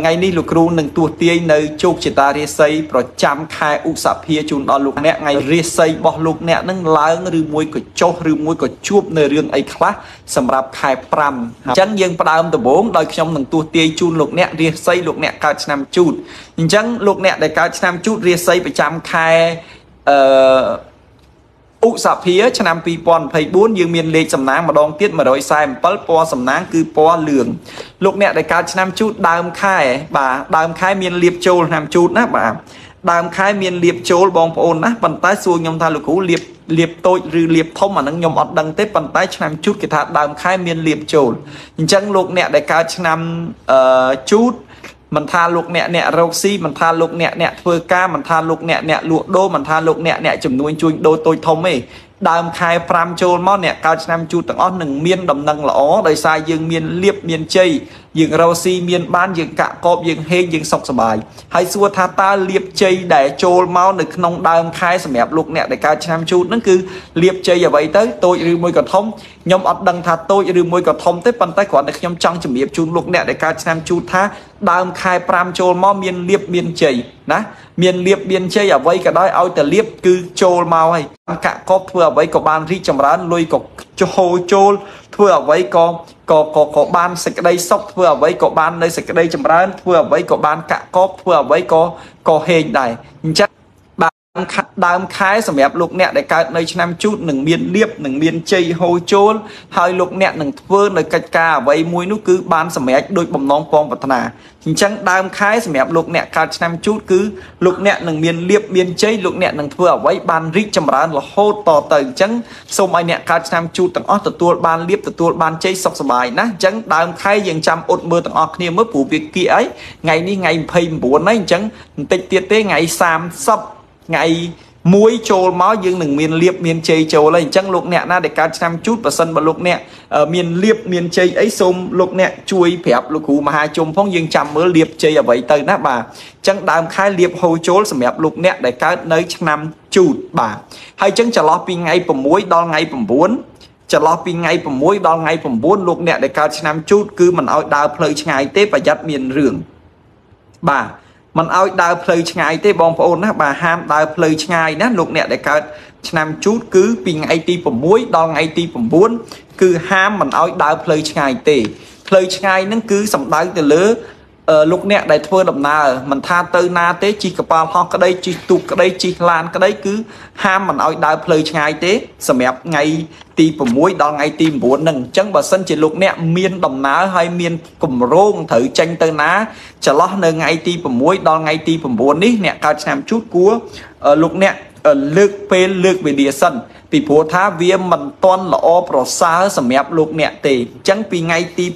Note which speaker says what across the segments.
Speaker 1: ថ្ងៃនេះលោកគ្រូនឹងទួទាយនៅជោគជតារាសីប្រចាំខែឧសភាជូនដល់លោកអ្នកថ្ងៃរាសីរបស់លោកអ្នកនឹងឡើងឬមួយក៏ចុះឬមួយក៏ជួបនៅរឿងអីខ្លះសម្រាប់ខែ5អញ្ចឹងយើងផ្ដើមដំបូងដោយខ្ញុំនឹងទួទាយជូនលោកអ្នករាសីលោកអ្នកកើតឆ្នាំជូតអញ្ចឹងលោកអ្នកដែលកើតឆ្នាំជូតរាសីប្រចាំខែអឺ ឧសភាឆ្នាំ2024យើងមានលេខសំណាងម្ដងទៀត147ពណ៌សំណាងគឺពណ៌លឿងលោកអ្នកដែលកើតឆ្នាំជូតដើមខែបាទដើមខែមានលៀបចូលឆ្នាំជូតណាបាទដើមខែមានលៀបចូលបងប្អូនណាប៉ុន្តែសួរខ្ញុំថាលោកគ្រូលៀបលៀបតូចឬលៀបធំអានឹងខ្ញុំអត់ដឹងទេប៉ុន្តែឆ្នាំជូតគេថាដើមខែមានលៀបចូលអញ្ចឹងលោកអ្នកដែលកើតឆ្នាំអឺជូត មិនថាលោកអ្នកអ្នករកស៊ីមិនថាលោកអ្នកអ្នកធ្វើការមិនថាលោកអ្នកអ្នកលក់ដូរមិនថាលោកអ្នកអ្នកចំនួនជួញដូរតូចធំទេដើមខែ5ចូលមកអ្នកកើតឆ្នាំជូតទាំងអស់នឹងមានដំណឹងល្អដោយសារយើងមានលៀបមានជ័យ យើងរកស៊ីមានបានយើងកាក់កបយើងហេងយើងសុខសប្បាយហើយសួរថាតើលៀបជ័យដែលចូលមកនៅក្នុងដើមខែសម្រាប់លោកអ្នកដែលកើតឆ្នាំជូតហ្នឹងគឺលៀបជ័យអ្វីទៅតូចឬមួយក៏ធំខ្ញុំអត់ដឹងថាតូចឬមួយក៏ធំទេប៉ុន្តែគ្រាន់តែខ្ញុំចង់ជម្រាបជូនលោកអ្នកដែលកើតឆ្នាំជូតថាដើមខែ5ចូលមកមានលៀបមានជ័យណាមានលៀបមានជ័យអ្វីក៏ដោយឲ្យតែលៀបគឺចូលមកហើយកាក់កបធ្វើអ្វីក៏បានរីកចម្រើនលុយក៏ចូលចូលធ្វើអ្វីក៏ក៏ក៏ក៏បានសេចក្តីសុខធ្វើអ្វីក៏បាននៅសេចក្តីចម្រើនធ្វើអ្វីក៏បានកាក់កបធ្វើអ្វីក៏ក៏ហេងដែរអញ្ចឹង ដើមខែសម្រាប់លោកអ្នកដែលកើតនៅឆ្នាំជូតនឹងមានលៀបនឹងមានជ័យហូរចូលហើយលោកអ្នកនឹងធ្វើនៅកិច្ចការអ្វីមួយនោះគឺបានសម្រេចដោយបំណងពងប្រាថ្នាអញ្ចឹងដើមខែសម្រាប់លោកអ្នកកើតឆ្នាំជូតគឺលោកអ្នកនឹងមានលៀបមានជ័យលោកអ្នកនឹងធ្វើអ្វីបានរីកចម្រើនរហូតតទៅអញ្ចឹងសូមឲ្យអ្នកកើតឆ្នាំជូតទាំងអស់ទទួលបានលៀបទទួលបានជ័យសុខសប្បាយណាអញ្ចឹងដើមខែយើងចាំអ៊ុតមើលទាំងអស់គ្នាមើលព្រោះវាគៀអីថ្ងៃនេះថ្ងៃ29ហើយអញ្ចឹងបន្តិចទៀតទេថ្ងៃ30 ថ្ងៃមួយចូលមកយើងនឹងមានលៀបមានជ័យចូលហើយអញ្ចឹងលោកអ្នកណាដែលកើតឆ្នាំជូតប៉ះសិនបើលោកអ្នកមានលៀបមានជ័យអីសូមលោកអ្នកជួយប្រាប់លោកគ្រូមហាជុំផងយើងចាំមើលលៀបជ័យអ្វីទៅណាបាទអញ្ចឹងដើមខែលៀបហូរចូលសម្រាប់លោកអ្នកដែលកើតនៅឆ្នាំជូតបាទហើយអញ្ចឹងចន្លោះពីថ្ងៃ6ដល់ថ្ងៃ9ចន្លោះពីថ្ងៃ6ដល់ថ្ងៃ9លោកអ្នកដែលកើតឆ្នាំជូតគឺមិនឲ្យដើរផ្លូវឆ្ងាយទេប្រយ័ត្នមានរឿងបាទ មិនឲ្យដើរផ្លូវឆ្ងាយទេបងប្អូនណាបាទហាមដើរផ្លូវឆ្ងាយណាលោកអ្នកដែលកើតឆ្នាំជូតគឺពីថ្ងៃទី6ដល់ថ្ងៃទី9គឺហាមមិនឲ្យដើរផ្លូវឆ្ងាយទេផ្លូវឆ្ងាយហ្នឹងគឺសំដៅទៅលើ លោកអ្នកដែលធ្វើដំណើរមិនថាទៅណាទេជិះកប៉ាល់ហោះក្តីជិះទូកក្តីជិះឡានក្តីគឺហាមមិនឲ្យដើរផ្លូវឆ្ងាយទេសម្រាប់ថ្ងៃទី6ដល់ថ្ងៃទី9ហ្នឹងអញ្ចឹងបើសិនជាលោកអ្នកមានដំណើរហើយមានគម្រោងត្រូវចេញទៅណាចន្លោះនៅថ្ងៃទី6ដល់ថ្ងៃទី9នេះអ្នកកើតឆ្នាំជូតគួរលោកអ្នកលើកពេលលើកវេលាសិនពីព្រោះថាវាមិនទាន់ល្អប្រសើរសម្រាប់លោកអ្នកទេអញ្ចឹងពីថ្ងៃទី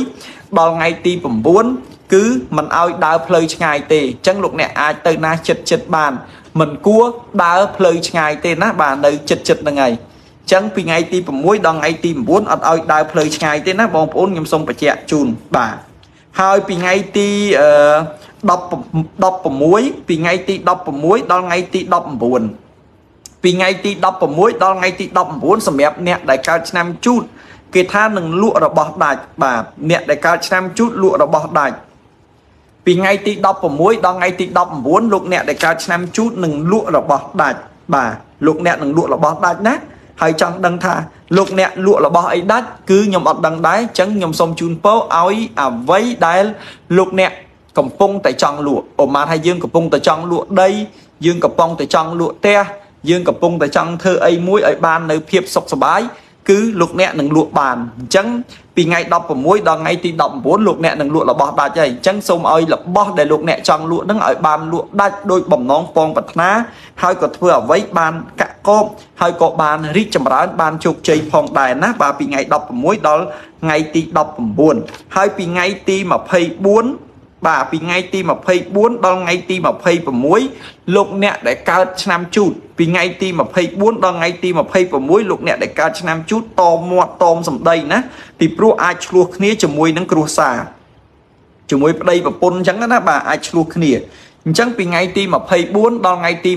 Speaker 1: 6ដល់ថ្ងៃទី9 គឺមិនឲ្យដើរផ្លូវឆ្ងាយទេអញ្ចឹងលោកអ្នកអាចទៅណាចិត្តចិត្តបានមិនគួរដើរផ្លូវឆ្ងាយទេណាបាទនៅចិត្តចិត្តហ្នឹងហើយអញ្ចឹងពីថ្ងៃទី6ដល់ថ្ងៃទី9អត់ឲ្យដើរផ្លូវឆ្ងាយទេណាបងប្អូនខ្ញុំសូមបញ្ជាក់ជូនបាទហើយពីថ្ងៃទី16ពីថ្ងៃទី16ដល់ថ្ងៃទី19ពីថ្ងៃទី16ដល់ថ្ងៃទី19សម្រាប់អ្នកដែលកើតឆ្នាំជូតគេថានឹងលក់របស់ដាច់បាទអ្នកដែលកើតឆ្នាំជូតលក់របស់ដាច់ ពីថ្ងៃទី16ដល់ថ្ងៃទី19លោកអ្នកដែលកើតឆ្នាំជូតនឹងលក់របស់ដាច់បាទលោកអ្នកនឹងលក់របស់ដាច់ណាហើយចង់ដឹងថាលោកអ្នកលក់របស់អីដាច់គឺខ្ញុំអត់ដឹងដែរអញ្ចឹងខ្ញុំសូមជូនពរឲ្យអ្វីដែលលោកអ្នកកំពុងតែចង់លក់អូម៉ាថាយើងកំពុងតែចង់លក់ដី យើងកំពុងតែចង់លក់ផ្ទះយើងកំពុងតែចង់ធ្វើអីមួយឲ្យបាននៅភាពសុខសប្បាយ គឺលោកអ្នកនឹងលក់បានអញ្ចឹងពីថ្ងៃ16ដល់ថ្ងៃទី19លោកអ្នកនឹងលក់របស់ដាច់ហើយអញ្ចឹងសូមឲ្យរបស់ដែលលោកអ្នកចង់លក់នឹងឲ្យបានលក់ដាច់ដោយបំណងពងប្រាថ្នាហើយក៏ធ្វើអ្វីបានកាក់កបហើយក៏បានរីកចម្រើនបានជោគជ័យផងដែរណាបាទពីថ្ងៃ16ដល់ថ្ងៃទី19ហើយពីថ្ងៃទី24 បាទពីថ្ងៃទី24ដល់ថ្ងៃទី26លោកអ្នកដែលកើតឆ្នាំជូតពីថ្ងៃទី24ដល់ថ្ងៃទី26លោកអ្នកដែលកើតឆ្នាំជូតតមាត់តមសម្ដីណាពីព្រោះអាចឆ្លោះគ្នាជាមួយនឹងគ្រួសារជាមួយប្តីប្រពន្ធអញ្ចឹងណាបាទអាចឆ្លោះគ្នា អញ្ចឹងពីថ្ងៃទី24ដល់ថ្ងៃទី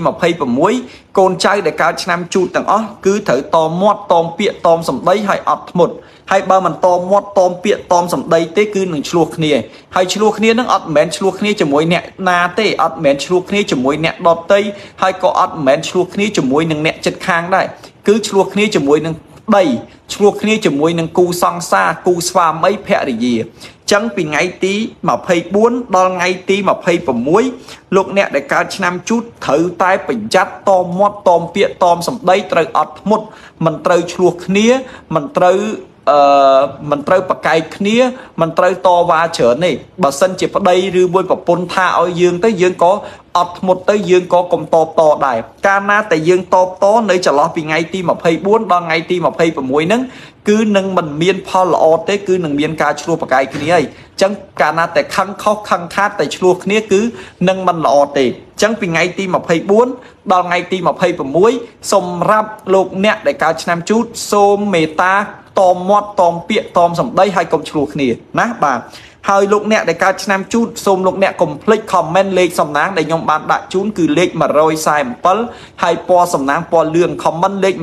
Speaker 1: 26កូនចៅដែលកើតឆ្នាំជូតទាំងអស់គឺត្រូវតមាត់តមពាក្យតមសម្ដីហើយអត់ធ្មត់ហើយបើមិនតមាត់តមពាក្យតមសម្ដីទេគឺនឹងឆ្លោះគ្នាហើយឆ្លោះគ្នានឹងអត់មិនមែនឆ្លោះគ្នាជាមួយអ្នកណាទេអត់មិនមែនឆ្លោះគ្នាជាមួយអ្នកដតីហើយក៏អត់មិនមែនឆ្លោះគ្នាជាមួយនឹងអ្នកចិត្តខាងដែរគឺឆ្លោះគ្នាជាមួយនឹង ដីឆ្លោះគ្នាជាមួយនឹងគូសង្សារគូស្វាមីភរិយាចឹងពីថ្ងៃទី24ដល់ថ្ងៃទី26លោកអ្នកដែលកើតឆ្នាំជូតត្រូវតែប្រយ័ត្នតមាត់តមពាក្យតមសម្ដីត្រូវអត់ធ្មត់មិនត្រូវឆ្លោះគ្នាមិនត្រូវ អឺមិនត្រូវប្រកែកគ្នាមិនត្រូវតវ៉ាច្រើនទេបើសិនជាប្តីឬមួយប្រពន្ធថាឲ្យយើងទៅយើងក៏អត់ធ្មត់ទៅយើងក៏កុំតបតដែរកាលណាតែយើងតបតនៅចន្លោះពីថ្ងៃទី24ដល់ថ្ងៃទី26ហ្នឹងគឺនឹងមិនមានផលល្អទេគឺនឹងមានការឆ្លោះប្រកែកគ្នាហើយអញ្ចឹងកាលណាតែខឹងខុសខឹងខាតតែឆ្លោះគ្នាគឺនឹងមិនល្អទេអញ្ចឹងពីថ្ងៃទី24ដល់ថ្ងៃទី26សម្រាប់លោកអ្នកដែលកើតឆ្នាំជូតសូមមេត្តា តមមាត់តមពាក្យតមសម្ដីហើយកុំឆ្លោះគ្នាណាបាទហើយលោកអ្នកដែលកើតឆ្នាំជូតសូមលោកអ្នកកុំភ្លេច comment លេខសំណាងដែលខ្ញុំបានដាក់ជូនគឺលេខ147ហើយពណ៌សំណាងពណ៌លឿង comment លេខ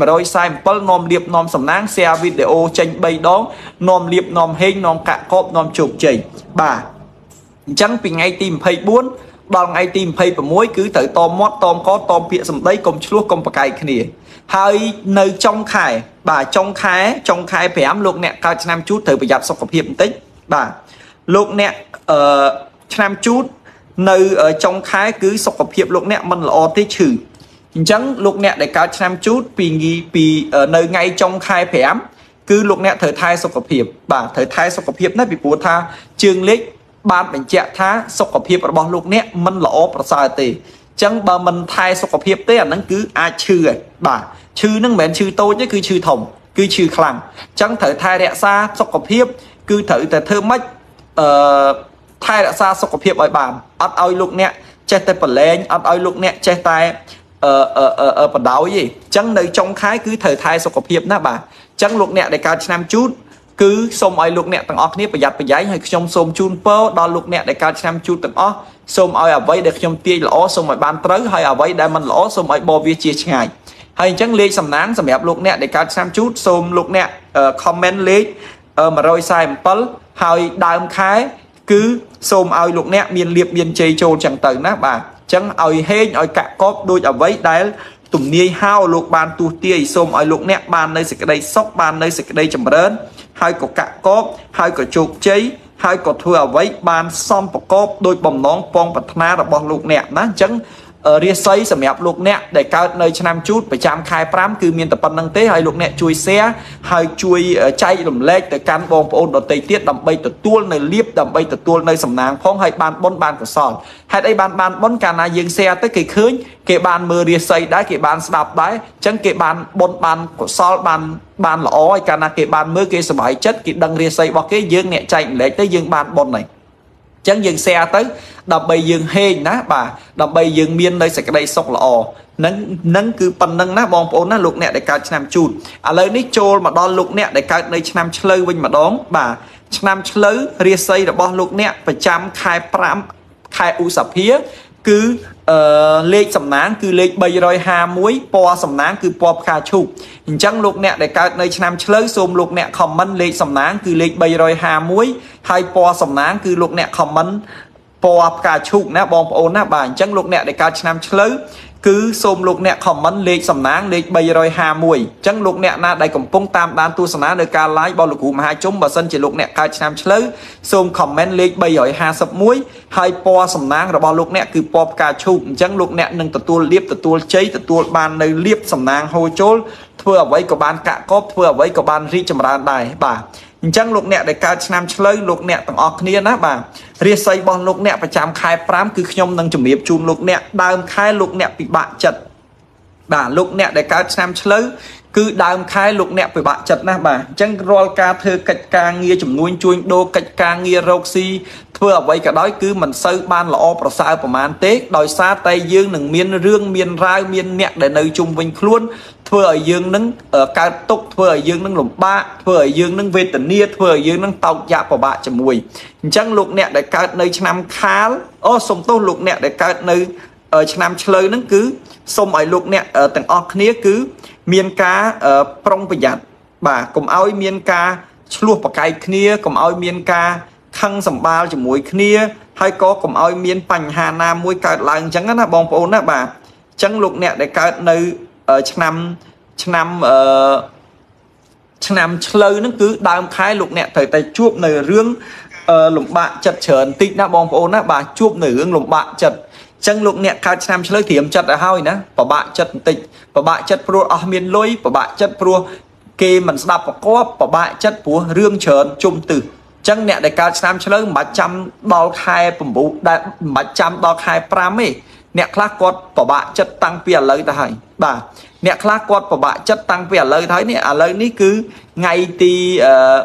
Speaker 1: 147នាំលៀបនាំសំណាង share វីដេអូចេញ3ដងនាំលៀបនាំហេងនាំកាក់កបនាំជោគជ័យបាទអញ្ចឹងពីថ្ងៃទី24 ដល់ថ្ងៃទី26គឺត្រូវតមាត់តមកតមពាក្យសម្ដីកុំឆ្លោះកុំប្រកែកគ្នា ហើយនៅចុងខែ បាទចុងខែចុងខែ5លោកអ្នកកើតឆ្នាំជូតត្រូវប្រយ័ត្នសុខភាពបន្តិចបាទលោកអ្នកអឺឆ្នាំជូតនៅចុងខែគឺសុខភាពលោកអ្នកមិនល្អទេឈឺអញ្ចឹងលោកអ្នកដែលកើតឆ្នាំជូតពីពីនៅថ្ងៃចុងខែ5គឺលោកអ្នកត្រូវថែសុខភាព បាទត្រូវថែសុខភាពណាស់ពីព្រោះថាជើងលេខ បានបញ្ជាក់ថាសុខភាពរបស់លោកអ្នកមិនល្អប្រសើរទេអញ្ចឹងបើមិនថែសុខភាពទេអាហ្នឹងគឺអាចឈឺហើយបាទឈឺហ្នឹងមិនមែនឈឺតូចទេគឺឈឺធំ គឺឈឺខ្លាំងអញ្ចឹងត្រូវថែរក្សាសុខភាព គឺត្រូវតែធ្វើម៉េចអឺថែរក្សាសុខភាពឲ្យបានអត់ឲ្យលោកអ្នកចេះតែប្រឡែងអត់ឲ្យលោកអ្នកចេះតែអឺអឺបដ ாய் ទេអញ្ចឹងនៅចុងខែគឺត្រូវថែសុខភាពណាបាទអញ្ចឹងលោកអ្នកដែលកើតឆ្នាំជូត គឺសូមឲ្យលោកអ្នកទាំងអស់គ្នាប្រយ័ត្នប្រយែងហើយខ្ញុំសូមជូនពរដល់លោកអ្នកដែលកើតឆ្នាំជូតទាំងអស់សូមឲ្យអ្វីដែលខ្ញុំទាយល្អសូមឲ្យបានត្រូវហើយអ្វីដែលមិនល្អសូមឲ្យបោវាជាឆ្ងាយហើយអញ្ចឹងលេខសំណាងសម្រាប់លោកអ្នកដែលកើតឆ្នាំជូតសូមលោកអ្នក comment លេខ147ហើយដើមខែ គឺសូមឲ្យលោកអ្នកមានលៀបមានជ័យចូលចឹងទៅណាបាទអញ្ចឹងឲ្យហេងឲ្យកាក់កបដូចអ្វីដែល ទំនាយហៅលោកបានទូទាយសូមឲ្យលោកអ្នកបាននៅសេចក្តីសុខបាននៅសេចក្តីចម្រើន ហើយក៏កាក់កបហើយក៏ជោគជ័យហើយក៏ធ្វើអ្វីបានសំប្រកបដោយបំណងពងប្រាថ្នារបស់លោកអ្នកណាអញ្ចឹង រាសីសម្រាប់លោកអ្នកដែលកើតនៅឆ្នាំជូតប្រចាំខែ5គឺមានតែប៉ុណ្្នឹងទេហើយលោកអ្នកជួយ share ហើយជួយចែករំលែកទៅកាន់បងប្អូនដទៃទៀតដើម្បីទទួលនៅលៀបដើម្បីទទួលនៅសំណាងផងហើយបានបុណ្យបានកុសលហេតុអីបានបានបុណ្យកាលណាយើង share ទៅគេឃើញគេបានមើលរាសីដែរគេបានស្ដាប់ដែរអញ្ចឹងគេបានបុណ្យបានកុសលបានបានល្អហើយកាលណាគេបានមើលគេសប្បាយចិត្តគេដឹងរាសីរបស់គេយើងអ្នកចែករំលែកទៅយើងបានបុណ្យហើយ ចឹងយើង share ទៅដើម្បីយើងហេងណាបាទដើម្បីយើងមាននៅសេចក្តីសុខល្អនឹងនឹងគឺប៉ុណ្្នឹងណាបងប្អូនណាលោកអ្នកដែលកើតឆ្នាំជូតឥឡូវនេះចូលមកដល់លោកអ្នកដែលកើតនៅឆ្នាំឆ្លូវវិញម្ដង បាទឆ្នាំឆ្លូវរាសីរបស់លោកអ្នកប្រចាំខែ5ខែឧសភាគឺ អឺលេខសំណាងគឺលេខ351ពណ៌សំណាងគឺពណ៌ផ្កាឈូកអញ្ចឹងលោកអ្នកដែលកើតនៅឆ្នាំឆ្លូវសូមលោកអ្នក comment លេខសំណាងគឺលេខ351ហើយពណ៌សំណាងគឺលោកអ្នក comment ពណ៌ផ្កាឈូកណាបងប្អូនណាបាទអញ្ចឹងលោកអ្នកដែលកើតឆ្នាំឆ្លូវ គឺសូមលោកអ្នក comment លេខសំណាងលេខ351អញ្ចឹងលោកអ្នកណាដែលកំពុងតាមដានទស្សនានៅការ live របស់លោកគ្រូមហាជុំបើសិនជាលោកអ្នកកើតឆ្នាំឆ្លូវសូម comment លេខ351ហើយពណ៌សំណាងរបស់លោកអ្នកគឺពណ៌ផ្កាឈូកអញ្ចឹងលោកអ្នកនឹងទទួលលៀបទទួលជ័យទទួលបាននៅលៀបសំណាងហូរចូលធ្វើអ្វីក៏បានកាក់កបធ្វើអ្វីក៏បានរីកចម្រើនដែរបាទ អញ្ចឹងលោកអ្នកដែលកើតឆ្នាំឆ្លូវលោកអ្នកទាំងអស់គ្នាណាបាទរាសីរបស់លោកអ្នកប្រចាំខែ5គឺខ្ញុំនឹងជម្រាបជូនលោកអ្នកដើមខែលោកអ្នកពិបាកចិត្តបាទលោកអ្នកដែលកើតឆ្នាំឆ្លូវ គឺដើមខែលោកអ្នកពិបាកចិត្តណាស់បាទអញ្ចឹងរាល់ការធ្វើកិច្ចការងារជំនួញជួញដូរកិច្ចការងាររកស៊ីធ្វើអ្វីក៏ដោយគឺមិនសូវបានល្អប្រសើរប្រមាណទេដោយសារតែយើងនឹងមានរឿងមានរាវមានអ្នកដែលនៅជុំវិញខ្លួនធ្វើឲ្យយើងនឹងកើតទុកធ្វើឲ្យយើងនឹងលំបាកធ្វើឲ្យយើងនឹងវេទនាធ្វើឲ្យយើងនឹងតោកយ៉ាក់ពិបាកជាមួយអញ្ចឹងលោកអ្នកដែលកើតនៅឆ្នាំខាលអូសំទោសលោកអ្នកដែលកើតនៅឆ្នាំឆ្លូវហ្នឹងគឺ សូមឲ្យលោកអ្នកទាំងអស់គ្នាគឺមានការប្រុងប្រយ័ត្នបាទកុំឲ្យមានការឆ្លោះប្រកែកគ្នាកុំឲ្យមានការខឹងសម្បាល់ជាមួយគ្នាហើយក៏កុំឲ្យមានបញ្ហាណាមួយកើតឡើងអញ្ចឹងណាបងប្អូនណាបាទអញ្ចឹងលោកអ្នកដែលកើតនៅឆ្នាំឆ្នាំអឺឆ្នាំឆ្លូវហ្នឹងគឺដើមខែលោកអ្នកត្រូវតែជួបនៅរឿងលំបាកចិត្តច្រើនតិចណាបងប្អូនណាបាទជួបនៅរឿងលំបាកចិត្ត ចឹងលោកអ្នកកើតឆ្នាំឆ្លូវត្រៀមចិត្តឲ្យហើយណាពិបាកចិត្តបន្តិចពិបាកចិត្តព្រោះអស់មានលុយពិបាកចិត្តព្រោះគេមិនស្ដាប់ប្រកបពិបាកចិត្តព្រោះរឿងច្រើនជុំទិសចឹងអ្នកដែលកើតឆ្នាំឆ្លូវមិនបាច់ចាំដល់ខែ9ដែលមិនបាច់ចាំដល់ខែ5ទេអ្នកខ្លះគាត់ពិបាកចិត្តតាំងពីឥឡូវទៅហើយបាទអ្នកខ្លះគាត់ពិបាកចិត្តតាំងពីឥឡូវទៅហើយនេះឥឡូវនេះគឺថ្ងៃទីអឺ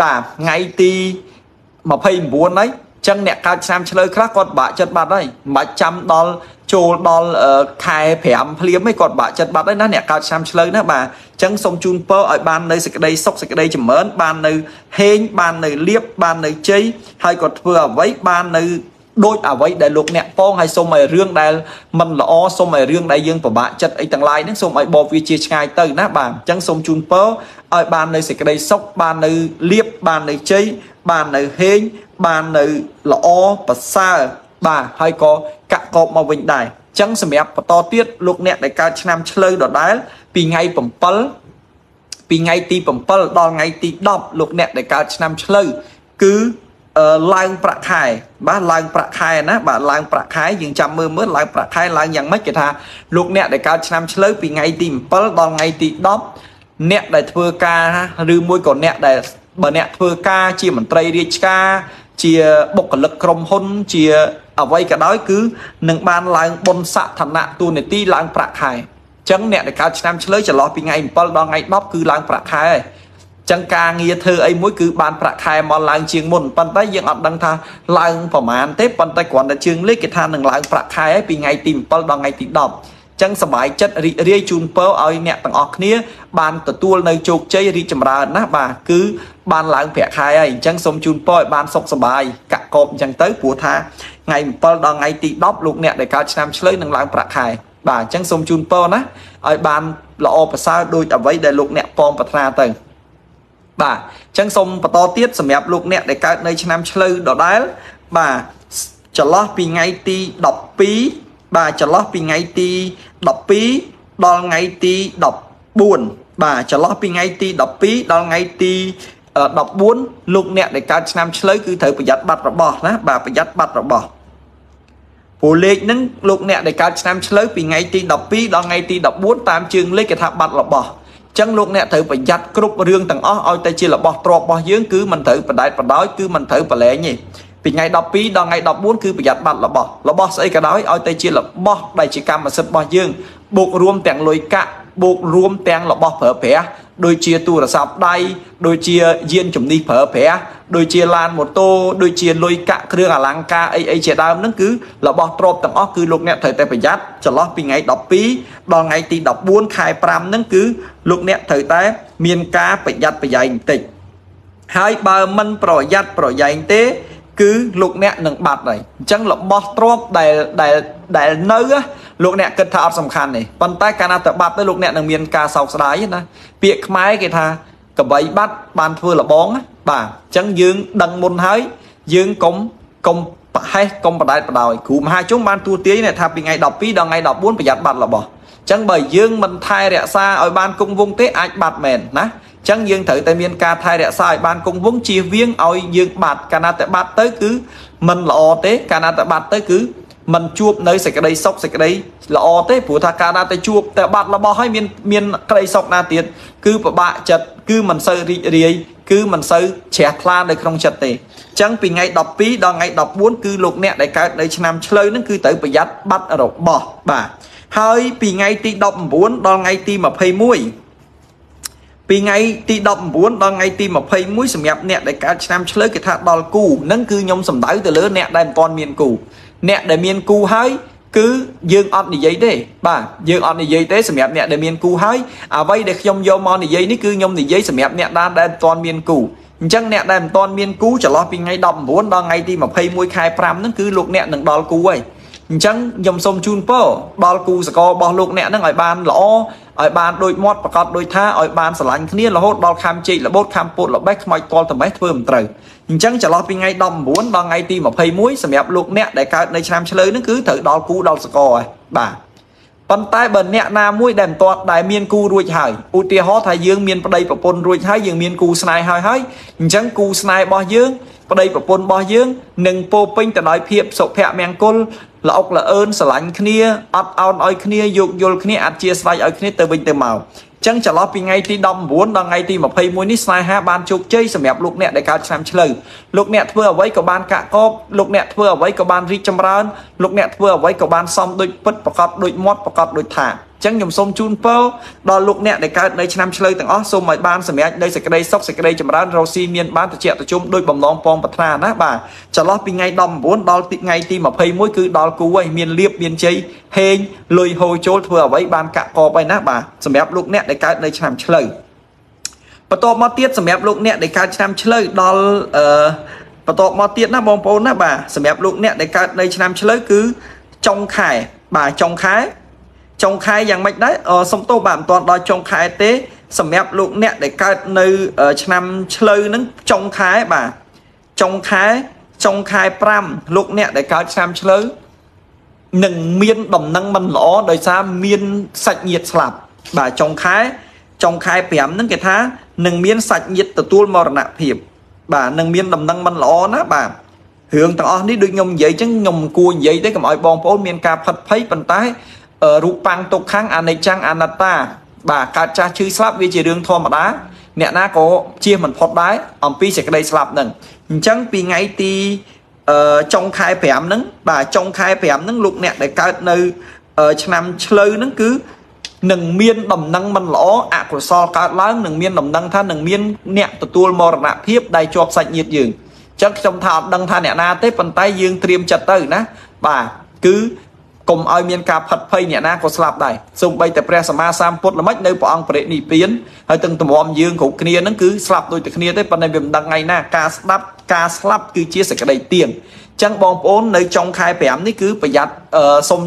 Speaker 1: បាទថ្ងៃទី29ហើយ ចឹងអ្នកកើតឆ្នាំឆ្លូវខ្លះគាត់បាក់ចិត្តបាត់ហើយមិនបាច់ចាំដល់ចូលដល់ខែ5ភ្លាមឯងគាត់បាក់ចិត្តបាត់ហើយណាអ្នកកើតឆ្នាំឆ្លូវណាបាទចឹងសូមជូនពរឲ្យបាននៅសេចក្តីសុខសេចក្តីចម្រើនបាននៅហេងបាននៅលៀបបាននៅជ័យហើយគាត់ធ្វើអ្វីបាននៅ ដូចអ្វីដែលលោកអ្នកពងហើយសូមឲ្យរឿងដែលមិនល្អសូមឲ្យរឿងដែលយើងពិបាកចិត្តអីទាំងឡាយហ្នឹងសូមឲ្យបបវាជាឆ្ងាយទៅណាបាទអញ្ចឹងសូមជូនពរឲ្យបាននៅសេចក្តីសុខបាននៅលៀបបាននៅជ័យបាននៅហេងបាននៅល្អប្រសើរបាទហើយក៏កាក់កបមកវិញដែរអញ្ចឹងសម្រាប់បន្តទៀតលោកអ្នកដែលកើតឆ្នាំឆ្លូវដដែលពីថ្ងៃ7ពីថ្ងៃទី7ដល់ថ្ងៃទី10លោកអ្នកដែលកើតឆ្នាំឆ្លូវគឺ ឡើងប្រាក់ខែបាទឡើងប្រាក់ខែណាបាទឡើងប្រាក់ខែយើងចាំមើលមើលឡើងប្រាក់ខែឡើងយ៉ាងម៉េចគេថាលោកអ្នកដែលកើតឆ្នាំឆ្លូវពីថ្ងៃទី7ដល់ថ្ងៃទី10អ្នកដែលធ្វើការឬមួយក៏អ្នកដែលបើអ្នកធ្វើការជាមន្ត្រីរាជការជាបុគ្គលិកក្រុមហ៊ុនជាអ្វីក៏ដោយគឺនឹងបានឡើងបុណ្យស័ក្តិឋានៈទូនាទីឡើងប្រាក់ខែអញ្ចឹងអ្នកដែលកើតឆ្នាំឆ្លូវចន្លោះពីថ្ងៃ7ដល់ថ្ងៃ10គឺឡើងប្រាក់ខែហើយ ចឹងការងារធ្វើអីមួយគឺបានប្រាក់ខែមកឡើងជាងមុនប៉ុន្តែយើងអត់ដឹងថាឡើងប្រមាណទេប៉ុន្តែគ្រាន់តែជើងលេខគេថានឹងឡើងប្រាក់ខែហើយពីថ្ងៃទី7ដល់ថ្ងៃទី10ចឹងសบายចិត្តរីករាយជូនពរឲ្យអ្នកទាំងអស់គ្នាបានទទួលនៅជោគជ័យរីកចម្រើនណាបាទគឺបានឡើងប្រាក់ខែហើយអញ្ចឹងសូមជូនពរឲ្យបានសុខសบายកាក់កបអញ្ចឹងទៅព្រោះថាថ្ងៃ7ដល់ថ្ងៃទី10លោកអ្នកដែលកើតឆ្នាំឆ្លូវនឹងឡើងប្រាក់ខែបាទអញ្ចឹងសូមជូនពរណាឲ្យបានល្អប្រសើរដូចអ្វីដែលលោកអ្នកពងប្រាថ្នាទៅ បាទអញ្ចឹងសូមបន្តទៀតសម្រាប់លោកអ្នកដែលកើតនៅឆ្នាំឆ្លូវដដែលបាទចន្លោះពីថ្ងៃទី12បាទចន្លោះពីថ្ងៃទី12ដល់ថ្ងៃទី14បាទចន្លោះពីថ្ងៃទី12ដល់ថ្ងៃទី14លោកអ្នកដែលកើតឆ្នាំឆ្លូវគឺត្រូវប្រយ័ត្នបាត់របស់ណាបាទប្រយ័ត្នបាត់របស់ព្រោះលេខហ្នឹងលោកអ្នកដែលកើតឆ្នាំឆ្លូវពីថ្ងៃទី12ដល់ថ្ងៃទី14តាមជើងលេខគេថាបាត់របស់ ចឹងលោកអ្នកត្រូវប្រយ័ត្នគ្រប់រឿងទាំងអស់ឲ្យតែជារបស់ទ្រពរបស់យើងគឺមិនត្រូវបដែតបដោយគឺមិនត្រូវប្រឡែងទេពីថ្ងៃ12ដល់ថ្ងៃ14គឺប្រយ័ត្នបាត់របស់របស់ស្អីក៏ដោយឲ្យតែជារបស់ដែលជាកម្មសិទ្ធិរបស់យើងបូករួមទាំងលុយកាក់ បូករួមទាំងរបស់ប្រើប្រាស់ដូចជាទូរស័ព្ទដៃដូចជាយានជំនិះប្រើប្រាស់ដូចជាឡានម៉ូតូដូចជាលុយកាក់គ្រឿងអលង្ការអីអីជាដើមហ្នឹងគឺរបស់ទ្រព្យទាំងអស់គឺលោកអ្នកត្រូវតែប្រយ័ត្នចន្លោះពីថ្ងៃ12ដល់ថ្ងៃទី14ខែ5ហ្នឹងគឺលោកអ្នកត្រូវតែមានការប្រយ័ត្នប្រយែងបន្តិចហើយបើមិនប្រយ័ត្នប្រយែងទេគឺលោកអ្នកនឹងបាត់ហើយអញ្ចឹងរបស់ទ្រព្យដែលដែលដែលនៅ លោកអ្នកគិតថាអត់សំខាន់ទេប៉ុន្តែកាលណាទៅបាត់ទៅលោកអ្នកនឹងមានការសោកស្ដាយណាពាក្យខ្មែរគេថាកបីបាត់បានធ្វើលបងបាទអញ្ចឹងយើងដឹងមុនហើយយើងកុំកុំប្រហែសកុំបដែតបដោយគ្រូមហាជុំបានទួទាយថាពីថ្ងៃ12ដល់ថ្ងៃ14ប្រយ័ត្នបាត់របស់អញ្ចឹងបើយើងមិនថែរក្សាឲ្យបានគង់វង្សទេអាចបាត់មែនណាចឹងយើងត្រូវតែមានការថែរក្សាឲ្យបានគង់វង្សជៀសវាងឲ្យយើងបាត់កាលណាតែបាត់ទៅគឺមិនល្អទេកាលណាតែបាត់ទៅគឺ มันជួបនៅសេចក្តីសុខសេចក្តីល្អទេព្រោះថាកាលណាតែជួបតែបាត់របស់ហើយមានមានក្តីសុខណាទៀតគឺពិបាកចិត្តគឺមិនសូវរីករាយគឺមិនសូវជ្រះថ្លានៅក្នុងចិត្តទេអញ្ចឹងពីថ្ងៃ12ដល់ថ្ងៃ14គឺលោកអ្នកដែលកើតនៅឆ្នាំឆ្លូវហ្នឹងគឺត្រូវប្រយ័ត្នបាត់របស់បាទហើយពីថ្ងៃទី19ដល់ថ្ងៃទី21ពីថ្ងៃទី19ដល់ថ្ងៃទី21សម្រាប់អ្នកដែលកើតឆ្នាំឆ្លូវគេថាដល់គូនឹងគឺខ្ញុំសំដៅទៅលើអ្នកដែលមិនទាន់មានគូ អ្នកដែលមានគូហើយគឺយើងអត់និយាយទេបាទយើងអត់និយាយទេសម្រាប់អ្នកដែលមានគូហើយអ្វីដែលខ្ញុំយកមកនិយាយនេះគឺខ្ញុំនិយាយសម្រាប់អ្នកដែលដែលមិនទាន់មានគូអញ្ចឹងអ្នកដែលមិនទាន់មានគូចន្លោះពីថ្ងៃ19ដល់ថ្ងៃទី21ខែ5ហ្នឹងគឺលោកអ្នកនឹងដល់គូហើយ អញ្ចឹងខ្ញុំសូមជូនពរដល់គូសកលរបស់លោកអ្នកនឹងឲ្យបានល្អឲ្យបានដូចមាត់ប្រកាសដូចថាឲ្យបានស្រឡាញ់គ្នារហូតដល់ខំជែកលបូតខំពុតលបេះខ្មោចតលតបេះធ្វើមិនត្រូវអញ្ចឹងចន្លោះពីថ្ងៃ19ដល់ថ្ងៃទី21សម្រាប់លោកអ្នកដែលកើតនៅឆ្នាំឆ្លូវនឹងគឺត្រូវដល់គូដល់សកលហើយបាទប៉ុន្តែបើអ្នកណាមួយដែលមិនទាន់ដែលមានគូរួចហើយឧទាហរណ៍ថាយើងមានប្តីប្រពន្ធរួចហើយយើងមានគូស្នេហ៍ហើយហើយអញ្ចឹងគូស្នេហ៍របស់យើង ប្តីប្រពន្ធរបស់យើងនឹងពោពេញទៅដោយភាពសុភមង្គលល្អុកល្អឿនស្រឡាញ់គ្នាអត់អោនឲ្យគ្នាយោគយល់គ្នាអធិស្ឋានឲ្យគ្នាទៅវិញទៅមកចឹងចន្លោះពីថ្ងៃទី19ដល់ថ្ងៃទី21នេះស្នេហាបានជោគជ័យសម្រាប់លោកអ្នកដែលកើតឆ្នាំឆ្លូវលោកអ្នកធ្វើអ្វីក៏បានកាក់កបលោកអ្នកធ្វើអ្វីក៏បានរីកចម្រើនលោកអ្នកធ្វើអ្វីក៏បានសមដូចពិតប្រកបដូចមាត់ប្រកបដូចថា ចឹងខ្ញុំសូមជូនពរដល់លោកអ្នកដែលកើតនៅឆ្នាំឆ្លូវទាំងអស់សូមឲ្យបានសម្រេចនៅសេចក្តីសុខសេចក្តីចម្រើនរស់ស៊ីមានបានតិចតជុំដោយបំណងពងប្រាថ្នាណាបាទចន្លោះពីថ្ងៃ19ដល់ថ្ងៃទី21គឺដល់គូហើយមានលៀបមានជ័យហេងលុយហូរចូលធ្វើអ្វីបានកាក់កបហើយណាបាទសម្រាប់លោកអ្នកដែលកើតនៅឆ្នាំឆ្លូវបន្ទាប់មកទៀតសម្រាប់លោកអ្នកដែលកើតឆ្នាំឆ្លូវដល់អឺបន្ទាប់មកទៀតណាបងប្អូនណាបាទសម្រាប់លោកអ្នកដែលកើតនៅឆ្នាំឆ្លូវគឺចុងខែបាទចុងខែ ចុងខែយ៉ាងម៉េចដែរសុំទោសបាទមិនទាន់ដល់ចុងខែទេ សម្រាប់លោកអ្នកដែលកើតនៅឆ្នាំឆ្លូវហ្នឹងចុងខែបាទចុងខែចុងខែ5លោកអ្នកដែលកើតឆ្នាំឆ្លូវនឹងមានដំណឹងមិនល្អដោយសារមានសាច់ញាតិស្លាប់ បាទចុងខែចុងខែ5ហ្នឹងគេថានឹងមានសាច់ញាតិទទួលមរណភាព បាទនឹងមានដំណឹងមិនល្អណាបាទរឿងទាំងអស់នេះដូចខ្ញុំនិយាយចឹងខ្ញុំគួរនិយាយទេកុំឲ្យបងប្អូនមានការផិតភ័យប៉ុន្តែ រូបបាំងទុកខាងអនិច្ចំអនត្តា បាទកើតចាស់ឈឺស្លាប់វាជារឿងធម្មតា អ្នកណាក៏ជៀសមិនផុតដែរអំពីសេចក្តីស្លាប់នឹងអញ្ចឹងពីថ្ងៃទីអឺចុងខែ5ហ្នឹងបាទចុងខែ5ហ្នឹងលោកអ្នកដែលកើតនៅឆ្នាំឆ្លូវហ្នឹងគឺនឹងមានដំណឹងមិនល្អអកុសលកើតឡើងនឹងមានដំណឹងថានឹងមានអ្នកទទួលមរណភាពដែលជាប់សាច់ញាតិយើងអញ្ចឹងខ្ញុំថាអត់ដឹងថាអ្នកណាទេប៉ុន្តែយើងត្រៀមចិត្តទៅណាបាទគឺ កុំឲ្យមានការផិតភ័យអ្នកណាក៏ស្លាប់ដែរសូម្បីតែព្រះសម្មាសម្ពុទ្ធល្មិចនៅព្រះអង្គបរិនិព្វានហើយទាំងតម្រាំយើងគ្រប់គ្នានឹងគឺស្លាប់ដូចតែគ្នាទេប៉ុន្តែវាមិនដឹងថ្ងៃណាការស្ដាប់ការស្លាប់គឺជាសក្តីទៀងចឹងបងប្អូននៅចុងខែ5នេះគឺប្រយ័ត្នសុំ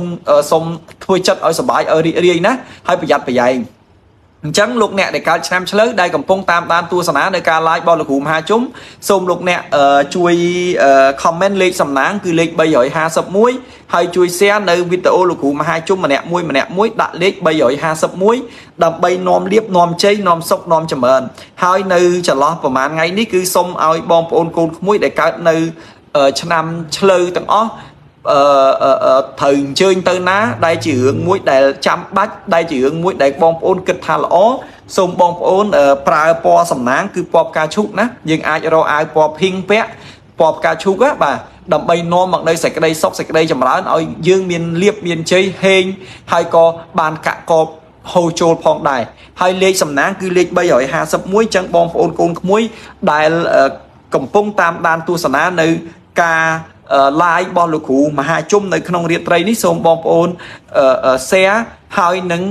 Speaker 1: សុំធ្វើចិត្តឲ្យសុបាយឲ្យរីករាយណាហើយប្រយ័ត្នប្រយែង អញ្ចឹងលោកអ្នកដែលកើតឆ្នាំឆ្លូវដែលកំពុងតាមដានទស្សនានៅការ live របស់លោកគ្រូមហាជុំសូមលោកអ្នកជួយ comment លេខសំណាងគឺលេខ351ហើយជួយ share នៅវីដេអូលោកគ្រូមហាជុំម្នាក់មួយម្នាក់មួយដាក់លេខ351ដើម្បីនាំលៀបនាំជ័យនាំសុខនាំចម្រើន ហើយនៅចន្លោះប្រហែលថ្ងៃនេះគឺសូមឲ្យបងប្អូនកូនក្មួយដែលកើតនៅឆ្នាំឆ្លូវទាំងអស់ អឺត្រូវអញ្ជើញទៅណា ដែលជារឿងមួយដែលចាំបាច់ដែលជារឿងមួយដែលបងប្អូនគិតថាល្អសូមបងប្អូនប្រើពណ៌សំណាងគឺពណ៌ផ្កាឈូកណាយើងអាចរកអាវពណ៌ភីងពាក់ពណ៌ផ្កាឈូកណាបាទដើម្បីនាំមកនៅសេចក្តីសុខសេចក្តីចម្រើនឲ្យយើងមានលៀបមានជ័យហេងហើយក៏បានកាក់កបហូរចូលផងដែរហើយលេខសំណាងគឺលេខ351ចឹងបងប្អូនកូនក្មួយដែលកំពុងតាមដានទស្សនានៅការ live របស់លោកគ្រូមហាជុំនៅក្នុងរាត្រីនេះសូមបងប្អូន share ហើយនឹង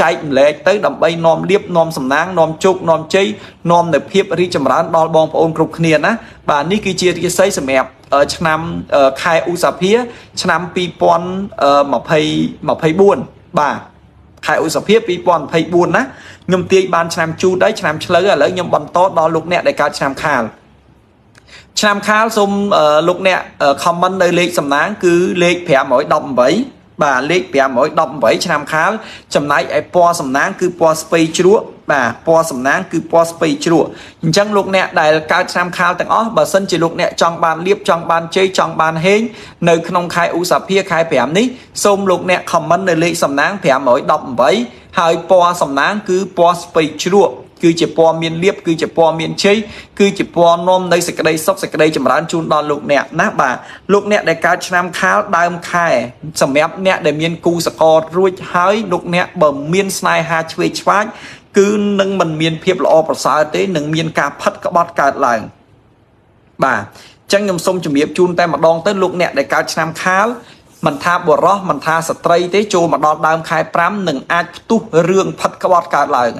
Speaker 1: ចែកម្លែកទៅដើម្បីនាំលៀបនាំសំណាងនាំជោគនាំជ័យនាំនៅភាពរីកចម្រើនដល់បងប្អូនគ្រប់គ្នាណាបាទនេះគឺជារាសីសម្រាប់ឆ្នាំខែឧសភា ឆ្នាំ2024បាទខែឧសភា2024ណាខ្ញុំទាយបានឆ្នាំជូតហើយឆ្នាំឆ្លូវឥឡូវខ្ញុំបន្តដល់លោកអ្នកដែលកើតឆ្នាំខាល ឆ្នាំខាលសូមលោកអ្នក comment នៅលេខសំណាង គឺលេខ518បាទលេខ518ឆ្នាំខាលចំណែកឯពណ៌សំណាង គឺពណ៌ស្ពៃជ្រក់បាទពណ៌សំណាងគឺពណ៌ស្ពៃជ្រក់អញ្ចឹងលោកអ្នកដែលកើតឆ្នាំខាលទាំងអស់បើសិនជាលោកអ្នកចង់បានលៀបចង់បានជ័យចង់បានហេងនៅក្នុងខែឧសភាខែ5នេះសូមលោកអ្នក comment នៅលេខសំណាង518ហើយពណ៌សំណាងគឺពណ៌ស្ពៃជ្រក់ គឺជាពណ៌មានលៀបគឺជាពណ៌មានជ័យគឺជាពណ៌នាំនៅសេចក្តីសុខសេចក្តីចម្រើនជូនដល់លោកអ្នកណាបាទលោកអ្នកដែលកើតឆ្នាំខាលដើមខែសម្រាប់អ្នកដែលមានគូសកលរួចហើយលោកអ្នកបើមានស្នេហាឆ្វេងឆ្វាយគឺនឹងមិនមានភាពល្អប្រសើរទេនឹងមានការផិតក្បត់កើតឡើងបាទចឹងខ្ញុំសូមជម្រាបជូនតែម្ដងទៅលោកអ្នកដែលកើតឆ្នាំខាលមិនថាបុរសមិនថាស្ត្រីទេចូលមកដល់ដើមខែ5នឹងអាចផ្ទុះរឿងផិតក្បត់កើតឡើង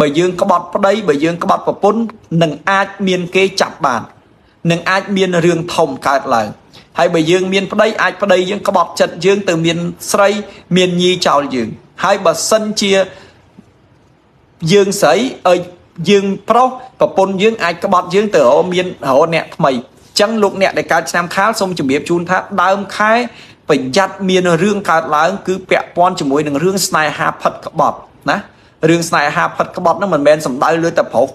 Speaker 1: បើយើងក្បត់ប្តីបើយើងក្បត់ប្រពន្ធនឹងអាចមានគេចាប់បាននឹងអាចមានរឿងធំកើតឡើងហើយបើយើងមានប្តីអាចប្តីយើងក្បត់ចិត្តយើងទៅមានស្រីមានញីចោលយើង ហើយបើសិនជាយើងស្រីអើយើងប្រុសប្រពន្ធយើងអាចក្បត់យើងទៅរមានរអ្នកថ្មីចឹងលោកអ្នកដែលកើតឆ្នាំខាលសូមជម្រាបជូនថាដើមខែប្រយ័ត្នមានរឿងកើតឡើង គឺពាក់ព័ន្ធជាមួយនឹងរឿងស្នេហាផិតក្បត់ណា រឿងស្នេហាផិតក្បត់ហ្នឹងមិនមែនសំដៅលើតែប្រុស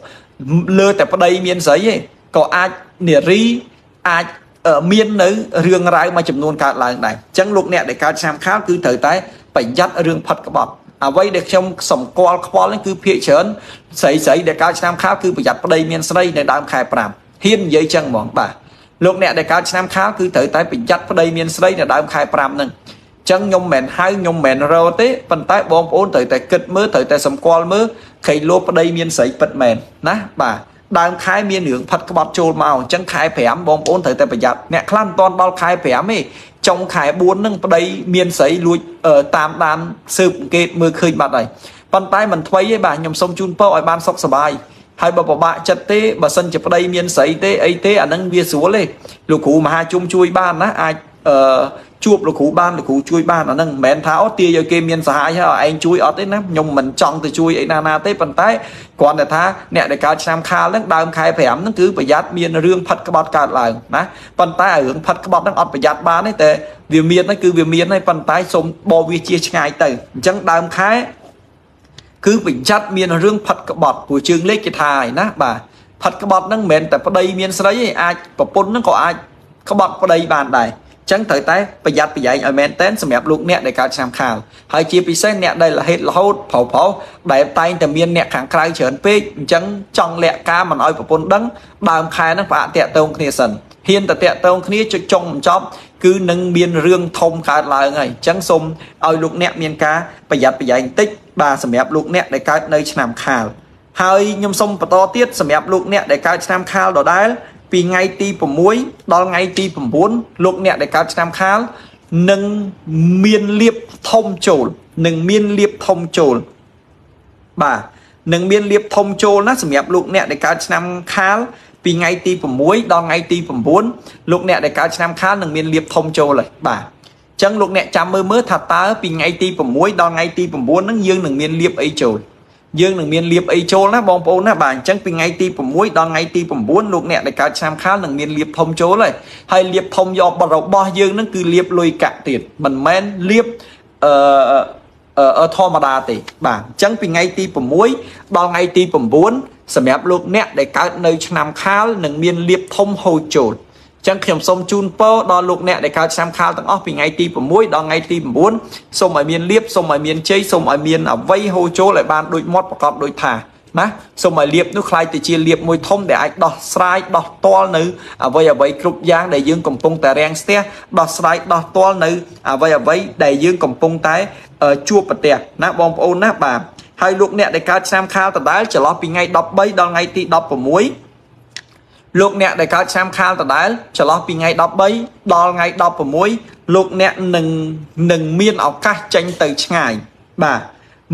Speaker 1: លើតែប្តីមានស្រីទេក៏អាចនារីអាចមាននៅរឿងរ៉ាវមួយចំនួនកើតឡើងដែរអញ្ចឹងលោកអ្នកដែលកើតឆ្នាំខាលគឺត្រូវតែប្រយ័ត្នរឿងផិតក្បត់អ្វីដែលខ្ញុំសម្គាល់ខ្វល់នេះគឺភាកច្រើនស្រីស្រីដែលកើតឆ្នាំខាលគឺប្រយ័ត្នប្តីមានស្រីនៅដើមខែ5ហ៊ាននិយាយចឹងហ្មងបាទលោកអ្នកដែលកើតឆ្នាំខាលគឺត្រូវតែប្រយ័ត្នប្តីមានស្រីនៅដើមខែ5ហ្នឹង ចឹងខ្ញុំមិនហៅខ្ញុំមិនរោទេប៉ុន្តែបងប្អូនត្រូវតែគិតមើលត្រូវតែសម្គាល់មើលខៃលោប្តីមានស្រីពិតមែនណាបាទដើមខែមានរឿងផាត់ក្បត់ចូលមកអញ្ចឹងខែ5បងប្អូនត្រូវតែប្រយ័ត្នអ្នកខ្លះមិនតាន់ដល់ខែ5ទេចុងខែ4ហ្នឹងប្តីមានស្រីលួចតាមដានស៊ើបអង្កេតមើលឃើញបាត់ហើយប៉ុន្តែមិនថ្មីទេបាទខ្ញុំសូមជូនពរឲ្យបានសុខសប្បាយហើយបើពិបាកចិត្តទេបើសិនជាប្តីមានស្រីទេអីទេអាហ្នឹងវាស្រួលទេលោកគ្រូមហាជុំជួយបានណាអាចអឺ ជួបលោកគ្រូបានលោកគ្រូជួយបានអាហ្នឹងមិនមែនថាអូទាឲ្យគេមានសហាយហើយឯងជួយអត់ទេណាខ្ញុំមិនចង់ទៅជួយអីណាណាទេប៉ុន្តែគ្រាន់តែថាអ្នកដែលកើតឆ្នាំខាលហ្នឹងដើមខែ5ហ្នឹងគឺប្រយ័ត្នមានរឿងផិតក្បត់កើតឡើងណាប៉ុន្តែរឿងផិតក្បត់ហ្នឹងអត់ប្រយ័ត្នបានទេតែវាមានហ្នឹងគឺវាមានហើយប៉ុន្តែសូមបោវាជាឆ្ងាយទៅអញ្ចឹងដើមខែគឺប្រយ័ត្នមានរឿងផិតក្បត់ព្រោះជើងលេខគេថាហើយណាបាទផិតក្បត់ហ្នឹងមិនមែនតែប្តីមានស្រីទេអាចប្រពន្ធហ្នឹងក៏អាចក្បត់ប្តីបានដែរ ចឹងត្រូវតែប្រយ័ត្នប្រយែងឲ្យមែនតែនសម្រាប់លោកអ្នកដែលកើតឆ្នាំខាលហើយជាពិសេសអ្នកដែលហេតុរហូតប្រោប្រោដែលតែងតែមានអ្នកខាងក្រៅច្រើនពេកអញ្ចឹងចង់លាក់ការមិនឲ្យប្រពន្ធដឹងដើមខែហ្នឹងប្រអាក់តាក់តងគ្នាសិនហ៊ានតែតាក់តងគ្នាចុចចុងបញ្ចប់គឺនឹងមានរឿងធំកើតឡើងហើយអញ្ចឹងសូមឲ្យលោកអ្នកមានការប្រយ័ត្នប្រយែងបន្តិចបាទសម្រាប់លោកអ្នកដែលកើតនៅឆ្នាំខាលហើយខ្ញុំសូមបន្តទៀតសម្រាប់លោកអ្នកដែលកើតឆ្នាំខាលដដែល ពីថ្ងៃទី6ដល់ថ្ងៃទី9លោកអ្នកដែលកើតឆ្នាំខាលនឹងមានលៀបធំចូលនឹងមានលៀបធំចូលបាទនឹងមានលៀបធំចូលណាសម្រាប់លោកអ្នកដែលកើតឆ្នាំខាលពីថ្ងៃទី6ដល់ថ្ងៃទី9លោកអ្នកដែលកើតឆ្នាំខាលនឹងមានលៀបធំចូលហើយបាទអញ្ចឹងលោកអ្នកចាំមើលមើលថាតើពីថ្ងៃទី6ដល់ថ្ងៃទី9ហ្នឹងយើងនឹងមានលៀបអីចូល យើងនឹងមានលៀបអីចូលណាបងប្អូនណាបាទអញ្ចឹងពីថ្ងៃទី6ដល់ថ្ងៃទី9លោកអ្នកដែលកើតឆ្នាំខាលនឹងមានលៀបធំចូលហើយហើយលៀបធំយករបស់យើងនឹងគឺលៀបលុយកាក់ទៀតមិនមែនលៀបអឺអឺធម្មតាទេបាទអញ្ចឹងពីថ្ងៃទី6ដល់ថ្ងៃទី9សម្រាប់លោកអ្នកដែលកើតនៅឆ្នាំខាលនឹងមានលៀបធំហូរចូល ចឹងខ្ញុំសូមជូនពរដល់លោកអ្នកដែលកើតឆ្នាំខាលទាំងអស់ពីថ្ងៃទី6ដល់ថ្ងៃទី9សូមឲ្យមានលៀបសូមឲ្យមានជ័យសូមឲ្យមានអវ័យហូរចូលឲ្យបានដូចមាត់ប្រកបដូចថាណាសូមឲ្យលៀបនោះคล้ายទៅជាលៀបមួយធំដែលអាចដោះស្រាយដោះតល់នៅអវ័យអវ័យគ្រប់យ៉ាងដែលយើងកំពុងតែរាំងស្ទះដោះស្រាយដោះតល់នៅអវ័យអវ័យដែលយើងកំពុងតែជួបប្រទះណាបងប្អូនណាបាទហើយលោកអ្នកដែលកើតឆ្នាំខាលដដែលចន្លោះពីថ្ងៃ13ដល់ថ្ងៃទី16 លោកអ្នកដែលកើតឆ្នាំខាលដដែលចន្លោះពីថ្ងៃ13ដល់ថ្ងៃ16លោកអ្នកនឹងនឹងមានឱកាសចេញទៅឆ្ងាយបាទ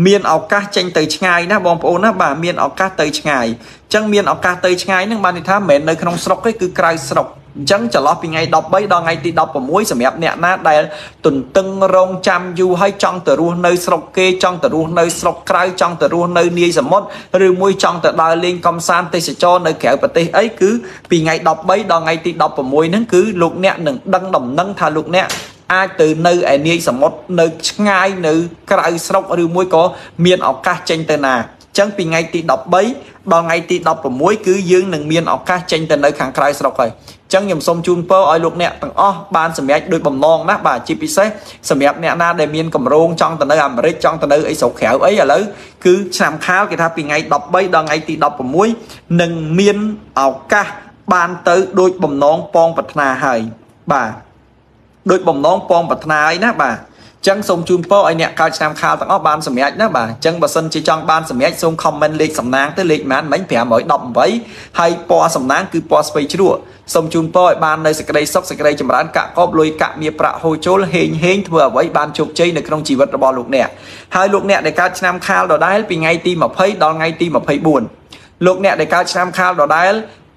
Speaker 1: មានឱកាសចេញទៅឆ្ងាយណាបងប្អូនណាបាទមានឱកាសទៅឆ្ងាយអញ្ចឹងមានឱកាសទៅឆ្ងាយហ្នឹងបានន័យថាមិនមែននៅក្នុងស្រុកទេគឺក្រៅស្រុក អញ្ចឹងចន្លោះពីថ្ងៃ13ដល់ថ្ងៃទី16សម្រាប់អ្នកណាដែលទន្ទឹងរង់ចាំយូរហើយចង់ទៅរស់នៅស្រុកគេចង់ទៅរស់នៅស្រុកក្រៅចង់ទៅរស់នៅនាយសមុទ្រឬមួយចង់ទៅដើរលេងកំសាន្តទេសចរនៅក្រៅប្រទេសអីគឺពីថ្ងៃ13ដល់ថ្ងៃទី16ហ្នឹងគឺលោកអ្នកនឹងដឹងដំណឹងថាលោកអ្នកអាចទៅនៅឯនាយសមុទ្រនៅឆ្ងាយនៅក្រៅស្រុកឬមួយក៏មានឱកាសចេញទៅណាចឹងពីថ្ងៃទី13ដល់ថ្ងៃទី16គឺយើងនឹងមានឱកាសចេញទៅនៅខាងក្រៅស្រុកហើយ ចឹងខ្ញុំសូមជូនពរឲ្យលោកអ្នកទាំងអស់បានសម្រេចដោយបំណងណាបាទជាពិសេសសម្រាប់អ្នកណាដែលមានកម្រោងចង់ទៅនៅអាមេរិកចង់ទៅនៅអីស្រុកក្រៅអីឥឡូវគឺឆ្នាំខាលគេថាពីថ្ងៃ13ដល់ថ្ងៃទី16នឹងមានឱកាសបានទៅដោយបំណងប៉ងប្រាថ្នាហើយបាទដោយបំណងប៉ងប្រាថ្នាហើយណាបាទ ចឹងសូមជូនពរឲ្យអ្នកកើតឆ្នាំខាលទាំងអស់បានសម្រេចណាបាទចឹងបើសិនជាចង់បានសម្រេចសូម comment លេខសំណាងទៅលេខប៉ុន្មានមិញ518ហើយពណ៌សំណាងគឺពណ៌ស្វ័យជ្រក់សូមជូនពរឲ្យបាននៅសេចក្តីសុខសេចក្តីចម្រើនកាក់កបលុយកាក់មាសប្រាក់ហូរចូលហេងហេងធ្វើអ្វីបានជោគជ័យនៅក្នុងជីវិតរបស់លោកអ្នកហើយលោកអ្នកដែលកើតឆ្នាំខាលដដែលពីថ្ងៃទី20ដល់ថ្ងៃទី24លោកអ្នកដែលកើតឆ្នាំខាលដដែល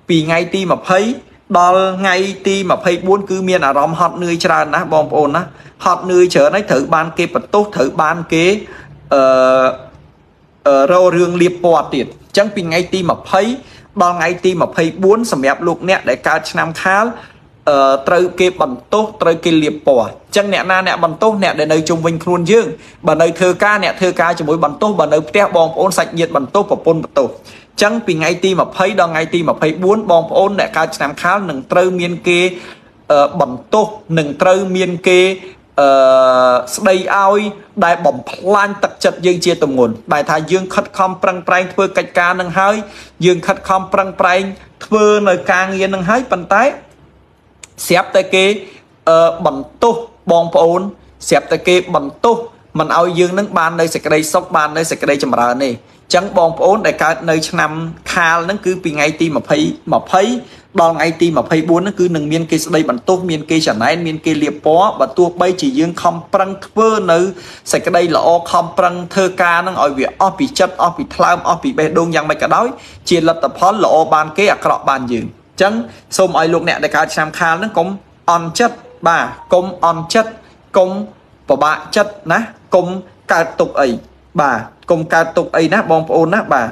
Speaker 1: ពីថ្ងៃទី20ដល់ថ្ងៃទី24គឺមានអារម្មណ៍ហត់នឿយច្រើនណាស់បងប្អូនណា ហត់នឿយច្រើនហើយត្រូវបានគេបន្ទោសត្រូវបានគេអឺរោរឿងលៀបពណ៌ទៀតអញ្ចឹងពីថ្ងៃទី20ដល់ថ្ងៃទី24សម្រាប់លោកអ្នកដែលកើតឆ្នាំខាលអឺត្រូវគេបន្ទោសត្រូវគេលៀបពណ៌អញ្ចឹងអ្នកណាអ្នកបន្ទោសអ្នកដែលនៅជុំវិញខ្លួនយើងបើនៅធ្វើការអ្នកធ្វើការជាមួយបន្ទោសបើនៅផ្ទះបងប្អូនសាច់ញាតិបន្ទោសប្រពន្ធបន្ទោសចឹងពីថ្ងៃទី20ដល់ថ្ងៃទី24បងប្អូនអ្នកកើតឆ្នាំខាលនឹងត្រូវមានគេបន្ទោសនឹងត្រូវមានគេ អឺស្ដីឲ្យដែលបំផ្លាញទឹកចិត្តយើងជាទម្ងន់ដែលថាយើងខិតខំប្រឹងប្រែងធ្វើកិច្ចការនឹងហើយយើងខិតខំប្រឹងប្រែងធ្វើនៅការងារនឹងហើយប៉ុន្តែស្រាប់តែគេអឺបន្ទោសបងប្អូនស្រាប់តែគេបន្ទោសមិនឲ្យយើងនឹងបាននៅសេចក្តីសុខបាននៅសេចក្តីចម្រើនទេចឹងបងប្អូនដែលកើតនៅឆ្នាំខាលហ្នឹងគឺពីថ្ងៃទី20 20 ដល់ថ្ងៃទី24ហ្នឹងគឺនឹងមានគេស្ដីបន្ទោសមានគេចំណែនមានគេលៀបពណ៌បើទោះបីជាយើងខំប្រឹងធ្វើនៅសេចក្តីល្អខំប្រឹងធ្វើការហ្នឹងឲ្យវាអស់ពីចិត្តអស់ពីថ្លើមអស់ពីបេះដូងយ៉ាងម៉េចក៏ដោយជាលទ្ធផលល្អបានគេអាក្រក់បានយើងអញ្ចឹងសូមឲ្យលោកអ្នកដែលកើតឆ្នាំខាលហ្នឹងកុំអន់ចិត្តបាទកុំអន់ចិត្តកុំពិបាកចិត្តណាកុំកើតទុកអីបាទកុំកើតទុកអីណាបងប្អូនណាបាទ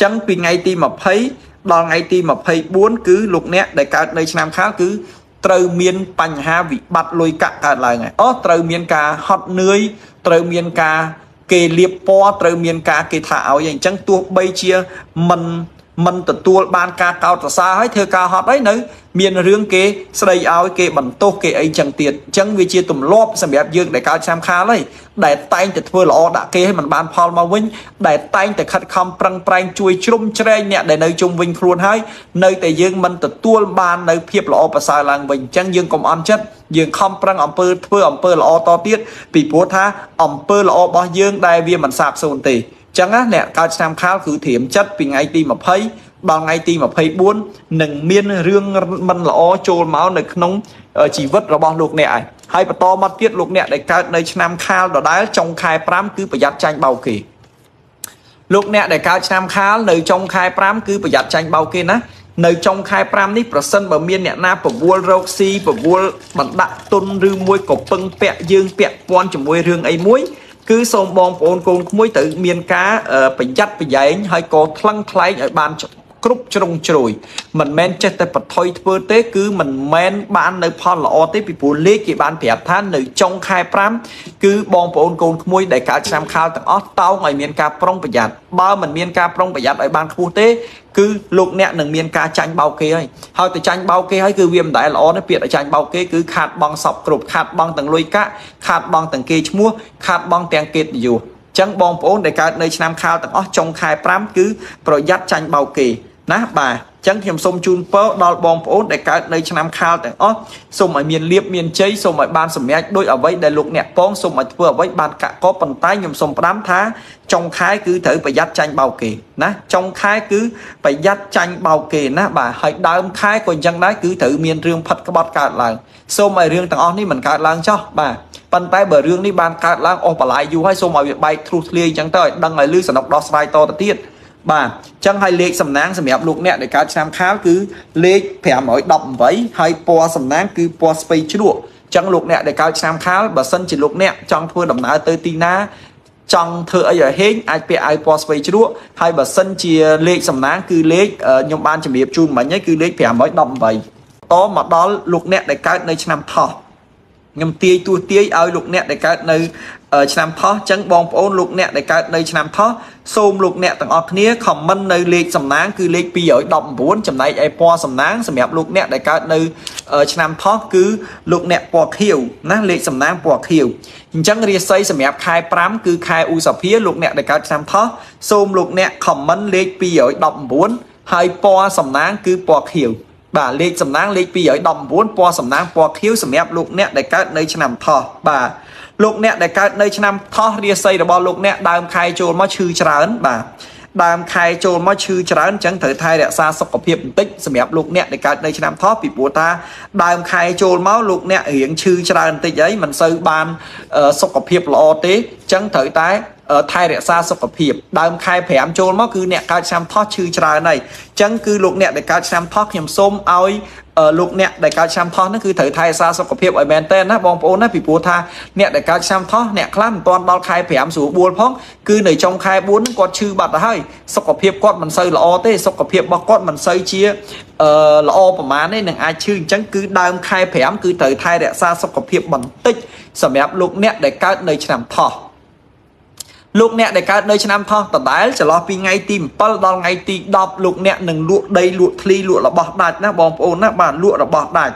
Speaker 1: ចឹងពីថ្ងៃទី20 ដល់ថ្ងៃទី24គឺលោកអ្នកដែលកើតនៅឆ្នាំខាលគឺត្រូវមានបញ្ហាវិបត្តិលុយកាក់កើតឡើងហើយអូត្រូវមានការហត់នឿយត្រូវមានការគេលៀបពណ៌ត្រូវមានការគេថាឲ្យអញ្ចឹងទោះបីជាមិន មិនទទួលបានការកោតសរសើរហើយធ្វើការហត់អីនៅ មានរឿងគេស្ដីឲ្យគេបន្ទោសគេអីចឹងទៀតអញ្ចឹងវាជាទម្លាប់សម្រាប់យើងដែលកើតឆ្នាំខាលហើយដែលតែងតែធ្វើល្អដាក់គេឲ្យมันបានផលមកវិញដែលតែងតែខិតខំប្រឹងប្រែងជួយជ្រុំជ្រែងអ្នកដែលនៅជុំវិញខ្លួនហើយនៅតែយើងមិនទទួលបាននៅភាពល្អប្រសើរឡើងវិញអញ្ចឹងយើងកុំអន់ចិត្តយើងខំប្រឹងអំពើធ្វើអំពើល្អតទៀតពីព្រោះថាអំពើល្អរបស់យើងដែលវាមិនសាបសូន្យទេ ចឹងណាអ្នកកើតឆ្នាំខាលគឺត្រៀមចិត្តពីថ្ងៃទី20ដល់ថ្ងៃទី24នឹងមានរឿងមិនល្អចូលមកនៅក្នុងជីវិតរបស់លោកអ្នកឯងហើយបន្តមកទៀតលោកអ្នកដែលកើតនៅឆ្នាំខាលដដែលចុងខែ5គឺប្រយ័ត្នចាញ់បោកគេលោកអ្នកដែលកើតឆ្នាំខាលនៅចុងខែ5គឺប្រយ័ត្នចាញ់បោកគេណានៅចុងខែ5នេះប្រសិនបើមានអ្នកណាប្រវល់រោគស៊ីប្រវល់បណ្ដាក់ទុនឬមួយក៏ពឹងពាក់យើងពាក់ព័ន្ធជាមួយរឿងអីមួយ គឺសូមបងប្អូនកូនក្មួយត្រូវមានការប្រយ័ត្នប្រយែងហើយក៏ថ្លឹងថ្លែងឲ្យបាន គ្រប់ជ្រុងជ្រោយមិនមែនចេះតែបថុយធ្វើទេគឺមិនមែនបាននៅផលល្អទេពីព្រោះលេខគេបានប្រាប់ថានៅចុងខែ5គឺបងប្អូនកូនក្មួយដែលកើតឆ្នាំខាលទាំងអស់តោងឲ្យមានការប្រុងប្រយ័ត្នបើមិនមានការប្រុងប្រយ័ត្នឲ្យបានខ្ពស់ទេគឺលោកអ្នកនឹងមានការចាញ់បោកគេហើយហើយទៅចាញ់បោកគេហើយគឺវាមិនដែលល្អទេពាក្យចាញ់បោកគេគឺខាតបងសពគ្រប់ខាតបងទាំងលុយកាក់ខាតបងទាំងគេឈ្មោះខាតបងទាំងកិត្តិយសចឹងបងប្អូនដែលកើតនៅឆ្នាំខាលទាំងអស់ចុងខែ5គឺប្រយ័ត្នចាញ់បោកគេ ណាបាទចឹងខ្ញុំសូមជូនពរដល់បងប្អូនដែលកើតនៅឆ្នាំខាលទាំងអស់សូមឲ្យមានលៀបមានជ័យសូមឲ្យបានសម្រេចដោយអ្វីដែលលោកអ្នកពងសូមឲ្យធ្វើអ្វីបានកកប៉ុន្តែខ្ញុំសូមផ្ដាំថាចុងខែគឺត្រូវប្រយ័ត្នចាញ់បោកគេណាចុងខែគឺប្រយ័ត្នចាញ់បោកគេណាបាទហើយដើមខែក៏អញ្ចឹងដែរគឺត្រូវមានរឿងផិតក្បត់កើតឡើងសូមឲ្យរឿងទាំងអស់នេះមិនកើតឡើងចោះបាទប៉ុន្តែបើរឿងនេះបានកើតឡើងអស់បន្លាយយូរហើយសូមឲ្យវាបែកធ្លុះធ្លាយអញ្ចឹងទៅឲ្យដឹងឲ្យលឺសំណុកដោះស្រាយតទៅទៀត បាទអញ្ចឹងហើយលេខសំណាងសម្រាប់លោកអ្នកដែលកើតឆ្នាំខាលគឺលេខ518ហើយពណ៌សំណាងគឺពណ៌ស្ពៃជ្រក់អញ្ចឹងលោកអ្នកដែលកើតឆ្នាំខាលបើសិនជាលោកអ្នកចង់ធ្វើដំណើរទៅទីណាចង់ធ្វើអីឲ្យហេងអាចពាក់អាវពណ៌ស្វ័យជ្រក់ហើយបើសិនជាលេខសំណាងគឺលេខខ្ញុំបានជម្រាបជូនមិញហើយគឺលេខ518តមកដល់លោកអ្នកដែលកើតនៅឆ្នាំថោះខ្ញុំទាយទួទាយឲ្យលោកអ្នកដែលកើតនៅឆ្នាំថោះអញ្ចឹងបងប្អូនលោកអ្នកដែលកើតនៅឆ្នាំថោះ សូមលោកអ្នកទាំងអស់គ្នាខមមិននៅលេខសំណាងគឺលេខ219ចំណែកឯពណ៌សំណាងសម្រាប់លោកអ្នកដែលកើតនៅ ឆ្នាំថោះគឺលោកអ្នកពណ៌ខៀវណាលេខសំណាងពណ៌ខៀវអញ្ចឹងរាសីសម្រាប់ខែ5គឺខែឧសភាលោកអ្នកដែលកើតឆ្នាំថោះសូមលោកអ្នកខមមិនលេខ219ហើយពណ៌សំណាងគឺពណ៌ខៀវបាទលេខសំណាងលេខ219ពណ៌សំណាងពណ៌ខៀវសម្រាប់លោកអ្នកដែលកើតនៅឆ្នាំថោះបាទ លោកអ្នកដែលកើតនៅឆ្នាំថោះរាសីរបស់លោកអ្នកដើមខែចូលមកឈឺច្រើនបាទដើមខែចូលមកឈឺច្រើនអញ្ចឹងត្រូវថែរក្សាសុខភាពបន្តិចសម្រាប់លោកអ្នកដែលកើតនៅឆ្នាំថោះពីព្រោះថាដើមខែចូលមកលោកអ្នករៀងឈឺច្រើនបន្តិចអីមិនសូវបានសុខភាពល្អទេអញ្ចឹងត្រូវតែ ថែរក្សាសុខភាពដើមខែ5ចូលមកគឺអ្នកកើតឆ្នាំថោះឈឺច្រើនហើយអញ្ចឹងគឺលោកអ្នកដែលកើតឆ្នាំថោះខ្ញុំសូមឲ្យលោកអ្នកដែលកើតឆ្នាំថោះហ្នឹងគឺត្រូវថែរក្សាសុខភាពឲ្យមែនតើណាបងប្អូនណាពីព្រោះថាអ្នកដែលកើតឆ្នាំថោះអ្នកខ្លះមិនទាន់ដល់ខែ5ស្រួលបួលផងគឺនៅចុងខែ4ហ្នឹងគាត់ឈឺបាត់ទៅហើយសុខភាពគាត់មិនសូវល្អទេសុខភាពរបស់គាត់មិនសូវជាអឺល្អប្រហែលទេនឹងអាចឈឺអញ្ចឹងគឺដើមខែ5គឺត្រូវថែរក្សាសុខភាពបន្តិចសម្រាប់លោកអ្នកដែលកើតនៅឆ្នាំថោះ លោកអ្នកដែលកើតនៅឆ្នាំថោះដដែលចន្លោះពីថ្ងៃទី7ដល់ថ្ងៃទី10លោកអ្នកនឹងលក់ដីលក់ធ្លីលក់របស់ដាច់ណាបងប្អូនណាបាទលក់របស់ដាច់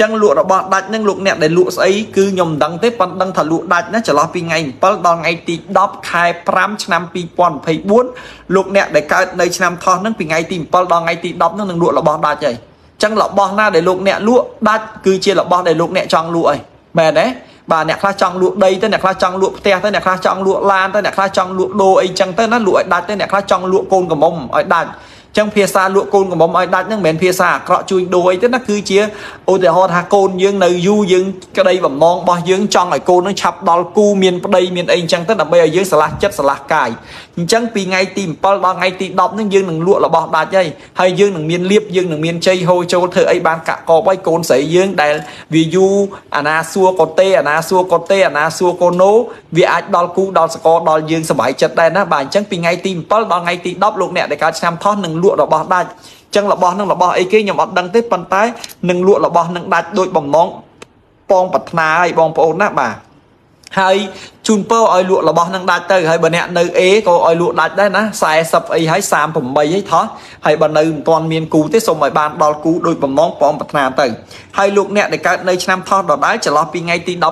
Speaker 1: ចឹងលក់របស់ដាច់ហ្នឹងលោកអ្នកដែលលក់ស្អីគឺខ្ញុំមិនដឹងទេប៉ុន្តែដឹងថាលក់ដាច់ណាចន្លោះពីថ្ងៃ7ដល់ថ្ងៃទី10ខែ5ឆ្នាំ2024លោកអ្នកដែលកើតនៅឆ្នាំថោះហ្នឹងពីថ្ងៃទី7ដល់ថ្ងៃទី10ហ្នឹងនឹងលក់របស់ដាច់ហើយចឹងរបស់ណាដែលលោកអ្នកលក់ដាច់គឺជារបស់ដែលលោកអ្នកចង់លក់ហើយមែនទេ បាទអ្នកខ្លះចង់លក់ដីទៅអ្នកខ្លះចង់លក់ផ្ទះទៅអ្នកខ្លះចង់លក់ឡានទៅអ្នកខ្លះចង់លក់ដូរអីចឹងទៅណាលក់ឲ្យដាច់ទៅអ្នកខ្លះចង់លក់កូនកំមុំឲ្យដាច់ចឹងភាសាលក់កូនកំមុំឲ្យដាច់ហ្នឹងមិនមែនភាសាអាក្រក់ជួយដូរអីទេណាគឺជាឧទាហរណ៍ថាកូនយើងនៅយូរយើងក្តីបំណងរបស់យើងចង់ឲ្យកូននឹងឆាប់ដល់គូមានប្តីមានអីចឹងទៅដើម្បីឲ្យយើងឆ្លាស់ចិត្តឆ្លាស់កាយអញ្ចឹងពីថ្ងៃទី7ដល់ថ្ងៃទី10ហ្នឹងយើងនឹងលក់របស់ដាច់ហើយហើយយើងនឹងមានលៀបយើងនឹងមានជ័យហូរចូលធ្វើអីបានកាក់កបហើយកូនស្រីយើងដែលវាយូរអាណាសួរក៏ទេអាណាសួរក៏ទេអាណាសួរក៏ណូវាអាចដល់គូដល់សកលដល់យើងសុបាយចិត្តដែរណាបាទអញ្ចឹងពីថ្ងៃទី7ដល់ថ្ងៃទី10លោកអ្នកដែលកើតឆ្នាំថោះនឹងលក់របស់ដាច់ចឹងរបស់នឹងរបស់អីគេខ្ញុំអត់ដឹងទេប៉ុន្តែនឹងលក់របស់នឹងដាច់ដូចបំណងប៉ងប្រាថ្នាឲ្យបងប្អូនណាបាទ ហើយជូនពរឲ្យលក់របស់នឹងដាច់ទៅហើយបើអ្នកនៅ A ក៏ឲ្យលក់ដាច់ដែរណា40អីហើយ38អីថោះហើយបើនៅមិនទាន់មានគូទេសូមឲ្យបានដល់គូដោយបំណងប៉ងប្រាថ្នាទៅហើយលោកអ្នកដែលកើតនៅឆ្នាំថោះដដែលចន្លោះពីថ្ងៃទី15ដ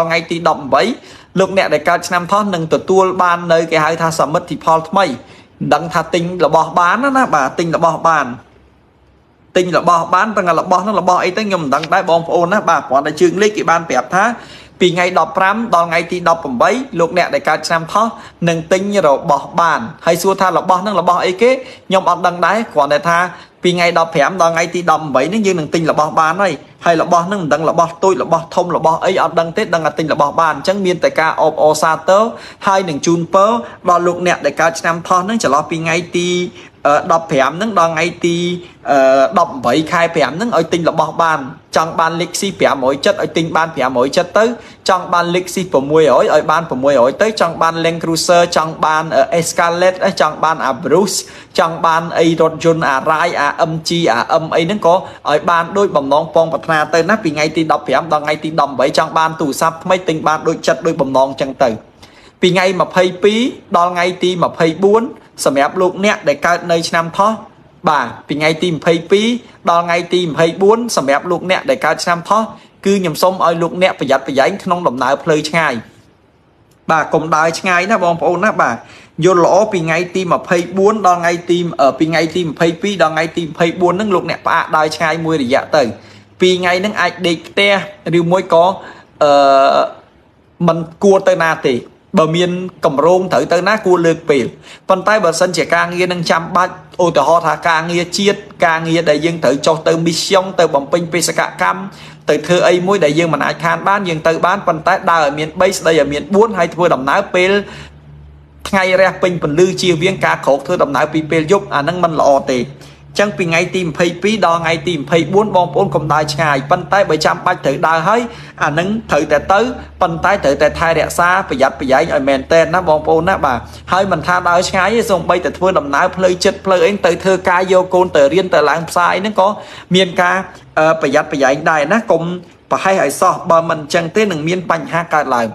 Speaker 1: ល់ថ្ងៃទី18លោកអ្នកដែលកើតឆ្នាំថោះនឹងទទួលបាននៅគេហៅថាសមិទ្ធផលថ្មីមិនដឹងថាទិញរបស់បានណាបាទទិញរបស់បានទិញរបស់បានទាំងរបស់ហ្នឹងរបស់អីទៅខ្ញុំមិនដឹងដែរបងប្អូនណាបាទគ្រាន់តែជើងលេខគេបានប្រាប់ថា ពីថ្ងៃ15ដល់ថ្ងៃទី18លោកអ្នកដែលកើតឆ្នាំថោះនឹងទិញរបស់បានហើយសួរថារបស់ហ្នឹងរបស់អីគេខ្ញុំអត់ដឹងដែរគ្រាន់តែថាពីថ្ងៃ15ដល់ថ្ងៃទី18នេះយើងនឹងទិញរបស់បានហើយហើយរបស់ហ្នឹងមិនដឹងរបស់តូចរបស់ធំរបស់អីអត់ដឹងទេដឹងតែទិញរបស់បានអញ្ចឹងមានតែការអបអសាទរហើយនឹងជូនពរដល់លោកអ្នកដែលកើតឆ្នាំថោះហ្នឹងចន្លោះពីថ្ងៃទី 15ហ្នឹងដល់ថ្ងៃទី18ខែ5ហ្នឹងឲ្យទិញរបស់បានចង់បាន Lexi 500ចិត្តឲ្យទិញបាន500ចិត្តទៅចង់បាន Lexi 600ឲ្យបាន600ទៅចង់បាន Land Cruiser ចង់បាន Escalade ចង់បាន Abrus ចង់បានអីរថយន្ត Arai AMG AM អីហ្នឹងក៏ឲ្យបានដូចបំណងពងប្រាថ្នាទៅណាពីថ្ងៃទី15ដល់ថ្ងៃទី18ចង់បានទូរស័ព្ទថ្មីទិញបានដូចចិត្តដូចបំណងចឹងទៅពីថ្ងៃ22ដល់ថ្ងៃទី24 សម្រាប់លោកអ្នកដែលកើតនៅឆ្នាំថោះបាទពីថ្ងៃទី22ដល់ថ្ងៃទី24សម្រាប់លោកអ្នកដែលកើតឆ្នាំថោះគឺខ្ញុំសូមឲ្យលោកអ្នកប្រយ័ត្នប្រយែងក្នុងដំណើរផ្លូវឆ្ងាយបាទកុំដើរឆ្ងាយណាបងប្អូនណាបាទយល់ល្អពីថ្ងៃទី24ដល់ថ្ងៃទីពីថ្ងៃទី22ដល់ថ្ងៃទី24ហ្នឹងលោកអ្នកផ្អាកដើរឆ្ងាយមួយរយៈទៅពីថ្ងៃហ្នឹងអាចដេកផ្ទះឬមួយក៏អឺมันគួរទៅណាទេ បើមានកម្រងត្រូវទៅណាគួរលើកពេលប៉ុន្តែបើសិនជាការងារនឹងចាំបាច់ឧទាហរណ៍ថាការងារជាតិការងារដែលយើងត្រូវចុះទៅមីស្យុងទៅបំពេញបេសកកម្មទៅធ្វើអីមួយដែលយើងមិនអាចខានបានយើងទៅបានប៉ុន្តែដើរឲ្យមាន3ស្ដីឲ្យមាន4ហើយធ្វើដំណើរពេលថ្ងៃរះពេញពន្លឺជាវៀងការក្រោកធ្វើដំណើរពីពេលយប់អានឹងមិនល្អទេ ចឹងពីថ្ងៃទី22ដល់ថ្ងៃទី24បងប្អូនកុំដើរឆ្ងាយប៉ុន្តែបើចាំបាច់ត្រូវដើរហើយអានឹងត្រូវតែទៅប៉ុន្តែត្រូវតែថែរក្សាប្រយ័ត្នប្រយែងឲ្យមែនតែនណាបងប្អូនណាបាទហើយមិនថាដើរឆ្ងាយទេសូម្បីតែធ្វើដំណើរផ្លូវចិត្តផ្លូវអីទៅធ្វើការយកកូនទៅរៀនទៅឡើងផ្សារអីហ្នឹងក៏មានការប្រយ័ត្នប្រយែងដែរណាកុំប្រហែលឲ្យសោះបើមិនអញ្ចឹងទេនឹងមានបញ្ហាកើតឡើង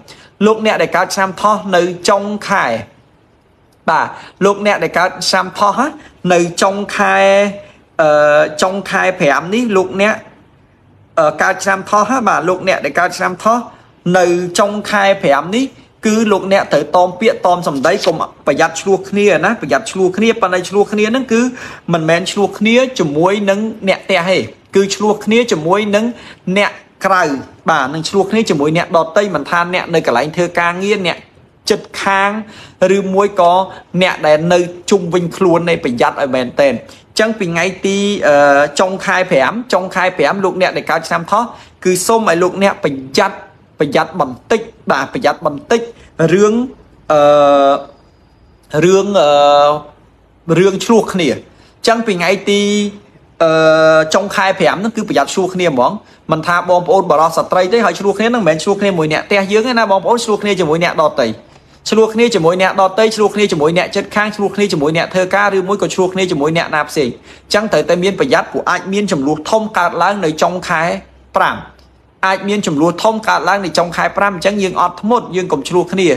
Speaker 1: លោកអ្នកដែលកើតឆ្នាំថោះនៅចុងខែ បាទលោកអ្នកដែលកើតឆ្នាំផុសនៅចុងខែអឺចុងខែ5នេះលោកអ្នកកើតឆ្នាំថោះបាទលោកអ្នកដែលកើតឆ្នាំថោះនៅចុងខែ5នេះគឺលោកអ្នកត្រូវតមពាកតមសម្ដីកុំប្រយ័ត្នឆ្លោះគ្នាណាប្រយ័ត្នឆ្លោះគ្នាប៉ុន្តែឆ្លោះគ្នាហ្នឹងគឺមិនមែនឆ្លោះគ្នាជាមួយនឹងអ្នកផ្ទះទេគឺឆ្លោះគ្នាជាមួយនឹងអ្នកក្រៅបាទនឹងឆ្លោះគ្នាជាមួយអ្នកដតីមិនថាអ្នកនៅកន្លែងធ្វើការងារអ្នក ចិត្តខាងឬមួយក៏អ្នកដែលនៅជុំវិញខ្លួននៃប្រយ័ត្នឲ្យមែនតែនចឹងពីថ្ងៃទីចុងខែ5ចុងខែ5លោកអ្នកដែលកើតឆ្នាំថោះគឺសូមឲ្យលោកអ្នកប្រយ័ត្នប្រយ័ត្នបន្តិចបាទប្រយ័ត្នបន្តិចរឿងអឺរឿងអឺរឿងឆ្លោះគ្នាចឹងពីថ្ងៃទីអឺចុងខែ5ហ្នឹងគឺប្រយ័ត្នឆ្លោះគ្នាហ្មងមិនថាបងប្អូនបរិសស្ត្រីទេហើយឆ្លោះគ្នាហ្នឹងមិនមែនឆ្លោះគ្នាមួយអ្នកផ្ទះយើងទេណាបងប្អូនឆ្លោះគ្នាជាមួយអ្នកដតី ឆ្លោះគ្នាជាមួយអ្នកដតីឆ្លោះគ្នាជាមួយអ្នកចិត្តខាងឆ្លោះគ្នាជាមួយអ្នកធ្វើការឬមួយក៏ឆ្លោះគ្នាជាមួយអ្នកណាផ្សេងអញ្ចឹងត្រូវតែមានប្រយ័ត្នព្រោះអាចមានចំនួនធំកើតឡើងនៅចុងខែ5អាចមានចំនួនធំកើតឡើងនៅចុងខែ5អញ្ចឹងយើងអត់ធ្មត់យើងកុំឆ្លោះគ្នា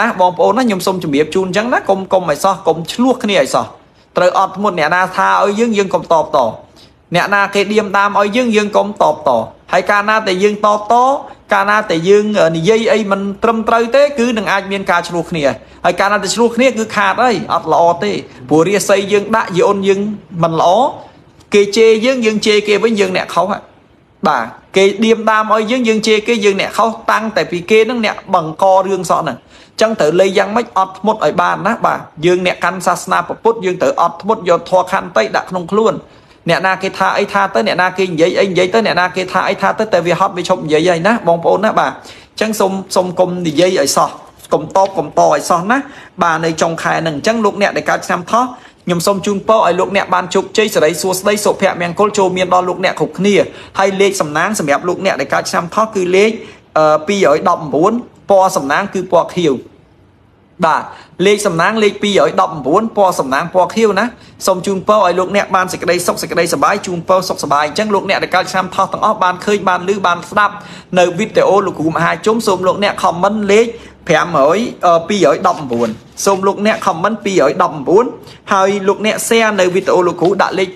Speaker 1: ណាបងប្អូនណាខ្ញុំសូមជម្រាបជូនអញ្ចឹងណាកុំកុំឲ្យសោះកុំឆ្លោះគ្នាឲ្យសោះត្រូវអត់ធ្មត់អ្នកណាថាឲ្យយើងយើងកុំតបត អ្នកណាគេឌៀមដាមឲ្យយើងយើងកុំតបតហើយកាលណាតែយើងតបតកាលណាតែយើងនិយាយអីមិនត្រឹមត្រូវទេគឺនឹងអាចមានការឆ្លោះគ្នាហើយកាលណាតែឆ្លោះគ្នាគឺខាតហើយអត់ល្អទេព្រោះរាសីយើងដាក់យអូនយើងមិនល្អគេជេរយើងយើងជេរគេវិញយើងអ្នកខុសបាទគេឌៀមដាមឲ្យយើងយើងជេរគេយើងអ្នកខុសតាំងតែពីគេនឹងអ្នកបង្ករឿងសក់ហ្នឹងចឹងត្រូវលេយ៉ាងម៉េចអត់ធ្មត់ឲ្យបានណាបាទយើងអ្នកកាន់សាសនាពុទ្ធយើងត្រូវអត់ធ្មត់យកធម៌ខន្តីដាក់ក្នុងខ្លួន អ្នកណាគេថាអីថាទៅអ្នកណាគេនិយាយអីនិយាយទៅអ្នកណាគេថាអីថាទៅតែវាហត់វាឈប់និយាយហើយណាបងប្អូនណាបាទអញ្ចឹងសូមសូមកុំនិយាយឲ្យសោះកុំតបកុំតឲ្យសោះណាបាទនៅចុងខែហ្នឹងអញ្ចឹងលោកអ្នកដែលកើតឆ្នាំថោះខ្ញុំសូមជូនពរឲ្យលោកអ្នកបានជោគជ័យសេរីសួស្តីសុភមង្គលចូលមានដល់លោកអ្នកគ្រប់គ្នាហើយលេខសំណាងសម្រាប់លោកអ្នកដែលកើតឆ្នាំថោះគឺលេខ219ពណ៌សំណាងគឺពណ៌ខៀវ បាទលេខសំណាងលេខ219ពណ៌សំណាងពណ៌ខៀវណាសូមជូនពរឲ្យលោកអ្នកបានសេចក្តីសុខសេចក្តីសប្បាយជូនពរសុខសប្បាយអញ្ចឹងលោកអ្នកដែលកើតឆ្នាំថោះទាំងអស់បានឃើញបានឮបានស្ដាប់នៅវីដេអូលោកគ្រូមហាជុំសូមលោកអ្នកខមមិនលេខ500 219សូមលោកអ្នកខមមិន219ហើយលោកអ្នក share នៅវីដេអូលោកគ្រូដាក់លេខ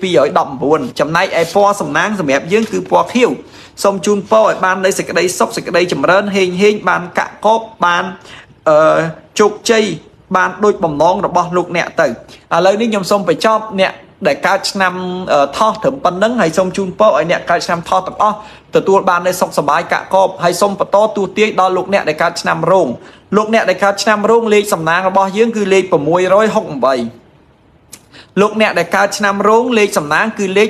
Speaker 1: 219ចំណែកឯពណ៌សំណាងសម្រាប់យើងគឺពណ៌ខៀវសូមជូនពរឲ្យបាននៅសេចក្តីសុខសេចក្តីចម្រើនហេងហេងបានកាក់កបបាន អឺជោគជ័យបានដូចបំណងរបស់លោកអ្នកទៅឥឡូវនេះខ្ញុំសូមបញ្ចប់អ្នកដែលកើតឆ្នាំថោះត្រឹមប៉ុណ្្នឹងហើយសូមជូនពរឲ្យអ្នកកើតឆ្នាំថោះទាំងអស់ទទួលបាននូវសុខសប្បាយកាក់កបហើយសូមបន្តទូទាយដល់លោកអ្នកដែលកើតឆ្នាំរោងលោកអ្នកដែលកើតឆ្នាំរោងលេខសំណាងរបស់យើងគឺលេខ668លោកអ្នកដែលកើតឆ្នាំរោងលេខសំណាងគឺលេខ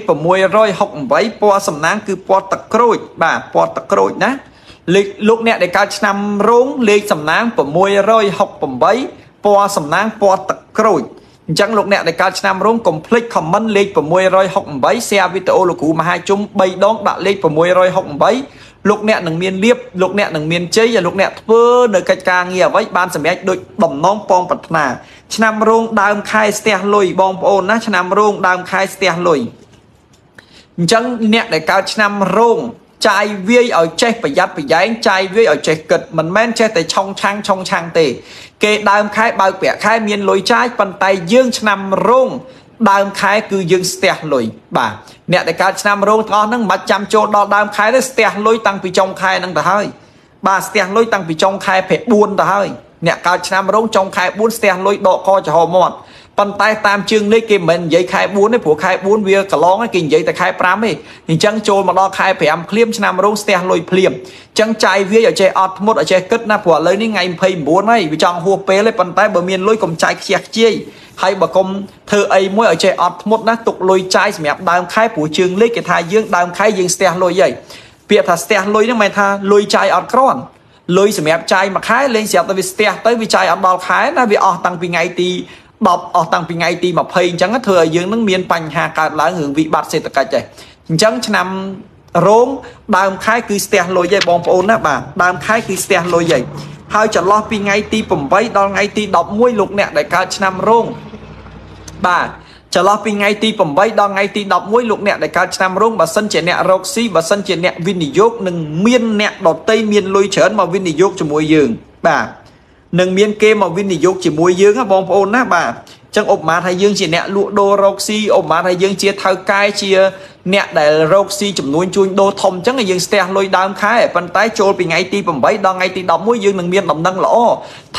Speaker 1: 668ពណ៌សំណាងគឺពណ៌ទឹកក្រូចបាទពណ៌ទឹកក្រូចណា លេខលោកអ្នកដែលកើតឆ្នាំរោងលេខសំណាង668ពណ៌សំណាងពណ៌ទឹកក្រូចអញ្ចឹងលោកអ្នកដែលកើតឆ្នាំរោងកុំភ្លេច comment លេខ668 share វីដេអូលោកគ្រូមហាជុំ3ដងដាក់លេខ668លោកអ្នកនឹងមានលៀបលោកអ្នកនឹងមានជ័យហើយលោកអ្នកធ្វើនៅកិច្ចការងារអ្វីបានសម្រេចដូចបំណងពងប្រាថ្នាឆ្នាំរោងដើមខែស្ទះលុយបងប្អូនណាឆ្នាំរោងដើមខែស្ទះលុយអញ្ចឹងអ្នកដែលកើតឆ្នាំរោង ចាយវាយឲ្យចេះប្រយ័ត្នប្រយែងចាយវាយឲ្យចេះគិតមិនមែនចេះតែឆុងឆាំងឆុងឆាំងទេ គេដើមខែបើកប្រាក់ខែមានលុយចាយប៉ុន្តែយើងឆ្នាំរោងដើមខែគឺយើងស្ទះលុយបាទអ្នកដែលកើតឆ្នាំរោងទាំងអស់ហ្នឹងមិនបាច់ចាំចូលដល់ដើមខែទេស្ទះលុយតាំងពីចុងខែហ្នឹងទៅហើយបាទស្ទះលុយតាំងពីចុងខែ4ទៅហើយអ្នកកើតឆ្នាំរោងចុងខែ4ស្ទះលុយដកកចំហមាត់ ប៉ុន្តែតាមជើងលេខគេមិននិយាយខែ4ទេព្រោះខែ4វាកន្លងគេនិយាយតែខែ5ទេអញ្ចឹងចូលមកដល់ខែ5ភ្លាមឆ្នាំរោងស្ទះលុយភ្លាមអញ្ចឹងចាយវាឲ្យចេះអត់ធ្មត់ឲ្យចេះគិតណាព្រោះឥឡូវនេះថ្ងៃ29ហើយវាចង់ហួសពេលទេប៉ុន្តែបើមានលុយកុំចាយខ្ជះខ្ជាយហើយបើកុំធ្វើអីមួយឲ្យចេះអត់ធ្មត់ណាទុកលុយចាយសម្រាប់ដើមខែព្រោះជើងលេខគេថាយើងដើមខែយើងស្ទះលុយហើយពាក្យថាស្ទះលុយហ្នឹងមិនថាលុយចាយអត់គ្រាន់លុយសម្រាប់ចាយមួយខែលេងស្រាប់តែវាស្ទះទៅវាចាយអត់ដល់ខែណាវាអស់តាំងពីថ្ងៃទី 10អស់តាំងពីថ្ងៃទី20អញ្ចឹងធ្វើឲ្យយើងនឹងមានបញ្ហាកើតឡើងរឿងវិបត្តិសេដ្ឋកិច្ចឯងអញ្ចឹងឆ្នាំរោងដើមខែគឺស្ទះលុយឯងបងប្អូនណាបាទដើមខែគឺស្ទះលុយឯងហើយចន្លោះពីថ្ងៃទី8ដល់ថ្ងៃទី11លោកអ្នកដែលកើតឆ្នាំរោងបាទចន្លោះពីថ្ងៃទី8ដល់ថ្ងៃទី11លោកអ្នកដែលកើតឆ្នាំរោងបើសិនជាអ្នករកស៊ីបើសិនជាអ្នកវិនិយោគនឹងមានអ្នកដតីមានលុយច្រើនមកវិនិយោគជាមួយយើងបាទ នឹងមានគេមកវិនិយោគជាមួយយើងបងប្អូនណាបាទចឹងឧបមាថាយើងជាអ្នកលក់ដូររកស៊ីឧបមាថាយើងជាថៅកែជាអ្នកដែលរកស៊ីចំនួនជួញដូរធំចឹងយើងស្ទះលុយដើមខែប៉ុន្តែចូលពីថ្ងៃទី8ដល់ថ្ងៃទី11យើងនឹងមានដំណឹងល្អ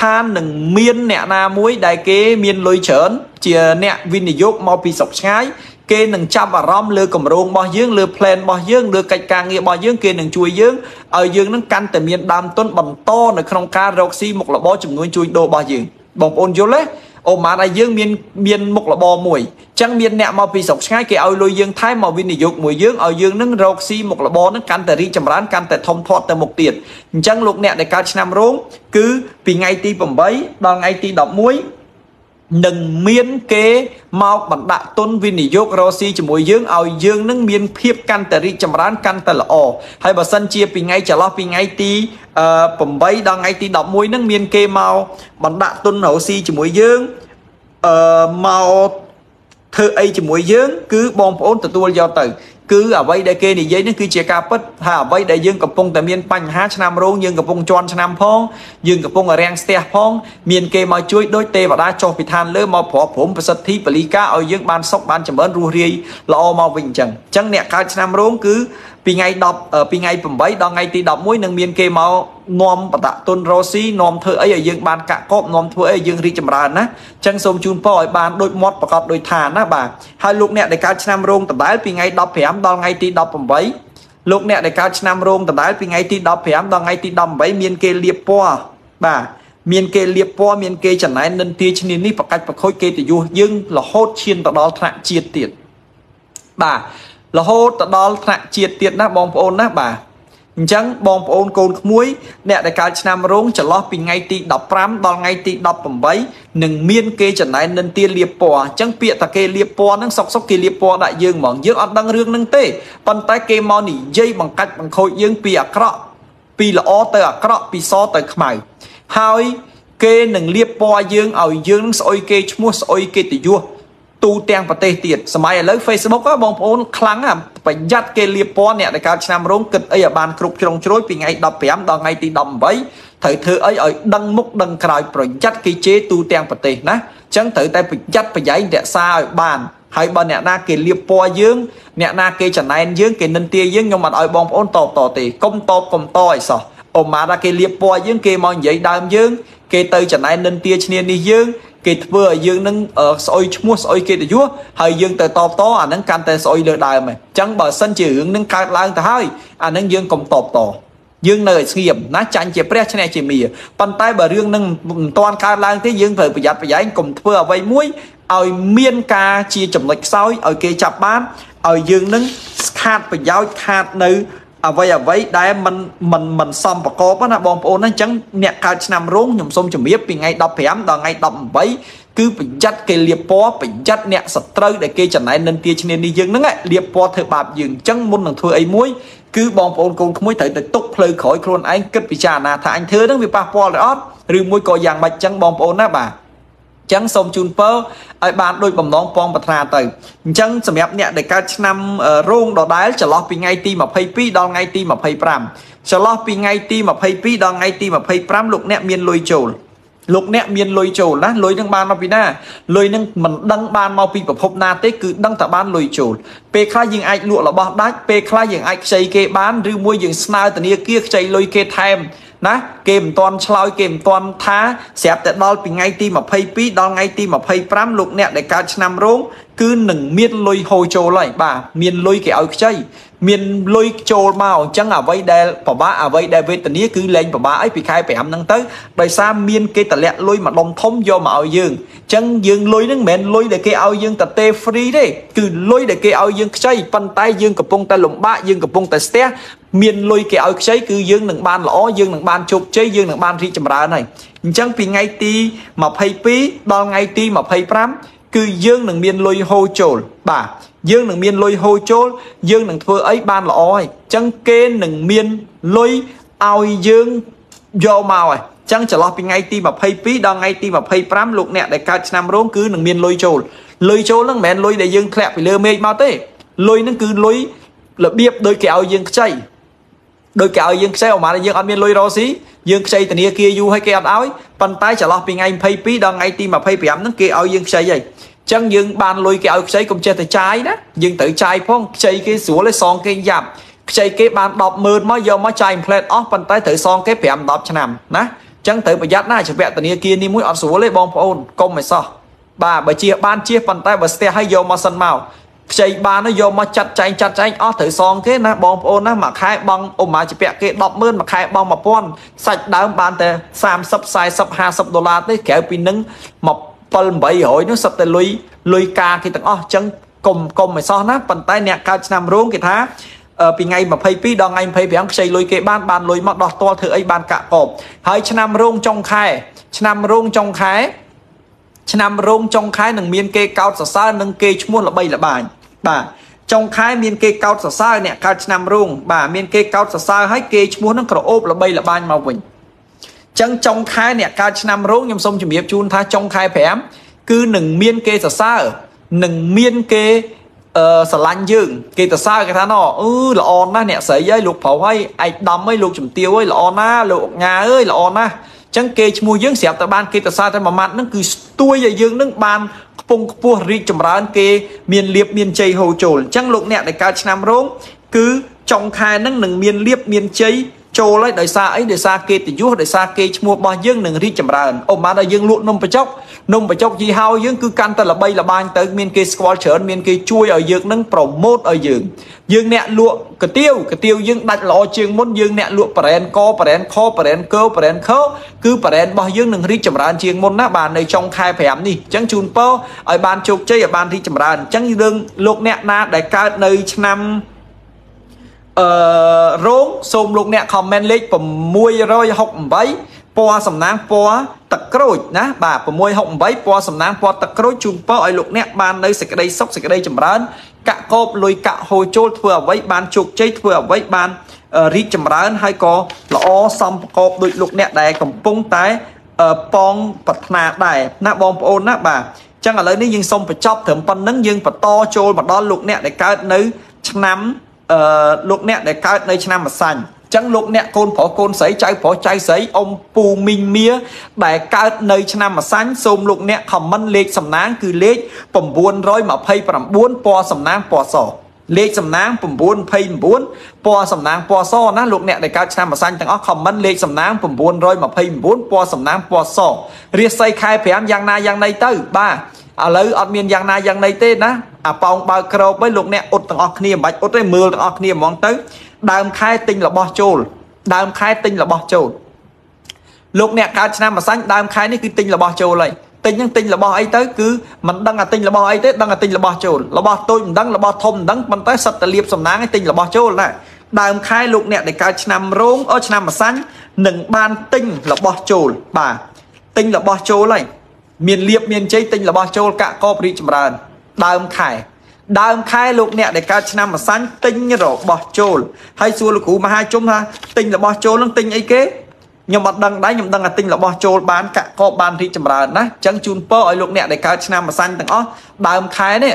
Speaker 1: ថានឹងមានអ្នកណាមួយដែលគេមានលុយច្រើនជាអ្នកវិនិយោគមកពីស្រុកឆ្ងាយ គេនឹងចាប់អារម្មណ៍លើគម្រោងរបស់យើងលើ plan របស់យើងលើកិច្ចការងាររបស់យើងគេនឹងជួយយើងឲ្យយើងនឹងកាន់តែមានដើមទុនបន្តនៅក្នុងការរកស៊ីមុខរបរចំនួនជួញដូររបស់យើងបងប្អូនយល់ទេអូម៉ានឲ្យយើងមានមានមុខរបរមួយអញ្ចឹងមានអ្នកមកពីស្រុកឆ្ងាយគេឲ្យលុយយើងថែមមកវិនិយោគមួយយើងឲ្យយើងនឹងរកស៊ីមុខរបរនឹងកាន់តែរីកចម្រើនកាន់តែធំធាត់ទៅមុខទៀតអញ្ចឹងលោកអ្នកដែលកើតឆ្នាំរោងគឺពីថ្ងៃទី8ដល់ថ្ងៃទី11 នឹងមានគេមកបណ្ដាក់ទុនវិនិយោគរកស៊ីជាមួយយើងឲ្យយើងនឹងមានភាពកាន់តែរីកចម្រើនកាន់តែល្អហើយបើសិនជាពីថ្ងៃចន្លោះពីថ្ងៃទី8ដល់ថ្ងៃទី11នឹងមានគេមកបណ្ដាក់ទុនរកស៊ីជាមួយយើងអឺមកធ្វើអីជាមួយយើង គឺបងប្អូនទទួលយកទៅ គឺអ្វីដែលគេនិយាយនេះគឺជាការពិតហើយអ្វីដែលយើងកំពុងតែមានបញ្ហាឆ្នាំរោងយើងកំពុងជន់ឆ្នាំផងយើងកំពុងរាំងស្ទះផងមានគេមកជួយដូចទេវតាចុះពីឋានលើមកប្រព្រំប្រសិទ្ធិបលីកាឲ្យយើងបានសុខបានចម្រើនរស់រាយល្អមកវិញអញ្ចឹងអញ្ចឹងអ្នកកើតឆ្នាំរោងគឺ ពីថ្ងៃ10ពីថ្ងៃ8ដល់ថ្ងៃទី11នឹងមានគេមកនាំបតតុនរ៉ូស៊ីនាំធ្វើអីឲ្យយើងបានកាក់កបនាំធ្វើអីឲ្យយើងរីកចម្រើនណាអញ្ចឹងសូមជូនពរឲ្យបានដូចមាត់ប្រកបដោយឋានណាបាទហើយលោកអ្នកដែលកើតឆ្នាំរោងដដែលពីថ្ងៃ15ដល់ថ្ងៃទី18លោកអ្នកដែលកើតឆ្នាំរោងដដែលពីថ្ងៃទី15ដល់ថ្ងៃទី18មានគេលៀបពណ៌បាទមានគេលៀបពណ៌មានគេចំណែននិន្ទាឈ្នានេះប្រកាច់ប្រខូចគេទៅយុះយើងរហូតឈានទៅដល់ថ្នាក់ជាតិទៀតបាទ រហូតទៅដល់ថ្នាក់ជាតិទៀតណាបងប្អូនណាបាទអញ្ចឹងបងប្អូនកូនក្មួយអ្នកដែលកើតឆ្នាំរោងចន្លោះពីថ្ងៃទី15ដល់ថ្ងៃទី18នឹងមានគេចំណែននិន្ទាលៀបពណ៌អញ្ចឹងពាក្យតាគេលៀបពណ៌ហ្នឹងសុកសុកគេលៀបពណ៌ដាក់យើងហ្មងយើងអត់ដឹងរឿងហ្នឹងទេប៉ុន្តែគេមកនិយាយបង្កាច់បង្ខូចយើងពីអាក្រក់ពីល្អទៅអាក្រក់ពីសទៅខ្មៅហើយគេនឹងលៀបពណ៌យើងឲ្យយើងនឹងស្អុយគេឈ្មោះស្អុយគេតយុះ ទូទាំងប្រទេសទៀតសម័យឥឡូវ Facebook បងប្អូនខ្លាំងប្រយ័ត្នគេលៀបពណ៌អ្នកដែលកើតឆ្នាំរោងគិតអីឲ្យបានគ្រប់ជ្រុងជ្រោយពីថ្ងៃ15ដល់ថ្ងៃទី18ត្រូវធ្វើអីឲ្យដឹងមុខដឹងក្រោយប្រយ័ត្នគេជេរទូទាំងប្រទេសណាអញ្ចឹងត្រូវតែប្រយ័ត្នប្រយែងរក្សាឲ្យបានហើយបើអ្នកណាគេលៀបពណ៌យើងអ្នកណាគេចំណែនយើងគេនិន្ទាយើងខ្ញុំអត់ឲ្យបងប្អូនតបតទេកុំតបកុំតអីសោះ អូម៉ាថាគេលៀបពណ៌យើងគេមកនិយាយដើមយើង គេទៅចំណែននិន្ទាឈ្នានេះយើងគេធ្វើឲ្យយើងនឹងស្អុយឈ្មោះស្អុយកិត្តិយសហើយយើងទៅតបតអានឹងកាន់តែស្អុយលើដើមឯងអញ្ចឹងបើសិនជារឿងនឹងកើតឡើងទៅហើយអានឹងយើងកុំតបតយើងនៅឲ្យស្ងៀមណាចាញ់ជាព្រះឈ្នះជាមាប៉ុន្តែបើរឿងនឹងមិនទាន់កើតឡើងទេយើងត្រូវប្រយ័ត្នប្រយែងកុំធ្វើអ្វីមួយឲ្យមានការជាចំណុចខ្សោយឲ្យគេចាប់បានឲ្យយើងនឹងខាតប្រយោជន៍ខាតនៅ អ្វីអ្វីដែលมันมันมันសំប្រកបណាបងប្អូនណាអញ្ចឹងអ្នកកើតឆ្នាំរោងខ្ញុំសូមជម្រាបពីថ្ងៃ15ដល់ថ្ងៃ18គឺប្រយ័ត្នគេលៀបពណ៌ប្រយ័ត្នអ្នកសត្រូវដែលគេចំណែននិន្ទាឈ្នានេះយើងហ្នឹងលៀបពណ៌ធ្វើបាបយើងអញ្ចឹងមុននឹងធ្វើអីមួយគឺបងប្អូនកូនក្មួយត្រូវតែទុកផ្លូវក្រោយខ្លួនឯងគិតពិចារណាថាអញធ្វើហ្នឹងវាប៉ះពាល់ទៅអត់ឬមួយក៏យ៉ាងម៉េចអញ្ចឹងបងប្អូនណាបាទ ចឹងសូមជូនពរឲ្យបានដូចបំណងពងប្រាថ្នាទៅអញ្ចឹងសម្រាប់អ្នកដែលកើតឆ្នាំរោងដដែលចន្លោះពីថ្ងៃទី22ដល់ថ្ងៃទី25ចន្លោះពីថ្ងៃទី22ដល់ថ្ងៃទី25លោកអ្នកមានលុយចូលលោកអ្នកមានលុយចូលណាលុយនឹងបានមកពីណាលុយនឹងមិនដឹងបានមកពីប្រភពណាទេគឺដឹងតែបានលុយចូលពេលខ្លះយើងអាចលក់របស់ដាច់ពេលខ្លះយើងអាចខ្ចីគេបានឬមួយយើងស្នើធនាគារខ្ចីលុយគេថែម ណាគេមិនទាន់ឆ្លើយគេមិនទាន់ថាស្រាប់តែដល់ពីថ្ងៃទី22ដល់ថ្ងៃទី25លោកអ្នកដែលកើតឆ្នាំរោង គឺនឹងមានលុយហូរចូលហើយបាទមានលុយគេឲ្យខ្ចីមានលុយចូលមកអញ្ចឹងអ្វីដែលពិបាកអ្វីដែលវេទនាគឺលែងពិបាកអីពីខែ5ហ្នឹងទៅដោយសារមានគេតម្លាក់លុយមួយដុំធំយកមកឲ្យយើងអញ្ចឹងយើងលុយហ្នឹងមិនមែនលុយដែលគេឲ្យយើងតែទេ free ទេគឺលុយដែលគេឲ្យយើងខ្ចីប៉ុន្តែយើងកំពុងតែលំបាកយើងកំពុងតែស្ទះមានលុយគេឲ្យខ្ចីគឺយើងនឹងបានល្អយើងនឹងបានជោគជ័យយើងនឹងបានរីកចម្រើនហើយអញ្ចឹងពីថ្ងៃទី22ដល់ថ្ងៃទី25 គឺយើងនឹងមានលុយហូរចូល បាទយើងនឹងមានលុយហូរចូល យើងនឹងធ្វើអីបានល្អហើយអញ្ចឹងគេនឹងមានលុយឲ្យយើងយកមកហើយចឹងចន្លោះពីថ្ងៃទី22ដល់ថ្ងៃទី25លោកអ្នកដែលកើតឆ្នាំរោងគឺនឹងមានលុយចូលលុយចូលហ្នឹងមិនមែនលុយដែលយើងធ្លាក់ពីលើមេឃមកទេលុយហ្នឹងគឺលុយរបៀបដូចគេឲ្យយើងខ្ចីដូចគេឲ្យយើងខ្ចីអមរយើងអត់មានលុយរកស៊ីយើងខ្ចីធនាគារយូរហើយគេអត់ឲ្យប៉ុន្តែចន្លោះពីថ្ងៃ22ដល់ថ្ងៃទី25ហ្នឹងគេឲ្យយើងខ្ចីហើយ ចឹងយើងបានលុយគេឲ្យខ្ចីកុំចេះតែចាយណាយើងត្រូវចាយផងខ្ចីគេស្រួលឯសងគេយ៉ាប់ខ្ចីគេបាន100000មកយកមកចាយ plate អស់ប៉ុន្តែត្រូវសងគេ5 10ឆ្នាំណាចឹងត្រូវប្រយ័ត្នណាជីវៈធនាគារនេះមួយអត់ស្រួលទេបងប្អូនកុំឲ្យសោះបាទបើជាបានជាប៉ុន្តែបើស្ទះឲ្យយកមកសិនមកខ្ចីបានទៅយកមកចាត់ចែងចាត់ចែងអស់ត្រូវសងគេណាបងប្អូនណាមួយខែបង់ឧមាជពាក់គេ100,000មួយខែបង់1000សាច់ដើមបានតែ30 40 50ដុល្លារទេក្រៅពីនឹងមក7 800នោះសិតតែលុយលុយការគេទាំងអស់អញ្ចឹងកុំកុំឲ្យសោះណាប៉ុន្តែអ្នកកើតឆ្នាំរោងគេថាពីថ្ងៃ22ដល់ថ្ងៃ25ខ្ចីលុយគេបានបានលុយមកដោះទាល់ធ្វើអីបានកាក់កបហើយឆ្នាំរោងចុងខែ ឆ្នាំរោងចុងខែឆ្នាំរោងចុងខែនឹងមានគេកោតសរសើរនិងគេឈ្មោះល្បីល្បាញបាទចុងខែមានគេកោតសរសើរអ្នកកើតឆ្នាំរោងបាទមានគេកោតសរសើរហើយគេឈ្មោះនឹងក្រអូបល្បីល្បាញមកវិញ ចឹងចុងខែអ្នកកើតឆ្នាំរោងខ្ញុំសូមជម្រាបជូនថាចុងខែ5គឺនឹងមានគេសរសើរនឹងមានគេអឺស្រឡាញ់យើង គេទៅសើគេថាណអឺល្អណាស់អ្នកស្រីអើយលោកប្រុសអើយឯកដំអើយលោកជំទាវអើយល្អណាស់លោកញ៉ាអើយល្អណាស់ចឹងគេឈ្មោះយើងស្រាប់តែបានគេទៅសារតែមួយម៉ាត់ហ្នឹងគឺស្ទួយឲ្យយើងនឹងបានខ្ពង់ខ្ពស់រីកចម្រើនគេមានលៀបមានជ័យហូរចូលអញ្ចឹងលោកអ្នកដែលកើតឆ្នាំរោងគឺចុងខែហ្នឹងនឹងមានលៀបមានជ័យ ចូលហើយដោយសារអីដោយសារគេតយុះដោយសារគេឈ្មោះរបស់យើងនឹងរីកចម្រើនអូម៉ាដល់យើងលក់នំបញ្ចុកនំបញ្ចុកយីហោយើងគឺកាន់តែល្បីល្បាញទៅមានគេស្គាល់ច្រើនមានគេជួយឲ្យយើងនឹងប្រម៉ូតឲ្យយើងយើងអ្នកលក់កាទៀវកាទៀវយើងដាច់ល្អជាងមុនយើងអ្នកលក់ប្រេនកប្រេនខប្រេនកោប្រេនខគឺប្រេនរបស់យើងនឹងរីកចម្រើនជាងមុនណាបាទនៅចុងខែ5នេះអញ្ចឹងជូនពរឲ្យបានជោគជ័យឲ្យបានរីកចម្រើនអញ្ចឹងរឿងលោកអ្នកណាដែលកើតនៅឆ្នាំ អឺរោងសូមលោកអ្នកខមមិនលេខ668ពណ៌សំណាងពណ៌ទឹកក្រូចណាបាទ668ពណ៌សំណាងពណ៌ទឹកក្រូចជូនពរឲ្យលោកអ្នកបាននៅសេចក្តីសុខសេចក្តីចម្រើនកាក់កោបលុយកាក់ហូរចូលធ្វើអ្វីបានជោគជ័យធ្វើអ្វីបានរីកចម្រើនហើយក៏ល្អសំប្រកបដោយលោកអ្នកដែលកំពុងតែប៉ងប្រាថ្នាដែរណាបងប្អូនណាបាទចឹងឥឡូវនេះយើងសូមបញ្ចប់ត្រឹមប៉ុណ្្នឹងយើងបន្តចូលមកដល់លោកអ្នកដែលកើតនៅឆ្នាំ អឺលោកអ្នកដែលកើតនៅឆ្នាំម្សាញ់ចឹងលោកអ្នកកូនប្រុសកូនស្រីចៅប្រុសចៅស្រីអ៊ំពូមីងមៀដែលកើតនៅឆ្នាំម្សាញ់សូមលោកអ្នកខមមិនលេខសំណាងគឺលេខ929ពណ៌សំណាងពណ៌សលេខសំណាង929ពណ៌សំណាងពណ៌សណាលោកអ្នកដែលកើតឆ្នាំម្សាញ់ទាំងអស់ខមមិនលេខសំណាង929ពណ៌សំណាងពណ៌សរាសីខែ5យ៉ាងណាយ៉ាងណីទៅបាទ ឥឡូវអត់មានយ៉ាងណាយ៉ាងណីទេណាអាប៉ោងបើកក្រោបឲ្យលោកអ្នកអ៊ុតទាំងអស់គ្នាមិនបាច់អ៊ុតទេមើលទាំងអស់គ្នាហ្មងទៅ ដើមខែទិញរបស់ចូល ដើមខែទិញរបស់ចូលលោកអ្នកកើតឆ្នាំម្សាញ់ដើមខែនេះគឺទិញរបស់ចូលហើយទិញហ្នឹងទិញរបស់អីទៅគឺមិនដឹងថាទិញរបស់អីទេដឹងថាទិញរបស់ចូលរបស់តូចមិនដឹងរបស់ធំមិនដឹងប៉ុន្តែសិតតែលៀបសំណាងឲ្យទិញរបស់ចូលណាដើមខែលោកអ្នកដែលកើតឆ្នាំរោងអូឆ្នាំម្សាញ់នឹងបានទិញរបស់ចូលបាទទិញរបស់ចូលហើយ មានលៀបមានជ័យទិញរបស់ចូលកាក់កបរីកចម្រើន ដើមខែដើមខែលោកអ្នកដែលកើតឆ្នាំម្សាញ់ទិញរបស់ចូលហើយសួរលោកគ្រូមហាជុំថាទិញរបស់ចូលនឹងទិញអីគេខ្ញុំអត់ដឹងដែរខ្ញុំដឹងថាទិញរបស់ចូលបានកាក់កបបានរីកចម្រើនណាអញ្ចឹងជូនពរឲ្យលោកអ្នកដែលកើតឆ្នាំម្សាញ់ទាំងអស់ដើមខែនេះ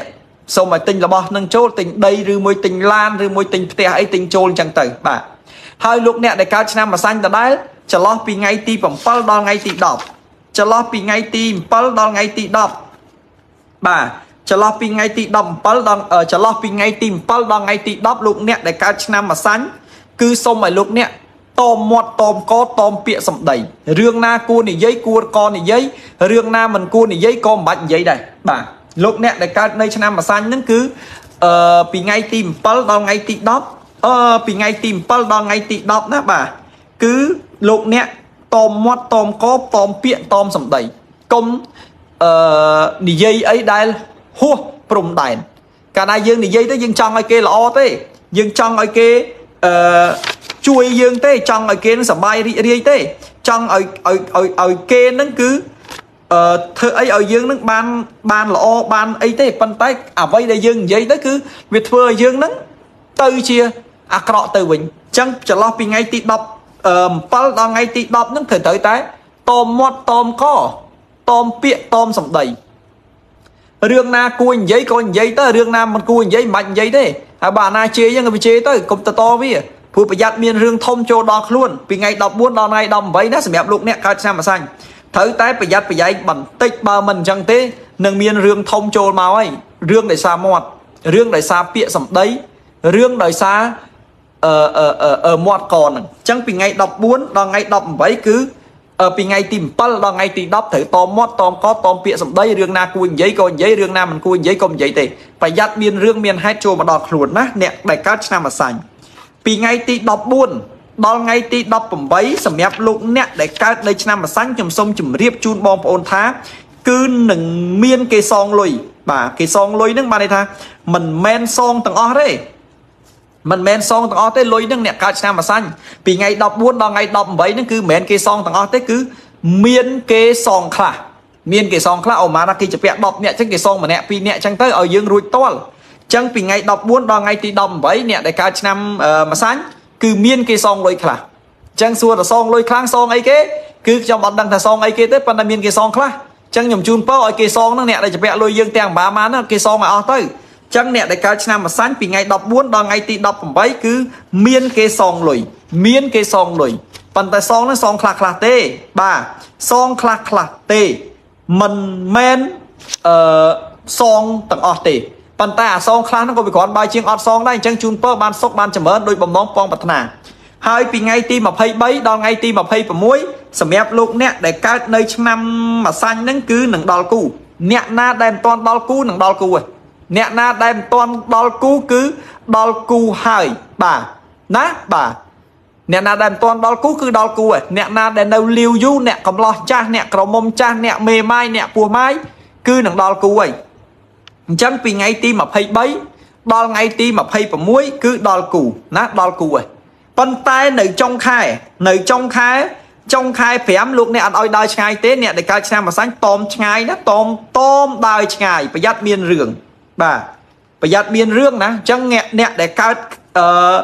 Speaker 1: សូមឲ្យទិញរបស់នឹងចូលទិញដីឬមួយទិញឡានឬមួយទិញផ្ទះអីទិញចូលអញ្ចឹងទៅបាទហើយលោកអ្នកដែលកើតឆ្នាំម្សាញ់ដដែលចន្លោះពីថ្ងៃទី7ដល់ថ្ងៃទី10 ចន្លោះពីថ្ងៃទី7ដល់ថ្ងៃទី10បាទចន្លោះពីថ្ងៃទី17ដល់ចន្លោះពីថ្ងៃទី7ដល់ថ្ងៃទី10លោកអ្នកដែលកើតឆ្នាំម្សាញ់គឺសូមឲ្យលោកអ្នកតមមាត់តមកតមពាក្យសម្ដីរឿងណាគួរនិយាយគួរកនិយាយរឿងណាមិនគួរនិយាយក៏មិនបាច់និយាយដែរបាទលោកអ្នកដែលកើតនៅឆ្នាំម្សាញ់ហ្នឹងគឺអឺពីថ្ងៃទី7ដល់ថ្ងៃទី10អឺពីថ្ងៃទី7ដល់ថ្ងៃទី10ណាបាទគឺលោកអ្នក តមមាត់តមកតមពាក្យតមសម្ដីកុំអឺនិយាយអីដែលហួសព្រំដែនកាលណាយើងនិយាយទៅយើងចង់ឲ្យគេល្អទេ យើងចង់ឲ្យគេអឺជួយយើងទេចង់ឲ្យគេនឹងសប្បាយរីករាយទេ ចង់ឲ្យឲ្យឲ្យឲ្យគេនឹងគឺអឺធ្វើអីឲ្យយើងនឹងបានបានល្អបានអីទេប៉ុន្តែអ្វីដែលយើងនិយាយទៅគឺវាធ្វើឲ្យយើងនឹងទៅជាអាក្រក់ទៅវិញអញ្ចឹងចន្លោះពីថ្ងៃទី10 7ដល់ថ្ងៃទី10ហ្នឹងត្រូវត្រូវតែតមមាត់តមកតមពាកតមសម្ដីរឿងណាគួរនិយាយក៏និយាយទៅរឿងណាមិនគួរនិយាយមិនបាច់និយាយទេហើយបើអាណាជេរអញ្ចឹងក៏វាជេរទៅកុំតតវាព្រោះប្រយ័ត្នមានរឿងធំចូលដល់ខ្លួនពីថ្ងៃ14ដល់ថ្ងៃ18ណាសម្រាប់លោកអ្នកកើតឆ្នាំម្សាញ់ត្រូវតែប្រយ័ត្នប្រយែងបន្តិចបើមិនអញ្ចឹងទេនឹងមានរឿងធំចូលមកហើយរឿងដោយសារមាត់រឿងដោយសារពាក្យសម្ដីរឿងដោយសារ អឺអឺមាត់កហ្នឹងអញ្ចឹងពីថ្ងៃ14ដល់ថ្ងៃ18គឺពីថ្ងៃទី7ដល់ថ្ងៃទី10ត្រូវតមាត់តមកតមពាក្យសម្ដីរឿងណាគួរនិយាយក៏និយាយរឿងណាមិនគួរនិយាយក៏និយាយទេប្រយ័ត្នមានរឿងមានហេតុចូលមកដល់ខ្លួនណាអ្នកដែលកើតឆ្នាំអាសាញ់ពីថ្ងៃទី14ដល់ថ្ងៃទី18សម្រាប់លោកអ្នកដែលកើតនៅឆ្នាំអាសាញ់ខ្ញុំសូមជម្រាបជូនបងប្អូនថាគឺនឹងមានគេសងលុយបាទគេសងលុយហ្នឹងបានន័យថាមិនមែនសងទាំងអស់ទេ មិនមែនសងទាំងអស់ទេលុយហ្នឹងអ្នកកើតឆ្នាំអាសាញ់ពីថ្ងៃ14ដល់ថ្ងៃ18ហ្នឹងគឺមិនមែនគេសងទាំងអស់ទេគឺមានគេសងខ្លះមានគេសងខ្លះអូម៉ាណាគេជាពាក់10អ្នកអញ្ចឹងគេសងម្នាក់2អ្នកអញ្ចឹងទៅឲ្យយើងរួចតល់អញ្ចឹងពីថ្ងៃ14ដល់ថ្ងៃទី18អ្នកដែលកើតឆ្នាំម្សាញ់គឺមានគេសងលុយខ្លះអញ្ចឹងសួរតសងលុយខ្លាំងសងអីគេគឺខ្ញុំអត់ដឹងថាសងអីគេទេប៉ុន្តែមានគេសងខ្លះអញ្ចឹងខ្ញុំជូនពរឲ្យគេសងហ្នឹងអ្នកដែលជាពាក់លុយយើងទាំងបាម៉ានគេសងឲ្យអស់ទៅ ចឹងអ្នកដែលកើតឆ្នាំម្សាញ់ពីថ្ងៃ14ដល់ថ្ងៃទី18គឺមានគេសងលុយមានគេសងលុយប៉ុន្តែសងហ្នឹងសងខ្លះខ្លះទេ បាទសងខ្លះខ្លះទេមិនមែនអឺសងទាំងអស់ទេប៉ុន្តែអាសងខ្លះហ្នឹងក៏វាគ្រាន់បើជាងអត់សងដែរអញ្ចឹងជូនពើបានសុខបានចម្រើនដោយបំណងពងប្រាថ្នាហើយពីថ្ងៃទី23ដល់ថ្ងៃទី26សម្រាប់លោកអ្នកដែលកើតនៅឆ្នាំម្សាញ់ហ្នឹងគឺនឹងដល់គូអ្នកណាដែលមិនទាន់ដល់គូនឹងដល់គូឯង អ្នកណាដែលមិនទាន់ដល់គូគឺដល់គូហើយបាទណាបាទអ្នកណាដែលមិនទាន់ដល់គូគឺដល់គូហើយអ្នកណាដែលនៅលាវយូអ្នកកំឡោះចាស់អ្នកក្រមុំចាស់អ្នកមេម៉ាយអ្នកពោះម៉ាយគឺនឹងដល់គូហើយអញ្ចឹងពីថ្ងៃទី23ដល់ថ្ងៃទី26គឺដល់គូណាដល់គូហើយប៉ុន្តែនៅចុងខែនៅចុងខែចុងខែ5លោកអ្នកអត់ឲ្យដើរឆ្ងាយទេអ្នកដែលកើតឆ្នាំម្សាញ់តอมឆ្ងាយណាតอมតอมដើរឆ្ងាយប្រយ័ត្នមានរឿង បាទប្រយ័ត្នមានរឿងណាអញ្ចឹងអ្នកអ្នកដែលកើតអឺ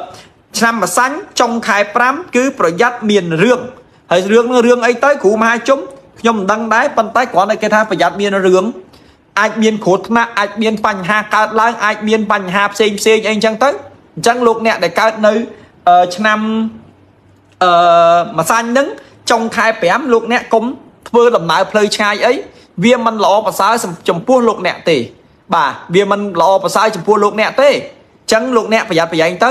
Speaker 1: ឆ្នាំម្សាញ់ចុងខែ5គឺប្រយ័ត្នមានរឿងហើយរឿងនឹងរឿងអីទៅគ្រូមហាជុំខ្ញុំមិនដឹងដែរប៉ុន្តែគ្រាន់តែគេថាប្រយ័ត្នមានរឿងអាចមានគ្រោះថ្នាក់អាចមានបញ្ហាកើតឡើងអាចមានបញ្ហាផ្សេងផ្សេងអីអញ្ចឹងទៅអញ្ចឹងលោកអ្នកដែលកើតនៅឆ្នាំអឺម្សាញ់នឹងចុងខែ5លោកអ្នកកុំធ្វើដំណើរផ្លូវឆ្ងាយអីវាមិនល្អប្រសើរចំពោះលោកអ្នកទេ បាទវាមិនល្អប្រសើរចំពោះលោកអ្នកទេអញ្ចឹងលោកអ្នកប្រយ័ត្នប្រយែងទៅ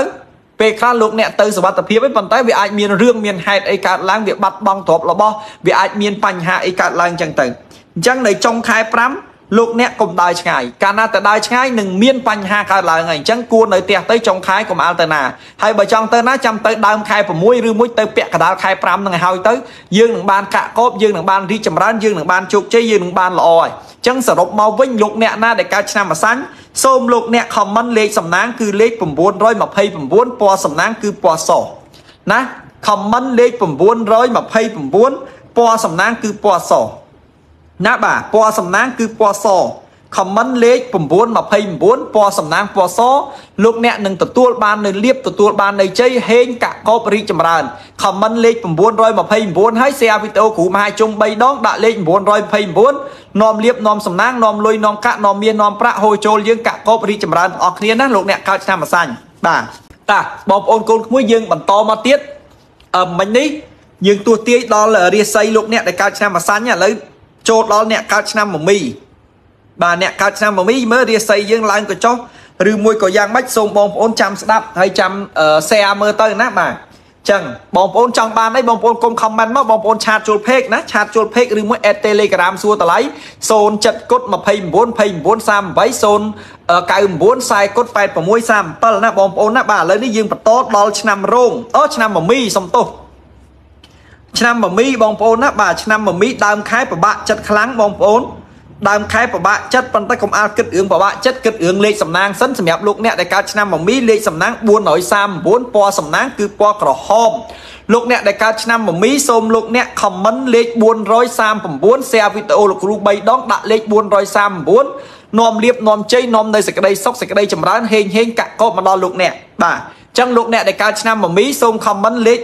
Speaker 1: ពេលខ្លះលោកអ្នកទៅសវត្ថភាពឯងប៉ុន្តែវាអាចមានរឿងមានហេតុអីកើតឡើងវាបាត់បង់ទ្រព្យរបស់វាអាចមានបញ្ហាអីកើតឡើងអញ្ចឹងទៅអញ្ចឹងនៅចុងខែ5 លោកអ្នកកុំដើរឆ្ងាយកាលណាទៅដើរឆ្ងាយនឹងមានបញ្ហាកើតឡើងហើយអញ្ចឹងគួរនៅផ្ទះទៅចុងខែកុំអាលទៅណាហើយបើចង់ទៅណាចាំទៅដើមខែ6ឬមួយទៅពាក់កណ្ដាលខែ5នឹងឲ្យហើយទៅយើងនឹងបានកាក់កបយើងនឹងបានរីកចម្រើនយើងនឹងបានជោគជ័យយើងនឹងបានល្អហើយចឹងសរុបមកវិញលោកអ្នកណាដែលកើតឆ្នាំម្សាញ់សូមលោកអ្នក comment លេខសំណាងគឺលេខ929ពណ៌សំណាងគឺពណ៌សណា comment លេខ929ពណ៌សំណាងគឺពណ៌ស ណាបាទពណ៌សំណាងគឺពណ៌ស comment លេខ929ពណ៌សំណាងពណ៌សលោកអ្នកនឹងទទួលបាននៅលៀបទទួលបាននៅជ័យហេងកកបរីកចម្រើន comment លេខ929ហើយ share វីដេអូគ្រូមហាជុំ3ដងដាក់លេខ929នាំលៀបនាំសំណាងនាំលុយនាំកាក់នាំមាសនាំប្រាក់ហូរចូលយើងកកបរីកចម្រើនទាំងអស់គ្នាណាលោកអ្នកកើតឆ្នាំម្សាញ់បាទតាបងប្អូនកូនក្មួយយើងបន្តមកទៀតអឺមិញនេះយើងទួទាយដល់រាសីលោកអ្នកដែលកើតឆ្នាំម្សាញ់ឥឡូវ ចូលដល់អ្នកកើតឆ្នាំមមីបាទអ្នកកើតឆ្នាំមមីមើលរាសីយើងឡើងកញ្ចុះឬមួយក៏យ៉ាងម៉េចសូមបងប្អូនចាំស្ដាប់ហើយចាំ share មើលទៅណាបាទចឹងបងប្អូនចង់បានអីបងប្អូនកុំ comment មកបងប្អូនឆាតចូល page ណាឆាតចូល page ឬមួយ add Telegram សួរតម្លៃ07គុត29 29 38 099 40គុត86 37ណាបងប្អូនណាបាទឥឡូវនេះយើងបន្តដល់ឆ្នាំរោងអូឆ្នាំមមីសំទោស ឆ្នាំមមីបងប្អូនណាបាទឆ្នាំមមីដើមខែប្របាក់ចិត្តខ្លាំងបងប្អូនដើមខែប្របាក់ចិត្តប៉ុន្តែកុំអាលគិតរឿងប្របាក់ចិត្តគិតរឿងលេខសំណាងសិនសម្រាប់លោកអ្នកដែលកើតឆ្នាំមមីលេខសំណាង439ពណ៌សំណាងគឺពណ៌ក្រហមលោកអ្នកដែលកើតឆ្នាំមមីសូមលោកអ្នក comment លេខ439 share វីដេអូលោកគ្រូ3ដងដាក់លេខ439នាំលៀបនាំជ័យនាំនៅសេចក្តីសុខសេចក្តីចម្រើនហេងហេងកាក់កបមកដល់លោកអ្នកបាទចឹងលោកអ្នកដែលកើតឆ្នាំមមីសូម comment លេខ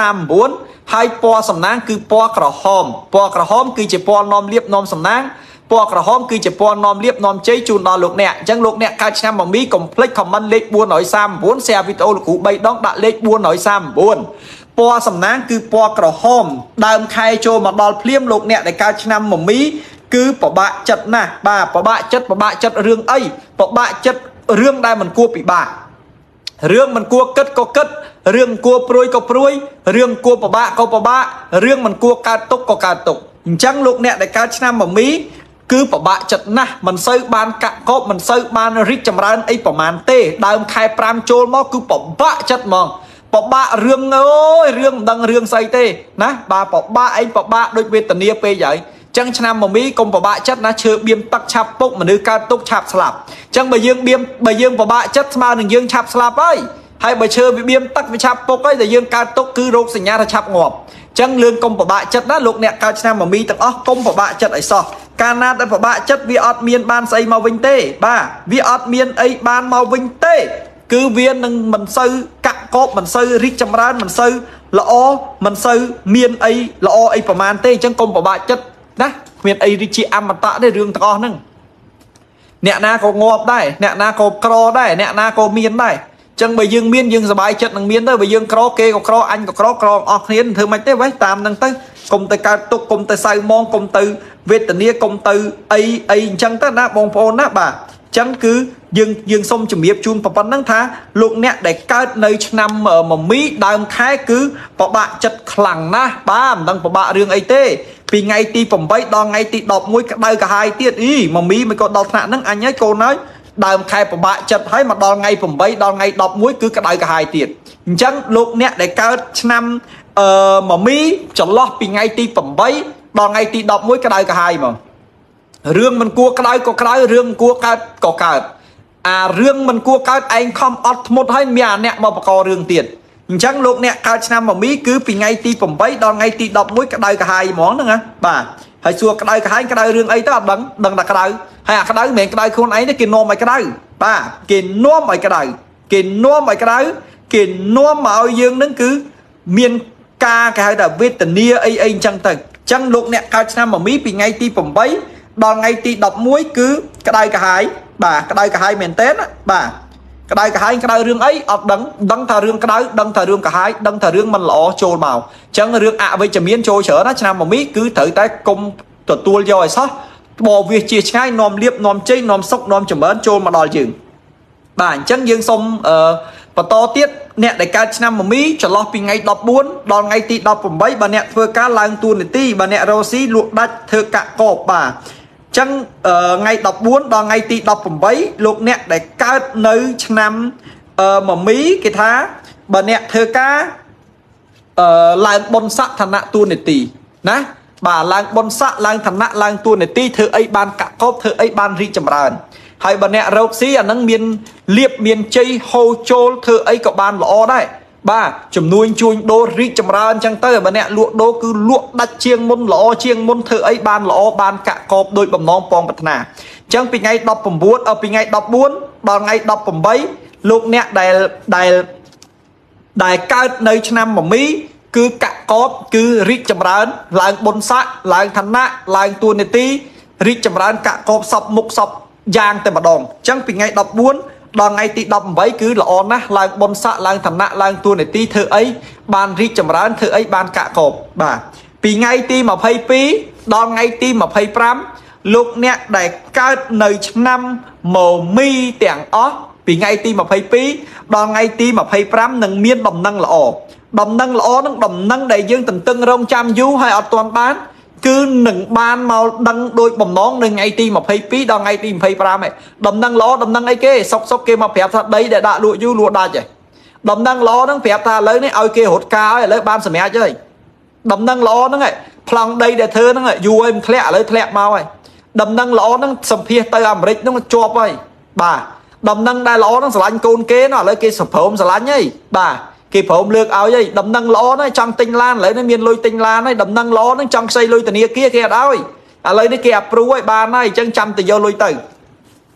Speaker 1: 439 ហើយពណ៌សំណាងគឺពណ៌ក្រហមពណ៌ក្រហមគឺជាពណ៌នាំលៀបនាំសំណាងពណ៌ក្រហមគឺជាពណ៌នាំលៀបនាំជ័យជូនដល់លោកអ្នកអញ្ចឹងលោកអ្នកកើតឆ្នាំមមីកុំភ្លេច comment លេខ439 share វីដេអូលោកគ្រូ3ដងដាក់លេខ439ពណ៌សំណាងគឺពណ៌ក្រហម ដើមខែចូលមកដល់ភ្លាមលោកអ្នកដែលកើតឆ្នាំមមីគឺពិបាកចិត្តណាស់បាទពិបាកចិត្តពិបាកចិត្តរឿងអីពិបាកចិត្តរឿងដែលមិនគួរពិបាក រឿងមិនគួរគិតក៏គិតរឿងគួរព្រួយក៏ព្រួយរឿងគួរពិបាកក៏ពិបាករឿងមិនគួរកើតទុកក៏កើតទុកអញ្ចឹងលោកអ្នកដែលកើតឆ្នាំមមីគឺពិបាកចិត្តណាស់មិនសូវបានកាក់កបមិនសូវបានរីកចម្រើនអីប្រមាណទេ ដើមខែ5ចូលមកគឺពិបាកចិត្តហ្មងពិបាករឿងអើយរឿងមិនដឹងរឿងស្អីទេណាបាទពិបាកអីពិបាកដូចវេទនាពេកហើយ ចឹងឆ្នាំមមីកុំពិបាកចិត្តណាឈើបៀមទឹកឆាប់ពុកមនុស្សកើតទុកឆាប់ស្លាប់ចឹងបើយើងបៀមបើយើងពិបាកចិត្តស្មើនឹងយើងឆាប់ស្លាប់ហើយហើយបើឈើវាបៀមទឹកវាឆាប់ពុកហើយតែយើងកើតទុកគឺរោគសញ្ញាថាឆាប់ងាប់ចឹងលឿនកុំពិបាកចិត្តណាលោកអ្នកកើតឆ្នាំមមីទាំងអស់កុំពិបាកចិត្តឲ្យសោះកាលណាដែលពិបាកចិត្តវាអត់មានបានស្អីមកវិញទេ បាទវាអត់មានអីបានមកវិញទេ គឺវានឹងមិនសូវកាក់កបមិនសូវរីកចម្រើនមិនសូវល្អមិនសូវមានអីល្អអីប្រមាណទេអញ្ចឹងកុំពិបាកចិត្ត ណាគ្មានអីរីជាអមតៈទេរឿងទាំងអស់ហ្នឹងអ្នកណាក៏ងាប់ដែរអ្នកណាក៏ក្រដែរអ្នកណាក៏មានដែរចឹងបើយើងមានយើងសប្បាយចិត្តនឹងមានទៅបើយើងក្រគេក៏ក្រអញក៏ក្រក្រអស់គ្នាធ្វើម៉េចទេវ៉េតាមហ្នឹងទៅកុំទៅកើតទុកកុំទៅសៅមងកុំទៅវេទនាកុំទៅអីអីអញ្ចឹងទៅណាបងប្អូនណាបាទចឹងគឺយើងយើងសូមជំរាបជូនប៉ុណ្ណឹងថាលោកអ្នកដែលកើតនៅឆ្នាំមមីដើមខែគឺពិបាកចិត្តខ្លាំងណាស់បាទមិនដឹងពិបាករឿងអីទេ ពីថ្ងៃទី8ដល់ថ្ងៃទី11ក្តៅក្រហាយទៀតអីមមីមិនក៏ដល់ថ្នាក់ហ្នឹងអញហើយកូនហើយដើមខែពិបាកចិត្តហើយមកដល់ថ្ងៃ8ដល់ថ្ងៃ11គឺក្តៅក្រហាយទៀតអញ្ចឹងលោកអ្នកដែលកើតឆ្នាំអឺមមីចន្លោះពីថ្ងៃទី8ដល់ថ្ងៃទី11ក្តៅក្រហាយមករឿងមិនគួរក្តៅក៏ក្តៅរឿងគួរកើតក៏កើតអារឿងមិនគួរកើតឯងខំអត់ធ្មត់ហើយមានអាអ្នកមកបកករឿងទៀត អញ្ចឹងលោកអ្នកកើតឆ្នាំមមីគឺពីថ្ងៃទី8ដល់ថ្ងៃទី11ក្តៅក្រហាយហ្មងហ្នឹងណាបាទហើយសួរក្តៅក្រហាយក្តៅរឿងអីទៅអត់ដឹងដឹងតែក្តៅហើយអាក្តៅមិនមែនក្តៅខ្លួនឯងទេគេនាំឲ្យក្តៅបាទគេនាំឲ្យក្តៅគេនាំឲ្យក្តៅគេនាំមកឲ្យយើងនឹងគឺមានការគេហៅថាវេទនាអីអីអញ្ចឹងទៅអញ្ចឹងលោកអ្នកកើតឆ្នាំមមីពីថ្ងៃទី8ដល់ថ្ងៃទី11គឺក្តៅក្រហាយបាទក្តៅក្រហាយមែនតើបាទ ក្តៅក្រហាយក្តៅរឿងអីអត់ដឹងដឹងថារឿងក្តៅដឹងថារឿងក្រហាយដឹងថារឿងមិនល្អចូលមកអញ្ចឹងរឿងអវិជ្ជមានចូលច្រើនណាឆ្នាំមមីគឺត្រូវតែគុំទទួលយកឲ្យសោះបោវាជាឆ្ងាយនាំលៀបនាំជ័យនាំសុកនាំចម្រើនចូលមកដល់យើងបាទអញ្ចឹងយើងសូមអឺបន្តទៀតអ្នកដែលកើតឆ្នាំមមីចន្លោះពីថ្ងៃ14ដល់ថ្ងៃទី18បើអ្នកធ្វើការឡើងទួនាទីបើអ្នករស់ស៊ីលក់ដាច់ធ្វើកាក់កបបាទ ចឹងថ្ងៃ14ដល់ថ្ងៃទី18លោកអ្នកដែលកើតនៅឆ្នាំមមីគេថាបើអ្នកធ្វើការអឺឡើងបុណ្យស័ក្តិឋានៈទូនាទីណាបាទឡើងបុណ្យស័ក្តិឡើងឋានៈឡើងទូនាទីធ្វើអីបានកកបធ្វើអីបានរីកចម្រើនហើយបើអ្នករោគស៊ីអានឹងមានលៀបមានជ័យហូរចូលធ្វើអីក៏បានល្អដែរ បាទចំនួនជួញដូររីកចម្រើនអញ្ចឹងទៅបើអ្នកលក់ដូរគឺលក់ដាច់ជាងមុនល្អជាងមុនធ្វើអីបានល្អបានកាក់កបដោយបំណងពងប្រាថ្នាអញ្ចឹងពីថ្ងៃ19អពីថ្ងៃ14ដល់ថ្ងៃ18លោកអ្នកដែលដែលដែលកើតនៅឆ្នាំមមីគឺកាក់កបគឺរីកចម្រើន ឡើងបុណ្យស័ក្តិឡើងឋានៈឡើងទួនាទីរីកចម្រើនកាក់កបសពមុខសពយ៉ាងតែម្ដងអញ្ចឹងពីថ្ងៃ14 ដល់ថ្ងៃទី18គឺល្អណាស់ឡើងបុណ្យស័ក្តិឡើងឋានៈឡើងទួនាទីធ្វើអីបានរីកចម្រើនធ្វើអីបានកាក់កបបាទពីថ្ងៃទី22ដល់ថ្ងៃទី25លោកអ្នកដែលកើតនៅឆ្នាំមមីទាំងអស់ពីថ្ងៃទី22ដល់ថ្ងៃទី25នឹងមានដំណឹងល្អដំណឹងល្អនឹងដំណឹងដែលយើងទន្ទឹងរង់ចាំយូរហើយអត់ទាន់បាន គឺនឹងបានមកដឹងដោយបំណងនៅថ្ងៃទី22ដល់ថ្ងៃទី25ឯងដំណឹងល្អដំណឹងអីគេសុកសុកគេមកប្រាប់ថាដីដែលដាក់លក់យូរលក់ដាច់ឯងដំណឹងល្អហ្នឹងប្រាប់ថាឥឡូវនេះឲ្យគេរត់ការហើយឥឡូវបានសម្រាប់ហើយដំណឹងល្អហ្នឹងឯងប្លង់ដីដែលធ្វើហ្នឹងយូរហើយមិនធ្លាក់ឥឡូវធ្លាក់មកហើយដំណឹងល្អហ្នឹងសម្ភាសទៅអាមេរិកហ្នឹងជាប់ហើយបាទដំណឹងដែលល្អហ្នឹងស្រឡាញ់កូនគេណាឥឡូវគេសព្រមស្រឡាញ់ហើយបាទ គេព្រមលើកឲ្យហើយដំណឹងល្អណាស់ចង់ទិញឡានឥឡូវនេះមានលុយទិញឡានហើយដំណឹងល្អហ្នឹងចង់ខ្ចីលុយធនាគារគេអត់ឲ្យឥឡូវនេះគេអាប់ព្រូឲ្យបានហើយអញ្ចឹងចាំទៅយកលុយទៅ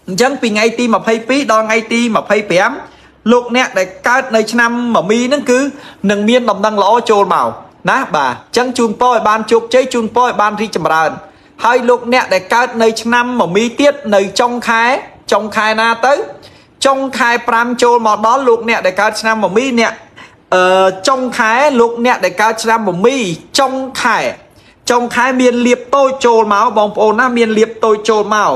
Speaker 1: អញ្ចឹងពីថ្ងៃទី22ដល់ថ្ងៃទី25លោកអ្នកដែលកើតនៅឆ្នាំមមីហ្នឹងគឺនឹងមានដំណឹងល្អចូលមកណាបាទអញ្ចឹងជូនពរឲ្យបានជោគជ័យជូនពរឲ្យបានរីកចម្រើនហើយលោកអ្នកដែលកើតនៅឆ្នាំមមីទៀតនៅចុងខែចុងខែណាទៅចុងខែ5ចូលមកដល់លោកអ្នកដែលកើតឆ្នាំមមីអ្នក អឺចុងខែលោកអ្នកដែលកើតឆ្នាំមមីចុងខែចុងខែមានលៀបតូចចូលមកបងប្អូនណាមានលៀបតូចចូលមក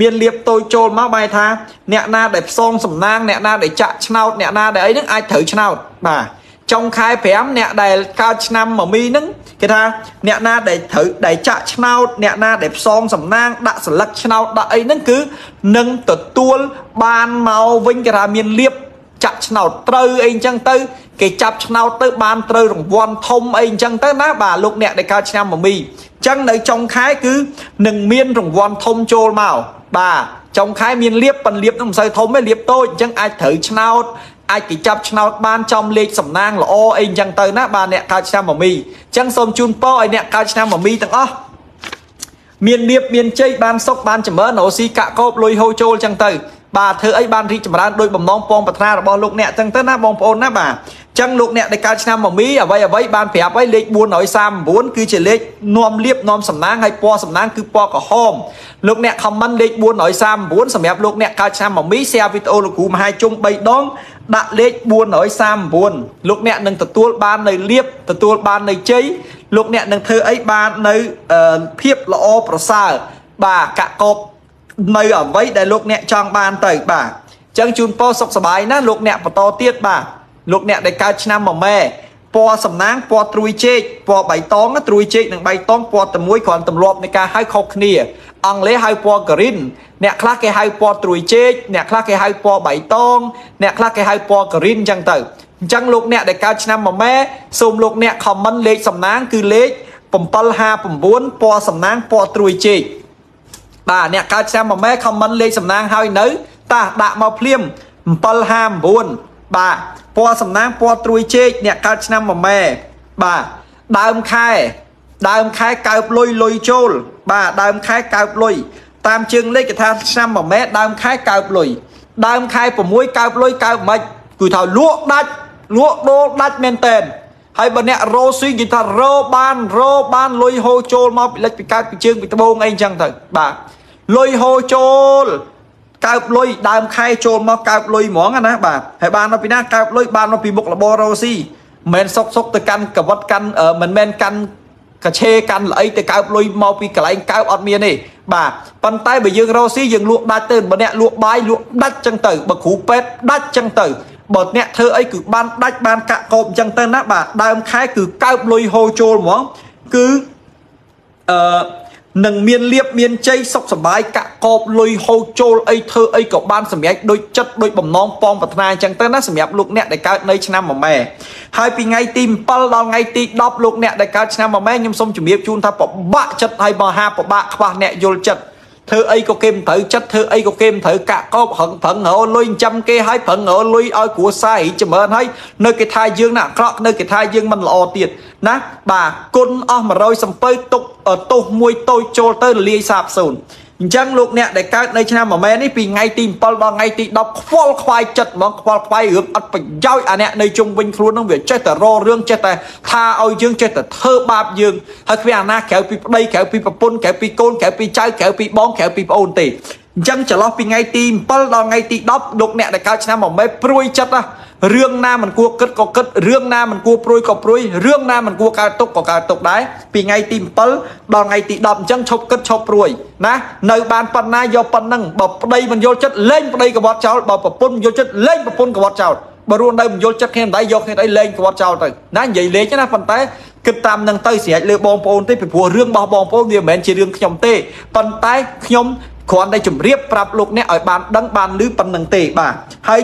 Speaker 1: មានលៀបតូចចូលមកបែរថាអ្នកណាដែលផ្សងសំណាងអ្នកណាដែលចាក់ឆ្នោតអ្នកណាដែលអីហ្នឹងអាចត្រូវឆ្នោតបាទចុងខែ5អ្នកដែលកើតឆ្នាំមមីហ្នឹងគេថាអ្នកណាដែលត្រូវដែលចាក់ឆ្នោតអ្នកណាដែលផ្សងសំណាងដាក់ស្លឹកឆ្នោតដាក់អីហ្នឹងគឺនឹងទទួលបានមកវិញគេថាមានលៀប ចាក់ឆ្នោតត្រូវអីអញ្ចឹងទៅ គេចាប់ឆ្នោតទៅបានត្រូវរង្វាន់ធំអីអញ្ចឹងទៅណាបាទលោកអ្នកដែលកើតឆ្នាំមមីអញ្ចឹងនៅចុងខែគឺនឹងមានរង្វាន់ធំចូលមកបាទចុងខែមានលៀបប៉ុនលៀបនឹងមិនសូវធំទេលៀបតូចអញ្ចឹងអាចត្រូវឆ្នោតអាចគេចាប់ឆ្នោតបានចំលេខសំណាងល្អអីអញ្ចឹងទៅណាបាទអ្នកកើតឆ្នាំមមីអញ្ចឹងសូមជូនពរឲ្យអ្នកកើតឆ្នាំមមីទាំងអស់មានលៀបមានជ័យបានសុខបានចម្រើនរស់ស៊ីកាក់កោបលុយហូរចូលអញ្ចឹងទៅ បាទធ្វើអីបានរីកចម្រើនដោយបំណងពងប្រាថ្នារបស់លោកអ្នកអញ្ចឹងទៅណាបងប្អូនណាបាទចឹងលោកអ្នកដែលកើតឆ្នាំមមីអ្វីអ្វីបានប្រាប់ឲ្យលេខ439គឺជាលេខនាំលៀបនាំសំណាងហើយពណ៌សំណាងគឺពណ៌ក្រហមលោកអ្នកខមមិនលេខ439សម្រាប់លោកអ្នកកើតឆ្នាំមមី share វីដេអូលោកគ្រូមហាជុំ3ដងដាក់លេខ439លោកអ្នកនឹងទទួលបាននៅលៀបទទួលបាននៅជ័យលោកអ្នកនឹងធ្វើអីបាននៅភាពល្អប្រសើរបាទកកប នៅអ្វីដែលលោកអ្នកចង់បានទៅបាទអញ្ចឹងជូនពរសុខសប្បាយណាលោកអ្នកបន្តទៀតបាទលោកអ្នកដែលកើតឆ្នាំមមែពណ៌សំណាងពណ៌ត្រួយជែកពណ៌បៃតងត្រួយជែកនិងបៃតងពណ៌តែមួយគ្រាន់ទម្លាប់នៃការហៅខុសគ្នា អង់គ្លេសហៅពណ៌ green អ្នកខ្លះគេហៅពណ៌ត្រួយជែកអ្នកខ្លះគេហៅពណ៌បៃតងអ្នកខ្លះគេហៅពណ៌ green អញ្ចឹងទៅអញ្ចឹងលោកអ្នកដែលកើតឆ្នាំមមែសូមលោកអ្នក comment លេខសំណាងគឺលេខ759ពណ៌សំណាងពណ៌ត្រួយជែក បាទអ្នកកើតឆ្នាំមមែ comment លេខសំណាងហើយនៅតាដាក់មកភ្លាម759បាទពណ៌សំណាងពណ៌ត្រួយជែកអ្នកកើតឆ្នាំមមែបាទដើមខែ ដើមខែកើបលុយលុយចូល បាទដើមខែកើបលុយតាមជើងលេខគេថាឆ្នាំ1ម៉ែដើមខែកើបលុយដើមខែ6កើបលុយកើបមិនគឺថាលក់ដាច់លក់ដូរដាច់មែនតែនហើយបើអ្នករោស៊ីគេថារោបានរោបានលុយហូរចូលមកពីលិចពីកើតពីជើងពីត្បូងអីចឹងទៅបាទ លុយហូរចូលកើបលុយដើមខែចូលមកកើបលុយហ្មងណាបាទហើយបានមកពីណាកើបលុយបានមកពីមុខរបររោស៊ីមិនមែនសុកសុកទៅកាន់កវត្តកាន់មិនមែនកាន់កឆេកាន់ល្អីទៅកើបលុយមកពីកន្លែងកើបអត់មានទេបាទប៉ុន្តែបើយើងរកស៊ីយើងលក់ដាច់ទៅបើអ្នកលក់បាយលក់ដាច់ចឹងទៅបើគ្រូពេទ្យដាច់ចឹងទៅបើអ្នកធ្វើអីគឺបានដាច់បានកាក់កោបចឹងទៅណាបាទដើមខែគឺកើបលុយហូរចូលហ្មងគឺអឺ នឹងមានលៀបមានជ័យសុខសប្បាយកាក់កោបលុយហូរចូលអីធ្វើអីក៏បានសម្រេចដូចចិត្តដូចបំណងប៉ងប្រាថ្នាអញ្ចឹងទៅណាសម្រាប់លោកអ្នកដែលកើតនៅឆ្នាំមួយម៉ែហើយពីថ្ងៃទី7ដល់ថ្ងៃទី10លោកអ្នកដែលកើតឆ្នាំមួយម៉ែខ្ញុំសូមជម្រាបជូនថាពិបាកចិត្តហើយមហាពិបាកខ្វះអ្នកយល់ចិត្ត ធ្វើអីក៏គេមិនត្រូវចិត្តធ្វើអីក៏គេមិនត្រូវកាក់កោបហឹងប្រឹងរលុយចាំគេឲ្យប្រឹងរលុយឲ្យគ្រួសាររីចម្រើនហើយនៅគេថាយើងណាអាក្រក់នៅគេថាយើងមិនល្អទៀតណាបាទគុណអស់100សំពៅទុកទោសមួយតូចចូលទៅរលាយសាបសូន្យ អញ្ចឹងលោកអ្នកដែលកើតនៅឆ្នាំមួយម៉ែនេះពីថ្ងៃទី7ដល់ថ្ងៃទី10ខ្វល់ខ្វាយចិត្តហ្មងខ្វល់ខ្វាយរឿងអត់ប្រយោជន៍អាអ្នកនៅជុំវិញខ្លួននឹងវាចេះតែររឿងចេះតែថាឲ្យយើងចេះតែធ្វើបាបយើងហើយគ្មានអាណាក្រៅពីប្តីក្រៅពីប្រពន្ធក្រៅពីកូនក្រៅពីចៅក្រៅពីបងក្រៅពីប្អូនទេអញ្ចឹងចន្លោះពីថ្ងៃទី7ដល់ថ្ងៃទី10លោកអ្នកដែលកើតឆ្នាំមួយម៉ែព្រួយចិត្តណា រឿងណាមិនគួរគិតក៏គិតរឿងណាមិនគួរព្រួយក៏ព្រួយរឿងណាមិនគួរកើតទុកក៏កើតទុកដែរពីថ្ងៃទី7ដល់ថ្ងៃទី10អញ្ចឹងឈប់គិតឈប់ព្រួយណានៅបានប៉ុណ្ណាយកប៉ុណ្ណឹងបើប្តីមិនយល់ចិត្តលេងប្តីកវត្តចោលបើប្រពន្ធមិនយល់ចិត្តលេងប្រពន្ធកវត្តចោលបើរួមនៅមិនយល់ចិត្តគ្នាមិនដៃយកគ្នាដៃលេងកវត្តចោលទៅណានិយាយលេងណាប៉ុន្តែគិតតាមនឹងទៅស្រេចលើបងប្អូនទេពីព្រោះរឿងរបស់បងប្អូនវាមិនមែនជារឿងខ្ញុំទេប៉ុន្តែខ្ញុំគ្រាន់តែជម្រាបប្រាប់លោកអ្នកឲ្យបានដឹងបានឮប៉ុណ្្នឹងទេបាទហើយ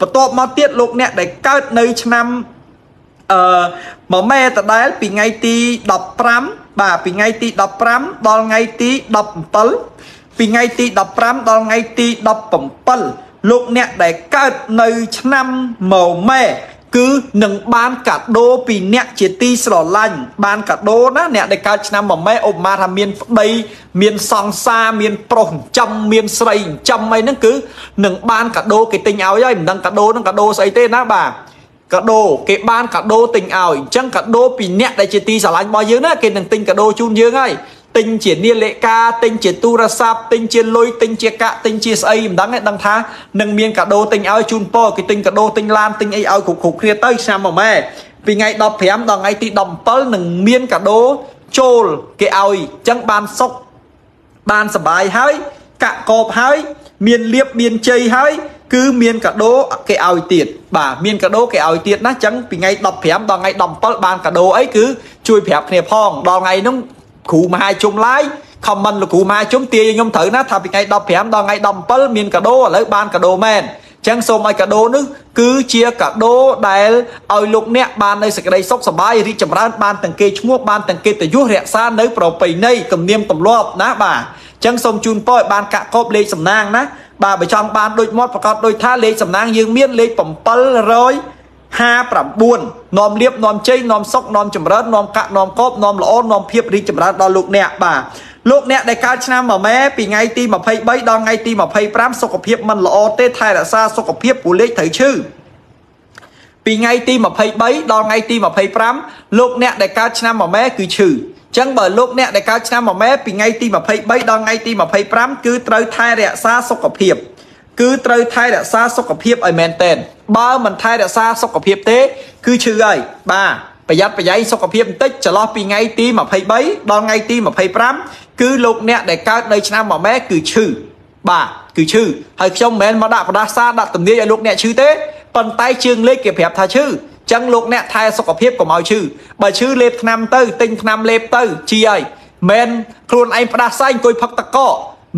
Speaker 1: បន្ទាប់មកទៀតលោកអ្នកដែលកើតនៅឆ្នាំអឺមួយម៉ែតដែលពីថ្ងៃទី15បាទពីថ្ងៃទី15ដល់ថ្ងៃទី17ពីថ្ងៃទី15ដល់ថ្ងៃទី17លោកអ្នកដែលកើតនៅឆ្នាំមួយម៉ែ គឺនឹងបានកាដូពីអ្នកជាទីស្រឡាញ់បានកាដូណាអ្នកដែលកើតឆ្នាំមួយម៉ែឧបមាថាមានប្តីមានសង្សារមានប្រុសចំមានស្រីចំអីហ្នឹងគឺនឹងបានកាដូគេទិញឲ្យហើយមិនដឹងកាដូហ្នឹងកាដូស្អីទេណាបាទកាដូគេបានកាដូទិញឲ្យអញ្ចឹងកាដូពីអ្នកដែលជាទីស្រឡាញ់របស់យើងណាគេនឹងទិញកាដូជូនយើងហើយ ទិញជានាឡិកាទិញជាទូរស័ព្ទទិញជាលុយទិញជាកាក់ទិញជាស្អីមិនដឹងទេដឹងថានឹងមានកាដូទិញឲ្យជូនពរគេទិញកាដូទិញឡានទិញអីឲ្យគ្រប់គ្រប់គ្នាទៅឆ្នាំមួយម៉ែពីថ្ងៃ15ដល់ថ្ងៃទី17នឹងមានកាដូចូលគេឲ្យអញ្ចឹងបានសុខបានសបាយហើយកាក់កបហើយមានលៀបមានជ័យហើយគឺមានកាដូគេឲ្យទៀតបាទមានកាដូគេឲ្យទៀតណាចឹងពីថ្ងៃ15ដល់ថ្ងៃ17បានកាដូអីគឺជួយប្រាប់គ្នាផងដល់ថ្ងៃនោះ គ្រូមហាជុំឡាយខមមិនលោកគ្រូមហាជុំទាយខ្ញុំត្រូវណាថាពីថ្ងៃ15ដល់ថ្ងៃ17មានកាដូឥឡូវបានកាដូមែនចឹងសូមឲ្យកាដូនេះគឺជាកាដូដែលឲ្យលោកអ្នកបាននៅសេចក្តីសុខសប្បាយរីកចម្រើនបានទាំងគេឈ្មោះបានទាំងគេតយុះរក្សានៅប្រពៃណីគំនាមទម្លាប់ណាបាទចឹងសូមជូនពរឲ្យបានកាក់កបលេខសំណាងណាបាទបើចង់បានដូចមាត់ប្រកាសដូចថាលេខសំណាងយើងមានលេខ700 59នាំលៀបនាំជ័យនាំសុកនាំចម្រើននាំកាក់នាំកបនាំល្អនាំភាពរីកចម្រើនដល់លោកអ្នកបាទលោកអ្នកដែលកើតឆ្នាំមួយម៉ែពីថ្ងៃទី23ដល់ថ្ងៃទី25សុខភាពមិនល្អទេថែរក្សាសុខភាពពូលេខត្រូវឈឺពីថ្ងៃទី23ដល់ថ្ងៃទី25លោកអ្នកដែលកើតឆ្នាំមួយម៉ែគឺឈឺចឹងបើលោកអ្នកដែលកើតឆ្នាំមួយម៉ែពីថ្ងៃទី23ដល់ថ្ងៃទី25គឺត្រូវថែរក្សាសុខភាព គឺត្រូវថែរក្សាសុខភាពឲ្យមែនតែនបើមិនថែរក្សាសុខភាពទេ គឺឈឺហើយបាទប្រយ័ត្នប្រយែងសុខភាពបន្តិចចន្លោះពីថ្ងៃទី23ដល់ថ្ងៃទី25គឺលោកអ្នកដែលកើតនៅឆ្នាំមួយម៉ែគឺឈឺបាទគឺឈឺហើយខ្ញុំមិនមែនមកដាក់ប្រដាសាដាក់ទំនាយឲ្យលោកអ្នកឈឺទេប៉ុន្តែជើងលេខគេប្រាប់ថាឈឺចឹងលោកអ្នកថែសុខភាពកុំឲ្យឈឺបើឈឺលេបថ្នាំទៅទិញថ្នាំលេបទៅជីហើយមិនខ្លួនឯងផ្ដាសាយអង្គុយផឹកតកក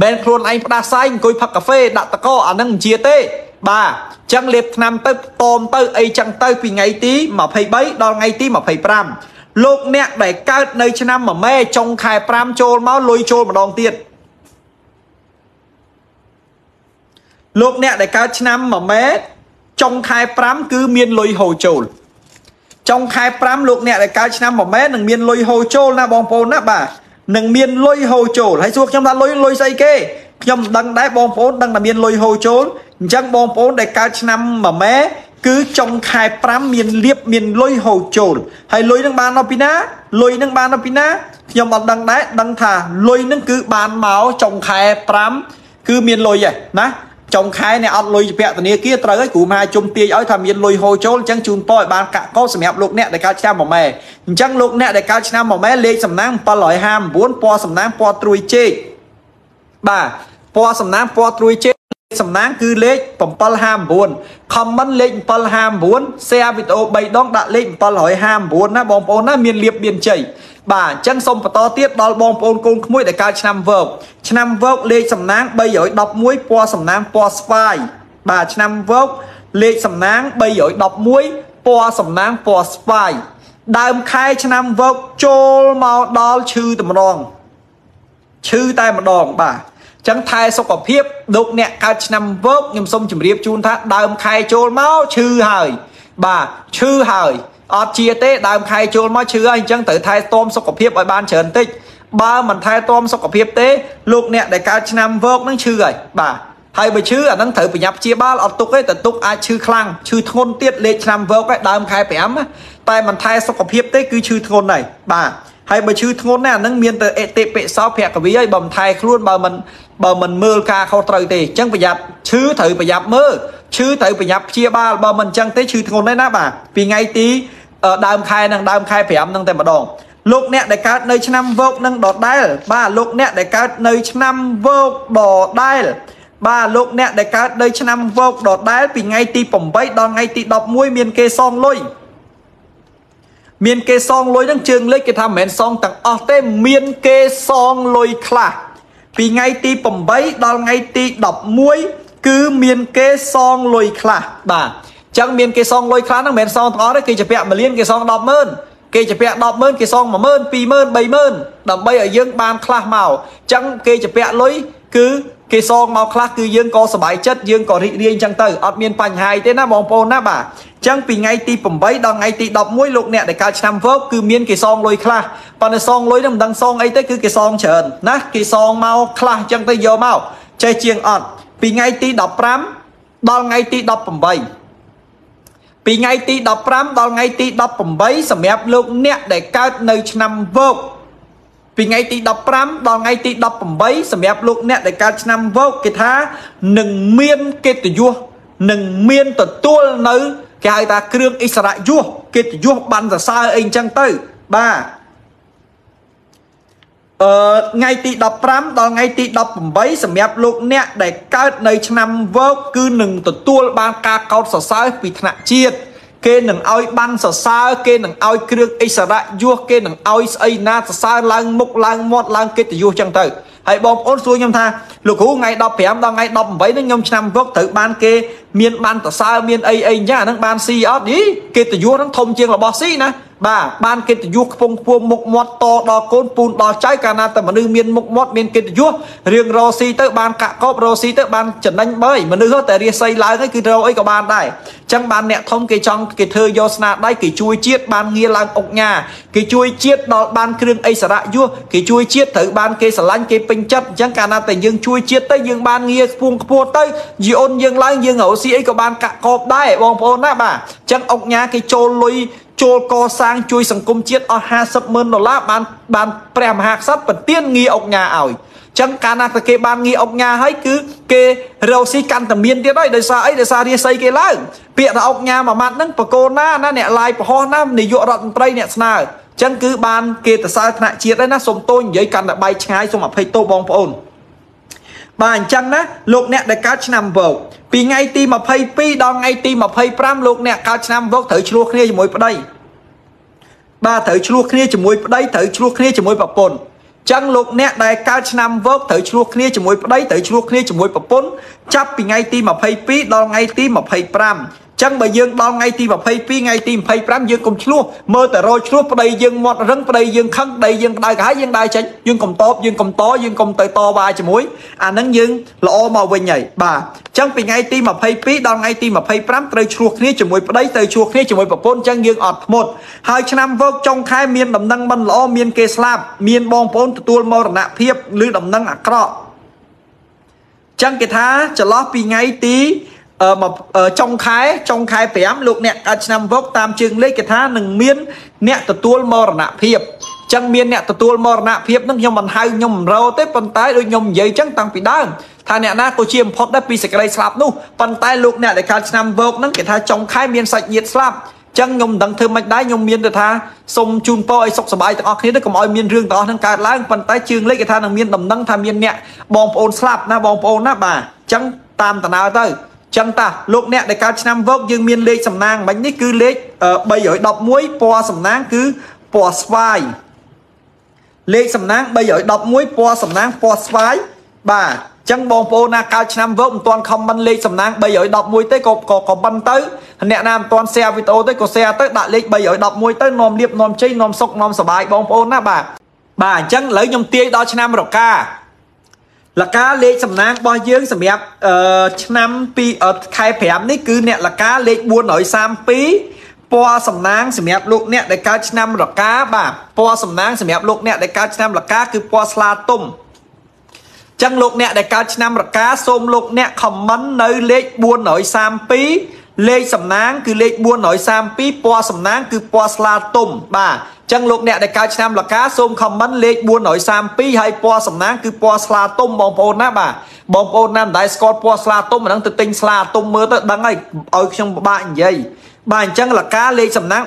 Speaker 1: មិនខ្លួនឯងផ្ដាសាយអង្គុយផឹកកាហ្វេដាក់តកអានឹងមិនជាទេបាទចឹងលេបថ្នាំទៅតមទៅអីចឹងទៅពីថ្ងៃទី23ដល់ថ្ងៃទី25លោកអ្នកដែលកើតនៅឆ្នាំមួយម៉ែចុងខែ5ចូលមកលុយចូលម្ដងទៀតលោកអ្នកដែលកើតឆ្នាំមួយម៉ែចុងខែ5គឺមានលុយហូរចូលចុងខែ5លោកអ្នកដែលកើតឆ្នាំមួយម៉ែនឹងមានលុយហូរចូលណាបងប្អូនណាបាទ នឹងមានលុយហូរចូលហើយសួរខ្ញុំថាលុយលុយស្អីគេខ្ញុំមិនដឹងដែរបងប្អូនដឹងតែមានលុយហូរចូលអញ្ចឹងបងប្អូនដែលកើតឆ្នាំមួយម៉ែគឺចុងខែ5មានលៀបមានលុយហូរចូលហើយលុយនឹងបានមកពីណាលុយនឹងបានមកពីណាខ្ញុំអត់ដឹងដែរដឹងថាលុយនឹងគឺបានមកចុងខែ5គឺមានលុយឯណា ចុងខែអ្នកអត់លុយជាពាក់ធនាគារត្រូវហើយគ្រូមហាជុំទាយឲ្យថាមានលុយហូរចូលអញ្ចឹងជូនពរឲ្យបានកាក់កោសម្រាប់លោកអ្នកដែលកើតឆ្នាំមួយម៉ែអញ្ចឹងលោកអ្នកដែលកើតឆ្នាំមួយម៉ែលេខសំណាង759ពណ៌សំណាងពណ៌ត្រួយជែកបាទពណ៌សំណាងពណ៌ត្រួយជែកសំណាងគឺលេខ759 comment លេខ759 share វីដេអូ3ដងដាក់លេខ759ណាបងប្អូនណាមានលៀបមានជ័យ បាទអញ្ចឹងសូមបន្តទៀតដល់បងប្អូនកូនក្មួយដែលកើតឆ្នាំវោកឆ្នាំវោកលេខសំណាង311ពណ៌សំណាងពណ៌ស្វាយបាទឆ្នាំវោកលេខសំណាង311ពណ៌សំណាងពណ៌ស្វាយដើមខែឆ្នាំវោកចូលមកដល់ឈឺតម្រងឈឺតែម្ដងបាទចឹងថែសុខភាពលោកអ្នកកើតឆ្នាំវោកខ្ញុំសូមជម្រាបជូនថាដើមខែចូលមកឈឺហើយបាទឈឺហើយ អត់ជាទេដើមខែចូលមកឈឺហើយអញ្ចឹងត្រូវថែទាំសុខភាពឲ្យបានច្រើនតិចបើមិនថែទាំសុខភាពទេលោកអ្នកដែលកើតឆ្នាំវោកនឹងឈឺហើយបាទហើយបើឈឺអានឹងត្រូវប្រញាប់ព្យាបាលអត់ទុកទេតែទុកអាចឈឺខ្លាំងឈឺធ្ងន់ទៀតលេខឆ្នាំវោកឯដើមខែ5តែមិនថែសុខភាពទេគឺឈឺធ្ងន់ហើយបាទហើយបើឈឺធ្ងន់ណាអានឹងមានតែអតិពិសោភគវីហើយបើមិនថែខ្លួនបើមិន បើមិនមើលការខុសត្រូវទេអញ្ចឹងប្រយ័ត្នឈឺត្រូវប្រយ័ត្នមើលឈឺត្រូវប្រញាប់ព្យាបាលបើមិនអញ្ចឹងទេឈឺធ្ងន់ទេណាបាទពីថ្ងៃទីដើមខែនិងដើមខែ5នឹងតែម្ដងលោកអ្នកដែលកើតនៅឆ្នាំវោកនឹងដដែលបាទលោកអ្នកដែលកើតនៅឆ្នាំវោកដដែលបាទលោកអ្នកដែលកើតនៅឆ្នាំវោកដដែលពីថ្ងៃទី8ដល់ថ្ងៃទី11មានគេសងលុយមានគេសងលុយហ្នឹងជើងលេខគេថាមិនមែនសងទាំងអស់ទេមានគេសងលុយខ្លះ ពីថ្ងៃទី8ដល់ថ្ងៃទី11គឺមានគេសងលុយខ្លះបាទចឹងមានគេសងលុយខ្លះហ្នឹងមិនមែនសងទាំងអស់ទេគេជាពាក់1លានគេសង100000គេជាពាក់100000គេសង10000 20000 30000ដើម្បីឲ្យយើងបានខ្លះមកចឹងគេជាពាក់លុយគឺ គេសងមកខ្លះគឺយើងក៏សប្បាយចិត្តយើងក៏រីករាយចឹងទៅអត់មានបញ្ហាទេណាបងប្អូនណាបាទចឹងពីថ្ងៃទី8ដល់ថ្ងៃទី11លោកអ្នកដែលកើតឆ្នាំវោកគឺមានគេសងលុយខ្លះប៉ុន្តែសងលុយនឹងមិនដឹងសងអីទេគឺគេសងច្រើនណាគេសងមកខ្លះចឹងទៅយកមកចេះជាងអត់ពីថ្ងៃទី15ដល់ថ្ងៃទី18ពីថ្ងៃទី15ដល់ថ្ងៃទី18សម្រាប់លោកអ្នកដែលកើតនៅឆ្នាំវោក ពីថ្ងៃទី15ដល់ថ្ងៃទី18សម្រាប់លោកអ្នកដែលកើតឆ្នាំវោកគេថានឹងមានកិត្តិយសនឹងមានទទួលនៅគេហៅថាគ្រឿងអិសរយសកិត្តិយសបានសរសើរអីអញ្ចឹងទៅបាទអឺថ្ងៃទី15ដល់ថ្ងៃទី18សម្រាប់លោកអ្នកដែលកើតនៅឆ្នាំវោកគឺនឹងទទួលបានការកោតសរសើរពីថ្នាក់ជាតិ គេនឹងឲ្យបានសរសើរគេនឹងឲ្យគ្រឿងអិសរយសគេនឹងឲ្យស្អីណាសរសើរឡើងមុខឡើងមាត់ឡើងកិត្តិយសចឹងទៅហើយបងប្អូនសួរខ្ញុំថាលោកគ្រូថ្ងៃ15ដល់ថ្ងៃ18នេះខ្ញុំឆ្នាំវឹកត្រូវបានគេ មានបានសរសើរមានអីអីអញ្ចឹងអាហ្នឹងបានស៊ីអត់យីកិត្តិយសហ្នឹងធំជាងរបស់ស៊ីណាបាទបានកិត្តិយសខ្ពង់ខ្ពស់មុខមាត់តដល់កូនពូនដល់ចៅកាលណាតែមនុស្សមានមុខមាត់មានកិត្តិយសរឿងរោស៊ីទៅបានកាក់កបរោស៊ីទៅបានចំណេញបើយមនុស្សតែរាសីឡើងហើយគឺរោអីក៏បានដែរអញ្ចឹងបានអ្នកធំគេចង់គេធ្វើយកស្នាដៃគេជួយជាតិបានងារឡើងអុកញ៉ាគេជួយជាតិដល់បានគ្រឿងអីសារៈយសគេជួយជាតិត្រូវបានគេស្រឡាញ់គេពេញចិត្តអញ្ចឹងកាលណាតែយើងជួយជាតិទៅយើងបានងារខ្ពងខ្ពស់ទៅយីអូនយើងឡើងយើងរោស៊ីអីក៏បានកាក់កបដែរបងប្អូនណាបាទអញ្ចឹងអុកញ៉ាគេចូលលុយចូលកសាងជួយសង្គមជាតិអស់50ម៉ឺនដុល្លារបានបានព្រះមហាក្សត្រប្រទានងារអុកញ៉ាឲ្យចឹងកាលណាតែគេបានងារអុកញ៉ាហើយគឺគេរកស៊ីកាន់តែមានទៀតហើយដោយសារអីដោយសាររាសីគេឡើងពាក្យថាអុកញ៉ាមួយម៉ាត់ហ្នឹងបកូនណាណាអ្នកឡាយប្រហោះណានាយករដ្ឋមន្ត្រីអ្នកស្នើចឹងគឺបានគេទៅសើថ្នាក់ជាតិហើយណាសុំតូចនិយាយកាន់តែបែកឆ្ងាយសុំអភ័យទោសបងប្អូន បាទអញ្ចឹងណាលោកអ្នកដែលកើតឆ្នាំវោកពីថ្ងៃទី22ដល់ថ្ងៃទី25លោកអ្នកកើតឆ្នាំវោកត្រូវឆ្លោះគ្នាជាមួយប្តីបាទត្រូវឆ្លោះគ្នាជាមួយប្តីត្រូវឆ្លោះគ្នាជាមួយប្រពន្ធចឹងលោកអ្នកដែលកើតឆ្នាំវោកត្រូវឆ្លោះគ្នាជាមួយប្តីត្រូវឆ្លោះគ្នាជាមួយប្រពន្ធចាប់ពីថ្ងៃទី22ដល់ថ្ងៃទី25 ចឹងបើយើងដល់ថ្ងៃទី22ថ្ងៃទី25យើងកុំឆ្លោះមើលតែរយឆ្លោះប្តីយើងមាត់រឹងប្តីយើងខឹងប្តីយើងក្តៅក្រហាយយើងដើរចេញយើងកុំតបយើងកុំតយើងកុំទៅតវ៉ាជាមួយអាហ្នឹងយើងល្អមកវិញហើយបាទចឹងពីថ្ងៃទី22ដល់ថ្ងៃទី25ត្រូវឆ្លោះគ្នាជាមួយប្តីទៅឆ្លោះគ្នាជាមួយប្រពន្ធចឹងយើងអត់ធ្មត់ហើយឆ្នាំវោកចុងខែមានដំណឹងមិនល្អមានគេស្លាប់មានបងប្អូនទទួលមរណភាពឬដំណឹងអាក្រក់ចឹងគេថាចន្លោះពីថ្ងៃទី ចុងខែចុងខែ5លោកអ្នកកើតឆ្នាំវុកតាមជើងលេខគេថានឹងមានអ្នកទទួលមរណភាពចឹងមានអ្នកទទួលមរណភាពនឹងខ្ញុំមិនហៅខ្ញុំមិនរោទេប៉ុន្តែដូចខ្ញុំនិយាយចឹងតាំងពីដើមថាអ្នកណាក៏ជាបំផុតដែរពីសេចក្តីស្លាប់នោះប៉ុន្តែលោកអ្នកដែលកើតឆ្នាំវោកហ្នឹងគេថាចុងខែមានសាច់ញាតិស្លាប់ចឹងខ្ញុំមិនដឹងធ្វើម៉េចដែរខ្ញុំមានទៅថាសូមជូនពរឲ្យសុខសប្បាយទាំងអស់គ្នាទៅកុំឲ្យមានរឿងទាំងអស់ហ្នឹងកើតឡើងប៉ុន្តែជើងលេខគេថានឹងមានដំណឹងថាមានអ្នកបងប្អូនស្លាប់ណាបងប្អូនណាបាទចឹងតាមដំណើរទៅ ចឹងតាលោកអ្នកដែលកើតឆ្នាំវោកយើងមានលេខសំណាងមិញនេះគឺលេខ311ពណ៌សំណាងគឺពណ៌ស្វាយលេខសំណាង311ពណ៌សំណាងពណ៌ស្វាយបាទចឹងបងប្អូនណាកើតឆ្នាំវោកមិនទាន់ comment លេខសំណាង311ទេក៏ក៏ក៏ប៉ុនទៅអ្នកណាមិនទាន់ share វីដេអូទេក៏ share ទៅដាក់លេខ311ទៅនាំលៀបនាំជ័យនាំសុខនាំសុបាយបងប្អូនណាបាទបាទអញ្ចឹងឥឡូវខ្ញុំទាយដល់ឆ្នាំរកា លកាលេខសំណាងរបស់យើងសម្រាប់អឺឆ្នាំពីខែ5នេះគឺអ្នកលកាលេខ432ពណ៌សំណាងសម្រាប់លោកអ្នកដែលកើតឆ្នាំរកាបាទពណ៌សំណាងសម្រាប់លោកអ្នកដែលកើតឆ្នាំរកាគឺពណ៌ស្លាទុំចឹងលោកអ្នកដែលកើតឆ្នាំរកាសូមលោកអ្នកខមមិននៅលេខ432 លេខសំណាងគឺលេខ432ពណ៌សំណាងគឺពណ៌ស្លាទុំបាទចឹងលោកអ្នកដែលកើតឆ្នាំលកាសូមខមមិនលេខ432ហើយពណ៌សំណាងគឺពណ៌ស្លាទុំបងប្អូនណាបាទបងប្អូនណាមិនដែលស្គាល់ពណ៌ស្លាទុំអាហ្នឹងទៅទិញស្លាទុំមើលទៅដឹងហើយឲ្យខ្ញុំពិបាកនិយាយបាទអញ្ចឹងលកាលេខសំណាង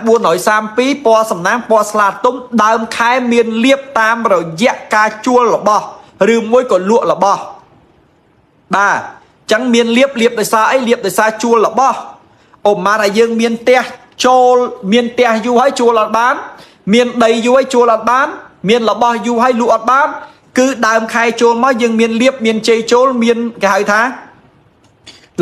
Speaker 1: 432ពណ៌សំណាងពណ៌ស្លាទុំដើមខែមានលៀបតាមរយៈការជួលរបស់ឬមួយក៏លក់របស់បាទអញ្ចឹងមានលៀបលៀបដោយសារអីលៀបដោយសារជួលរបស់ អូម៉ាថាយើងមានផ្ទះចូលមានផ្ទះយូរហើយជួលអត់បាន មានដីយូរហើយជួលអត់បាន មានរបស់យូរហើយលក់អត់បាន គឺដើមខែចូលមកយើងមានលៀបមានជ័យចូលមានគេហៅថា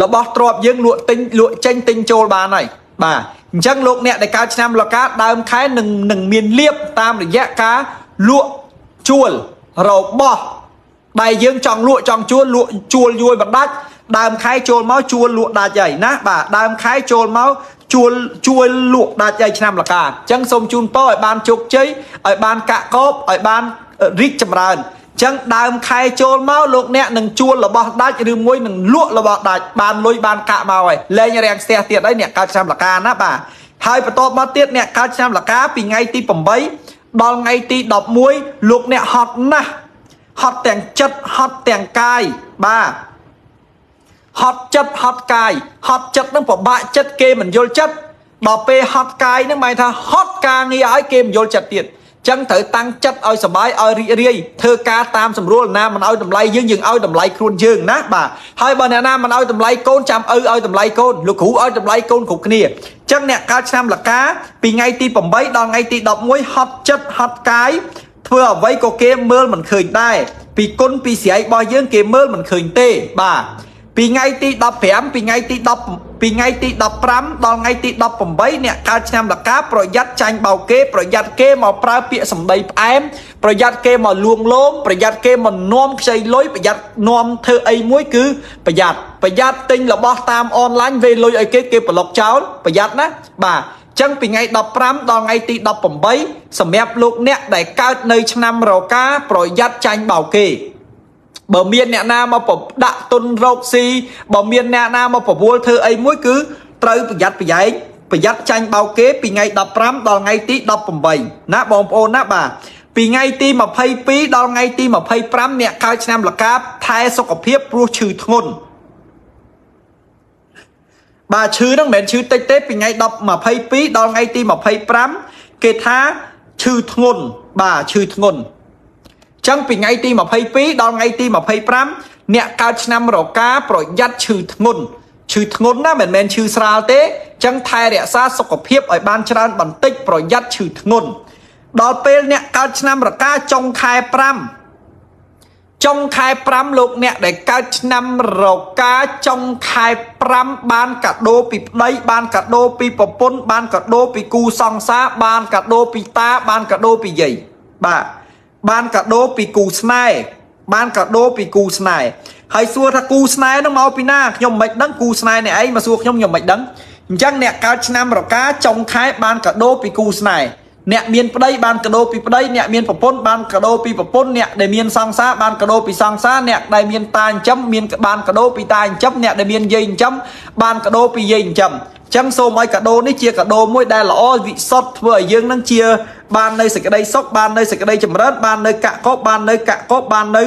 Speaker 1: របស់ទ្របយើងលក់ទិញលក់ចេញទិញចូលបានហើយបាទអញ្ចឹងលោកអ្នកដែលកើតឆ្នាំលកាដើមខែនឹងនឹងមានលៀបតាមរយៈការលក់ជួលរបស់ដែលយើងចង់លក់ចង់ជួលលក់ជួលយួយបណ្ដាច់ ដើមខែចូលមកជួលលក់ដាច់ហើយណាបាទដើមខែចូលមកជួលជួលលក់ដាច់ហើយឆ្នាំលកាអញ្ចឹងសូមជូនពរឲ្យបានជោគជ័យឲ្យបានកាក់កបឲ្យបានរីកចម្រើនចឹងដើមខែចូលមកលោកអ្នកនឹងជួលរបស់ដាច់ឬមួយនឹងលក់របស់ដាច់បានលុយបានកាក់មកហើយលែងរាំងស្ទះទៀតហើយអ្នកកើតឆ្នាំលកាណាបាទហើយបន្ទាប់មកទៀតអ្នកកើតឆ្នាំលកាពីថ្ងៃទី8ដល់ថ្ងៃទី11លោកអ្នកហត់ណាស់ហត់ទាំងចិត្តហត់ទាំងកាយបាទ ហត់ចិត្តហត់កាយហត់ចិត្តនឹងពិបាកចិត្តគេមិនយល់ចិត្តដល់ពេលហត់កាយនឹងបែរថាហត់ការងារឲ្យគេមិនយល់ចិត្តទៀតចឹងត្រូវតាំងចិត្តឲ្យសុបាយឲ្យរីករាយធ្វើការតាមស្រួលណាមិនឲ្យតម្លៃយើងយើងឲ្យតម្លៃខ្លួនយើងណាបាទហើយបើអ្នកណាមិនឲ្យតម្លៃកូនចាំឪឲ្យតម្លៃកូនលោកគ្រូឲ្យតម្លៃកូនគ្រប់គ្នាចឹងអ្នកកើតឆ្នាំលកាពីថ្ងៃទី8ដល់ថ្ងៃទី11ហត់ចិត្តហត់កាយធ្វើអ្វីក៏គេមើលមិនឃើញដែរពីគុណពីស្រ័យរបស់យើងគេមើលមិនឃើញទេបាទ ពីថ្ងៃទី15ពីថ្ងៃទី10ពីថ្ងៃទី15ដល់ថ្ងៃទី18អ្នកកើតឆ្នាំលកាប្រយ័ត្នចាញ់បោកគេប្រយ័ត្នគេមកប្រើពាក្យសម្ដីផ្អែមប្រយ័ត្នគេមកលួងលោមប្រយ័ត្នគេមកនាំខ្ចីលុយប្រយ័ត្ននាំធ្វើអីមួយគឺប្រយ័ត្នប្រយ័ត្នទិញរបស់តាមអនឡាញវេលុយឲ្យគេគេប្លុកចោលប្រយ័ត្នណាបាទចឹងពីថ្ងៃ15ដល់ថ្ងៃទី18សម្រាប់លោកអ្នកដែលកើតនៅឆ្នាំរកាប្រយ័ត្នចាញ់បោកគេ បើមានអ្នកណាមកដាក់ទុនរោគស៊ីបើមានអ្នកណាមកប្រវល់ធ្វើអីមួយគឺត្រូវប្រយ័ត្នប្រយែងប្រយ័ត្នចាញ់បោកគេពីថ្ងៃ15ដល់ថ្ងៃទី18ណាបងប្អូនណាបាទពីថ្ងៃទី22ដល់ថ្ងៃទី25អ្នកកើតឆ្នាំលកាបថែសុខភាពព្រោះឈឺធ្ងន់បាទឈឺហ្នឹងមិនមែនឈឺតិចទេពីថ្ងៃ10 22ដល់ថ្ងៃទី25គេថាឈឺធ្ងន់បាទឈឺធ្ងន់ ចឹងពីថ្ងៃទី22ដល់ថ្ងៃទី25អ្នកកើតឆ្នាំរកាប្រយ័ត្នឈឺធ្ងន់ឈឺធ្ងន់ណាមិនមែនឈឺស្រាលទេចឹងថែរក្សាសុខភាពឲ្យបានច្រើនបន្តិចប្រយ័ត្នឈឺធ្ងន់ដល់ពេលអ្នកកើតឆ្នាំរកាចុងខែ5ចុងខែ5លោកអ្នកដែលកើតឆ្នាំរកាចុងខែ5បានកាដូពីប្តីបានកាដូពីប្រពន្ធបានកាដូពីគូសង្សារបានកាដូពីតាបានកាដូពីយាយបាទ បានកាដូពីគូស្នេហ៍បានកាដូពីគូស្នេហ៍ហើយសួរថាគូស្នេហ៍នឹងមកពីណាខ្ញុំមិនដឹងគូស្នេហ៍នេះឯងមកសួរខ្ញុំខ្ញុំមិនដឹងអញ្ចឹងអ្នកកើតឆ្នាំរកាចុងខែបានកាដូពីគូស្នេហ៍ អ្នកមានប្តីបានកាដូពីប្តីអ្នកមានប្រពន្ធបានកាដូពីប្រពន្ធអ្នកដែលមានសង្សារបានកាដូពីសង្សារអ្នកដែលមានតាចិញ្ចឹមមានបានកាដូពីតាចិញ្ចឹមអ្នកដែលមានយាយចិញ្ចឹមបានកាដូពីយាយចិញ្ចឹមចឹងសូមឲ្យកាដូនេះជាកាដូមួយដែលល្អវិសុទ្ធធ្វើឲ្យយើងនឹងជា បាននៅសេចក្តីសុខបាននៅសេចក្តីចម្រើនបាននៅកកបបាននៅកកបបាននៅ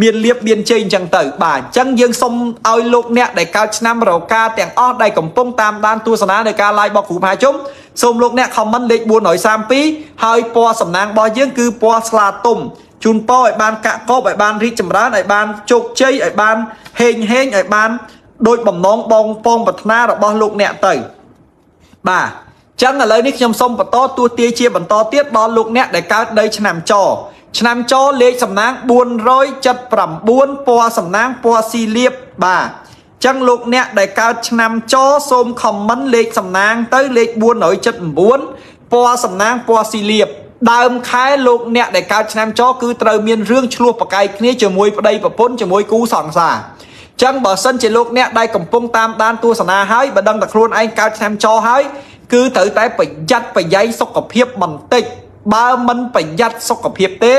Speaker 1: មានលៀបមានជ័យអញ្ចឹងទៅបាទអញ្ចឹងយើងសូមឲ្យលោកអ្នកដែលកើតឆ្នាំរកាទាំងអស់ដែលកំពុងតាមដានទស្សនានៅការ live របស់គ្រូផាជុំសូមលោកអ្នក comment លេខ432ហើយពណ៌សំណាងរបស់យើងគឺពណ៌ស្លាទុំជូនពរឲ្យបានកកបឲ្យបានរីកចម្រើនឲ្យបានជោគជ័យឲ្យបានហេងហេងឲ្យបានដោយបំណងបងពងប្រាថ្នារបស់លោកអ្នកទៅបាទចឹងឥឡូវនេះខ្ញុំសូមបន្តទួទាយជាបន្តទៀតដល់លោកអ្នកដែលកើតនៅឆ្នាំច ឆ្នាំចលេខសំណាង479ពណ៌សំណាងពណ៌ស៊ីលៀបបាទចឹងលោកអ្នកដែលកើតឆ្នាំចសូមខមមិនលេខសំណាងទៅលេខ479ពណ៌សំណាងពណ៌ស៊ីលៀបដើមខែលោកអ្នកដែលកើតឆ្នាំចគឺត្រូវមានរឿងឆ្លោះប្រកែកគ្នាជាមួយប្តីប្រពន្ធជាមួយគូសង្សារចឹងបើសិនជាលោកអ្នកដែលកំពុងតាមដានទស្សនាហើយបើដឹងតែខ្លួនឯងកើតឆ្នាំចហើយគឺត្រូវតែប្រយ័ត្នប្រយែងសុខភាពបន្តិច បើមិនប្រយ័ត្នសុខភាពទេ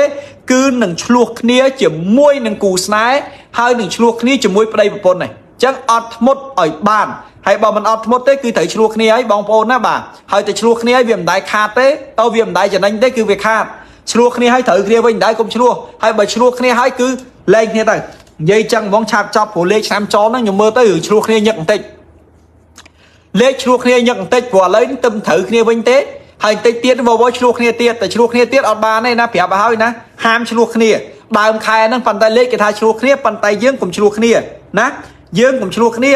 Speaker 1: គឺនឹងឆ្លោះគ្នាជាមួយនឹងគូស្នេហ៍ហើយនឹងឆ្លោះគ្នាជាមួយប្តីប្រពន្ធនេះអញ្ចឹងអត់ធ្មត់ឲ្យបានហើយបើមិនអត់ធ្មត់ទេគឺត្រូវឆ្លោះគ្នាហើយបងប្អូនណាបាទហើយតែឆ្លោះគ្នាហើយវាមិនដែរខាតទេតើវាមិនដែរចំណេញទេគឺវាខាតឆ្លោះគ្នាហើយត្រូវគ្នាវិញមិនដែរកុំឆ្លោះហើយបើឆ្លោះគ្នាហើយគឺលែងគ្នាទៅនិយាយចឹងហ្មងឆាប់ចប់ព្រោះលេខឆ្នាំចហ្នឹងខ្ញុំមើលទៅរឿងឆ្លោះគ្នាញឹកបន្តិចលេខឆ្លោះគ្នាញឹកបន្តិចព្រោះឥឡូវនេះទៅត្រូវគ្នាវិញទេ ហើយបន្តិចទៀតវវឆ្លោះគ្នាទៀតតែឆ្លោះគ្នាទៀតអត់បានទេណាប្រាប់ឲ្យហើយណាហាមឆ្លោះគ្នាដើមខែហ្នឹងប៉ុន្តែលេខគេថាឆ្លោះគ្នាប៉ុន្តែយើងកុំឆ្លោះគ្នាណាយើងកុំឆ្លោះគ្នា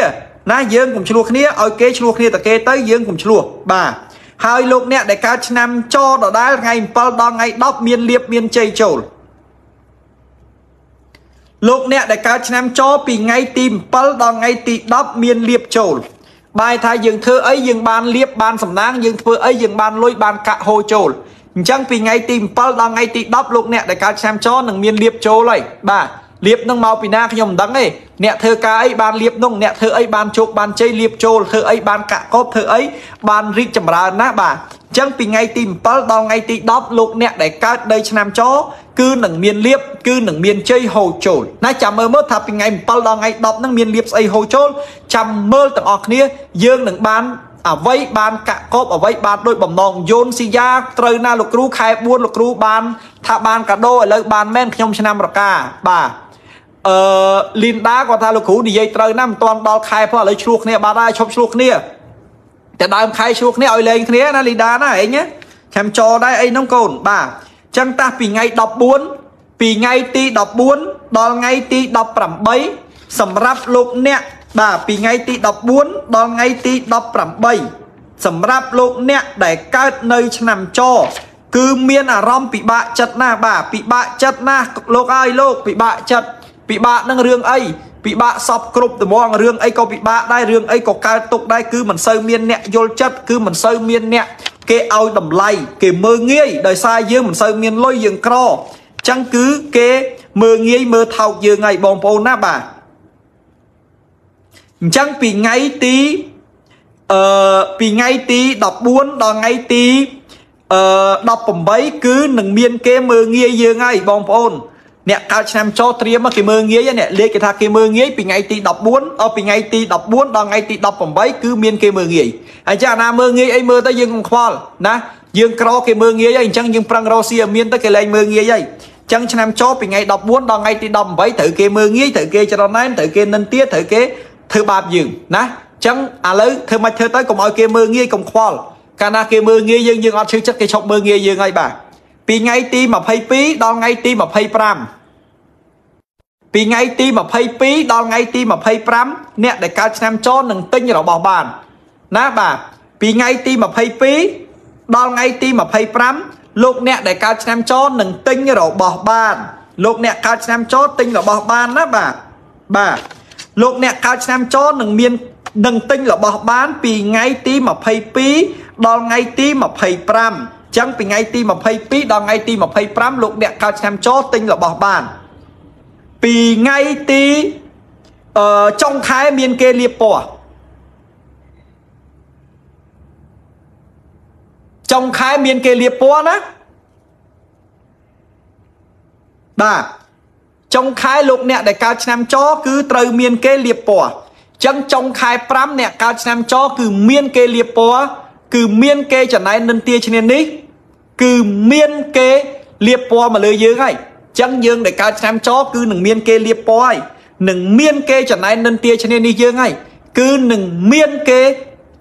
Speaker 1: ណាយើងកុំឆ្លោះគ្នាឲ្យគេឆ្លោះគ្នាតែគេទៅយើងកុំឆ្លោះបាទហើយលោកអ្នកដែលកើតឆ្នាំចដដែលថ្ងៃ7ដល់ថ្ងៃ10មានលៀបមានជ័យចូលលោកអ្នកដែលកើតឆ្នាំចពីថ្ងៃទី7ដល់ថ្ងៃទី10មានលៀបចូល បាយថាយើងធ្វើអីយើងបានលៀបបានសំណាងយើងធ្វើអីយើងបានលុយបានកាក់ហូរចូលអញ្ចឹងពីថ្ងៃទី7ដល់ថ្ងៃទី10លោកអ្នកដែលកើតឆ្នាំចនឹងមានលៀបចូលហើយបាទ លៀបនឹងមកពីណាខ្ញុំមិនដឹងទេអ្នកធ្វើការអីបានលៀបនោះអ្នកធ្វើអីបានជោគបានជ័យលៀបចូលធ្វើអីបានកាក់កបធ្វើអីបានរីកចម្រើនណាបាទអញ្ចឹងពីថ្ងៃទី7ដល់ថ្ងៃទី10លោកអ្នកដែលកើតនៅឆ្នាំចគឺនឹងមានលៀបគឺនឹងមានជ័យហូរចូលណាចាំមើលមើលថាពីថ្ងៃ7ដល់ថ្ងៃ10ហ្នឹងមានលៀបស្អីហូរចូលចាំមើលទាំងអស់គ្នាយើងនឹងបានអ្វីបានកកបអ្វីបានដោយបំណងយោនស៊ីយ៉ាត្រូវណាលោកគ្រូខែ4លោកគ្រូបានថាបានកាដូឥឡូវបានមែនខ្ញុំឆ្នាំរកាបាទ អឺលីនដាគាត់ថាលោកគ្រូនិយាយត្រូវណាស់មិនទាន់ដល់ខែផងឥឡូវឆ្លោះគ្នាបាត់ហើយឈប់ឆ្លោះគ្នាតែដើមខែឆ្លោះគ្នាឲ្យលេងគ្នាណាលីនដាណាឯងខ្ញុំចោដែរអីហ្នឹងកូនបាទចឹងតាស់ពីថ្ងៃ14ពីថ្ងៃទី14ដល់ថ្ងៃទី18សម្រាប់លោកអ្នកបាទពីថ្ងៃទី14ដល់ថ្ងៃទី18សម្រាប់លោកអ្នកដែលកើតនៅឆ្នាំចគឺមានអារម្មណ៍ពិបាកចិត្តណាស់បាទពិបាកចិត្តណាស់លោកអើយលោកពិបាកចិត្ត ពិបាកនឹងរឿងអីពិបាកសពគ្រប់ត្មងរឿងអីក៏ពិបាកដែររឿងអីក៏កើតទុកដែរគឺមិនសូវមានអ្នកយល់ចិត្តគឺមិនសូវមានអ្នកគេឲ្យតម្លៃគេមើងងាយដោយសារយើងមិនសូវមានលុយយើងក្រអញ្ចឹងគឺគេមើងងាយមើលថោកយើងហើយបងប្អូនណាបាទអញ្ចឹងពីថ្ងៃទីអឺពីថ្ងៃទី14ដល់ថ្ងៃទីអឺ18គឺនឹងមានគេមើងងាយយើងហើយបងប្អូន អ្នកកើតឆ្នាំចត្រៀមគេមើងងាយអ្នកលេខគេថាគេមើងងាយពីថ្ងៃទី14អពីថ្ងៃទី14ដល់ថ្ងៃទី18គឺមានគេមើងងាយហើយចាអាណាមើងងាយអីមើលទៅយើងកុំខ្វល់ណាយើងក្រគេមើងងាយហើយអញ្ចឹងយើងប្រឹងរកស៊ីឲ្យមានទៅគេលែងមើងងាយហើយអញ្ចឹងឆ្នាំចពីថ្ងៃ14ដល់ថ្ងៃទី18ត្រូវគេមើងងាយត្រូវគេចរណែនត្រូវគេនិន្ទាត្រូវគេធ្វើបាបយើងណាអញ្ចឹងឥឡូវធ្វើមិនធ្វើទៅកុំឲ្យគេមើងងាយកុំខ្វល់កាលណាគេមើងងាយយើងយើងអត់ឈឺចិត្តគេឈប់មើងងាយយើងហើយបាទ ពីថ្ងៃទី22ដល់ថ្ងៃទី25ពីថ្ងៃទី22ដល់ថ្ងៃទី25អ្នកដែលកើតឆ្នាំចនឹងទិញរបស់បានណាបាទពីថ្ងៃទី22ដល់ថ្ងៃទី25លោកអ្នកដែលកើតឆ្នាំចនឹងទិញរបស់បានលោកអ្នកកើតឆ្នាំចទិញរបស់បានណាបាទបាទលោកអ្នកកើតឆ្នាំចនឹងមាននឹងទិញរបស់បានពីថ្ងៃទី22ដល់ថ្ងៃទី25 ចឹងពីថ្ងៃទី22ដល់ថ្ងៃទី25លោកអ្នកកើតឆ្នាំចទិញរបស់បានពីថ្ងៃទីអឺចុងខែមានគេលៀបពណ៌ចុងខែមានគេលៀបពណ៌ណាបាទចុងខែលោកអ្នកដែលកើតឆ្នាំចគឺត្រូវមានគេលៀបពណ៌ចឹងចុងខែ5អ្នកកើតឆ្នាំចគឺមានគេលៀបពណ៌គឺមានគេចំណែននិន្ទាឈ្នានេះ គឺមានគេលៀបពណ៌មកលើយើងហើយចឹងយើងដែលកើតឆ្នាំចគឺនឹងមានគេលៀបពណ៌ហើយនឹងមានគេចំណែននិន្ទាឈ្នានេះយើងហើយគឺនឹងមានគេ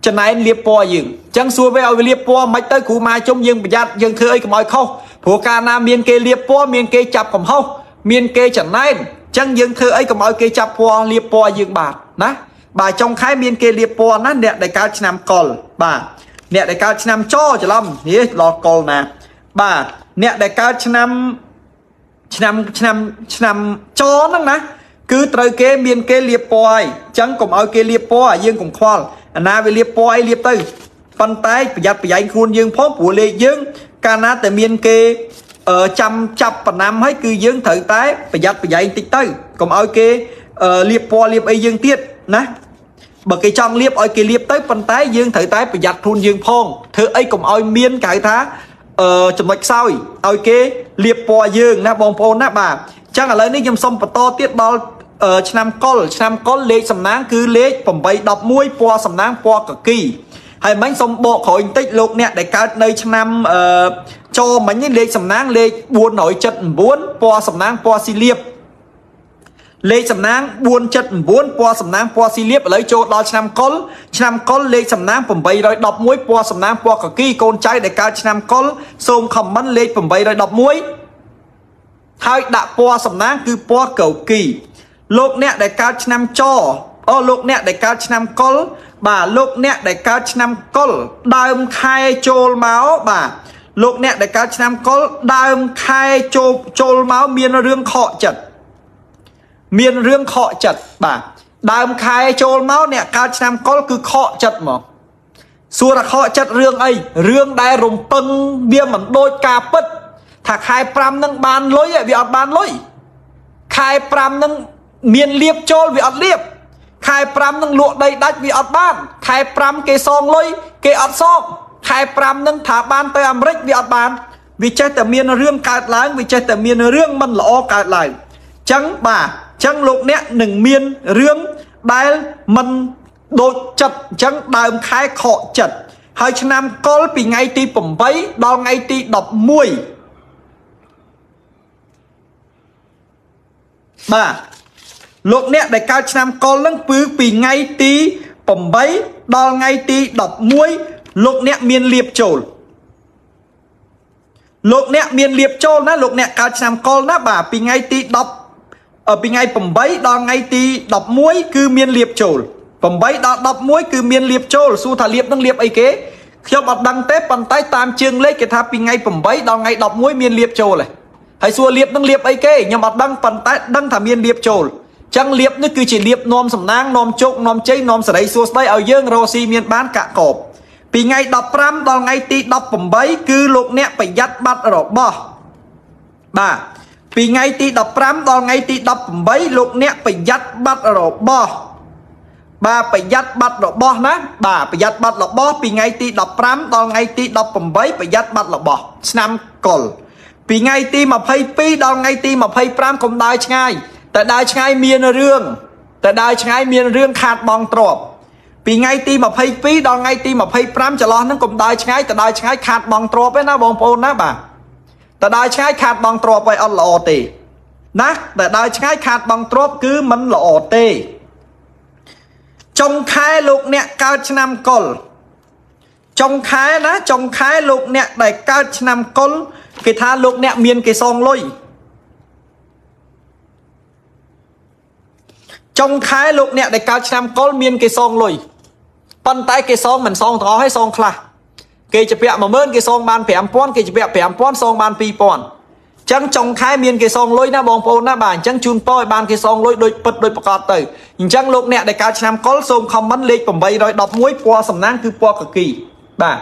Speaker 1: ចំណែនលៀបពណ៌យើងចឹងសួរវាឲ្យវាលៀបពណ៌មិនទៅគ្រូម៉ាជុំយើងប្រយ័ត្នយើងធ្វើអីកុំឲ្យខុសព្រោះកាលណាមានគេលៀបពណ៌មានគេចាប់កំហុសមានគេចំណែនចឹងយើងធ្វើអីកុំឲ្យគេចាប់ពណ៌លាបពណ៌យើងបាទណាបាទចុងខែមានគេលាបពណ៌ណាអ្នកដែលកើតឆ្នាំកុលបាទ អ្នកដែលកើតឆ្នាំចច្រឡំនេះដល់កុលណាបាទអ្នកដែលកើតឆ្នាំឆ្នាំឆ្នាំឆ្នាំចហ្នឹងណាគឺត្រូវគេមានគេលាបពណ៌ហើយអញ្ចឹងកុំឲ្យគេលាបពណ៌យើងកុំខ្វល់អាណាវាលាបពណ៌អីលាបទៅប៉ុន្តែប្រយ័ត្នប្រយែងខ្លួនយើងផងព្រោះលេខយើងកាលណាតែមានគេចាំចាប់ប្រណាំហើយគឺយើងត្រូវតែប្រយ័ត្នប្រយែងតិចទៅកុំឲ្យគេលាបពណ៌លាបអីយើងទៀតណា បើគេចង់លាបឲ្យគេលាបទៅប៉ុន្តែយើងត្រូវតែប្រយ័ត្នខ្លួនយើងផងធ្វើអីកុំឲ្យមានគេហៅថាអឺចំណុចខ្សោយឲ្យគេលាបពណ៌យើងណាបងប្អូនណាបាទអញ្ចឹងឥឡូវនេះខ្ញុំសុំបន្តទៀតដល់ឆ្នាំកុលឆ្នាំកុលលេខសំណាងគឺលេខ811ពណ៌សំណាងពណ៌កគីហើយមិញសុំបកក្រោយបន្តិចលោកអ្នកដែលកើតនៅឆ្នាំអឺចូលមិញនេះលេខសំណាងលេខ479ពណ៌សំណាងពណ៌ស៊ីលៀប លេខសំណាង479ពណ៌សំណាងពណ៌ស៊ីលៀបឥឡូវចូលដល់ឆ្នាំកុលឆ្នាំកុលលេខសំណាង811ពណ៌សំណាងពណ៌កគីកូនចៅដែលកើតឆ្នាំកុលសូមខមមិនលេខ811ហើយដាក់ពណ៌សំណាងគឺពណ៌កគីលោកអ្នកដែលកើតឆ្នាំចអូលោកអ្នកដែលកើតឆ្នាំកុលបាទលោកអ្នកដែលកើតឆ្នាំកុលដើមខែចូលមកបាទលោកអ្នកដែលកើតឆ្នាំកុលដើមខែចូលចូលមកមានរឿងខកចិត្ត មានរឿងខកចិត្តបាទដើមខែចូលមកអ្នកកើតឆ្នាំកុលគឺខកចិត្តមកសួរថាខកចិត្តរឿងអីរឿងដែលរំពឹងវាមិនដូចការពិត ថាខែ5នឹងបានលុយវាអត់បានលុយខែ5នឹងមានលៀបចូលវាអត់លៀបខែ5នឹងលក់ដីដាច់វាអត់បាន ខែ5គេសងលុយគេអត់សងខែ5នឹងថាបានទៅអាមេរិកវាអត់បានវាចេះតែមានរឿងកើតឡើងវាចេះតែមានរឿងមិនល្អកើតឡើងចឹងបាទ ចឹងលោកអ្នកនឹងមានរឿងដែលមិនដូចចិត្តអញ្ចឹងដើមខែខកចិត្តហើយឆ្នាំកុលពីថ្ងៃទី8ដល់ថ្ងៃទី11បាទលោកអ្នកដែលកើតឆ្នាំកុលនឹងគឺពីថ្ងៃទី8ដល់ថ្ងៃទី11លោកអ្នកមានលៀបចូលលោកអ្នកមានលៀបចូលណាលោកអ្នកកើតឆ្នាំកុលណាបាទពីថ្ងៃទី10 ពីថ្ងៃ8ដល់ថ្ងៃទី11គឺមានលៀបចូល8ដល់11គឺមានលៀបចូលសួរថាលៀបនឹងលៀបអីគេខ្ញុំអត់ដឹងទេប៉ុន្តែតាមជើងលេខគេថាពីថ្ងៃ8ដល់ថ្ងៃ11មានលៀបចូលហើយសួរលៀបនឹងលៀបអីគេខ្ញុំអត់ដឹងប៉ុន្តែដឹងថាមានលៀបចូលចឹងលៀបនេះគឺជាលៀបនាំសំណាងនាំជោគនាំជ័យនាំសេរីសួស្តីឲ្យយើងរស់ស៊ីមានបានកាក់កបពីថ្ងៃ15ដល់ថ្ងៃទី18គឺលោកអ្នកប្រយ័ត្នបាត់របស់បាទ ពីថ្ងៃទី15ដល់ថ្ងៃទី18លោកអ្នកប្រយ័ត្នបាត់របស់បាទប្រយ័ត្នបាត់របស់ណាបាទប្រយ័ត្នបាត់របស់ពីថ្ងៃទី15ដល់ថ្ងៃទី18ប្រយ័ត្នបាត់របស់ឆ្នាំកុលពីថ្ងៃទី22ដល់ថ្ងៃទី25កុំដើរឆ្ងាយតែដើរឆ្ងាយមានរឿងតែដើរឆ្ងាយមានរឿងខាតបងទ្របពីថ្ងៃទី22ដល់ថ្ងៃទី25ចន្លោះហ្នឹងកុំដើរឆ្ងាយតែដើរឆ្ងាយខាតបងទ្របទេណាបងប្អូនណាបាទ តែដើរឆ្ងាយខាតបងទ្របឲ្យអត់ល្អទេណាតែដើរឆ្ងាយខាតបងទ្របគឺមិនល្អទេចុងខែលោកអ្នកកើតឆ្នាំកុលចុងខែណាចុងខែលោកអ្នកដែលកើតឆ្នាំកុលគេថាលោកអ្នកមានគេសងលុយចុងខែលោកអ្នកដែលកើតឆ្នាំកុលមានគេសងលុយប៉ុន្តែគេសងមិនសងទាំងអស់ឲ្យសងខ្លះ គេជាពាក់10000គេសងបាន5000គេជាពាក់5000សងបាន2000ចឹងចុងខែមានគេសងលុយណាបងប្អូនណាបាទអញ្ចឹងជូនពរឲ្យបានគេសងលុយដូចពិតដូចប្រកាសទៅអញ្ចឹងលោកអ្នកដែលកើតឆ្នាំកុលសូមខមមិនលេខ811ពណ៌សំណាងគឺពណ៌កគីបាទ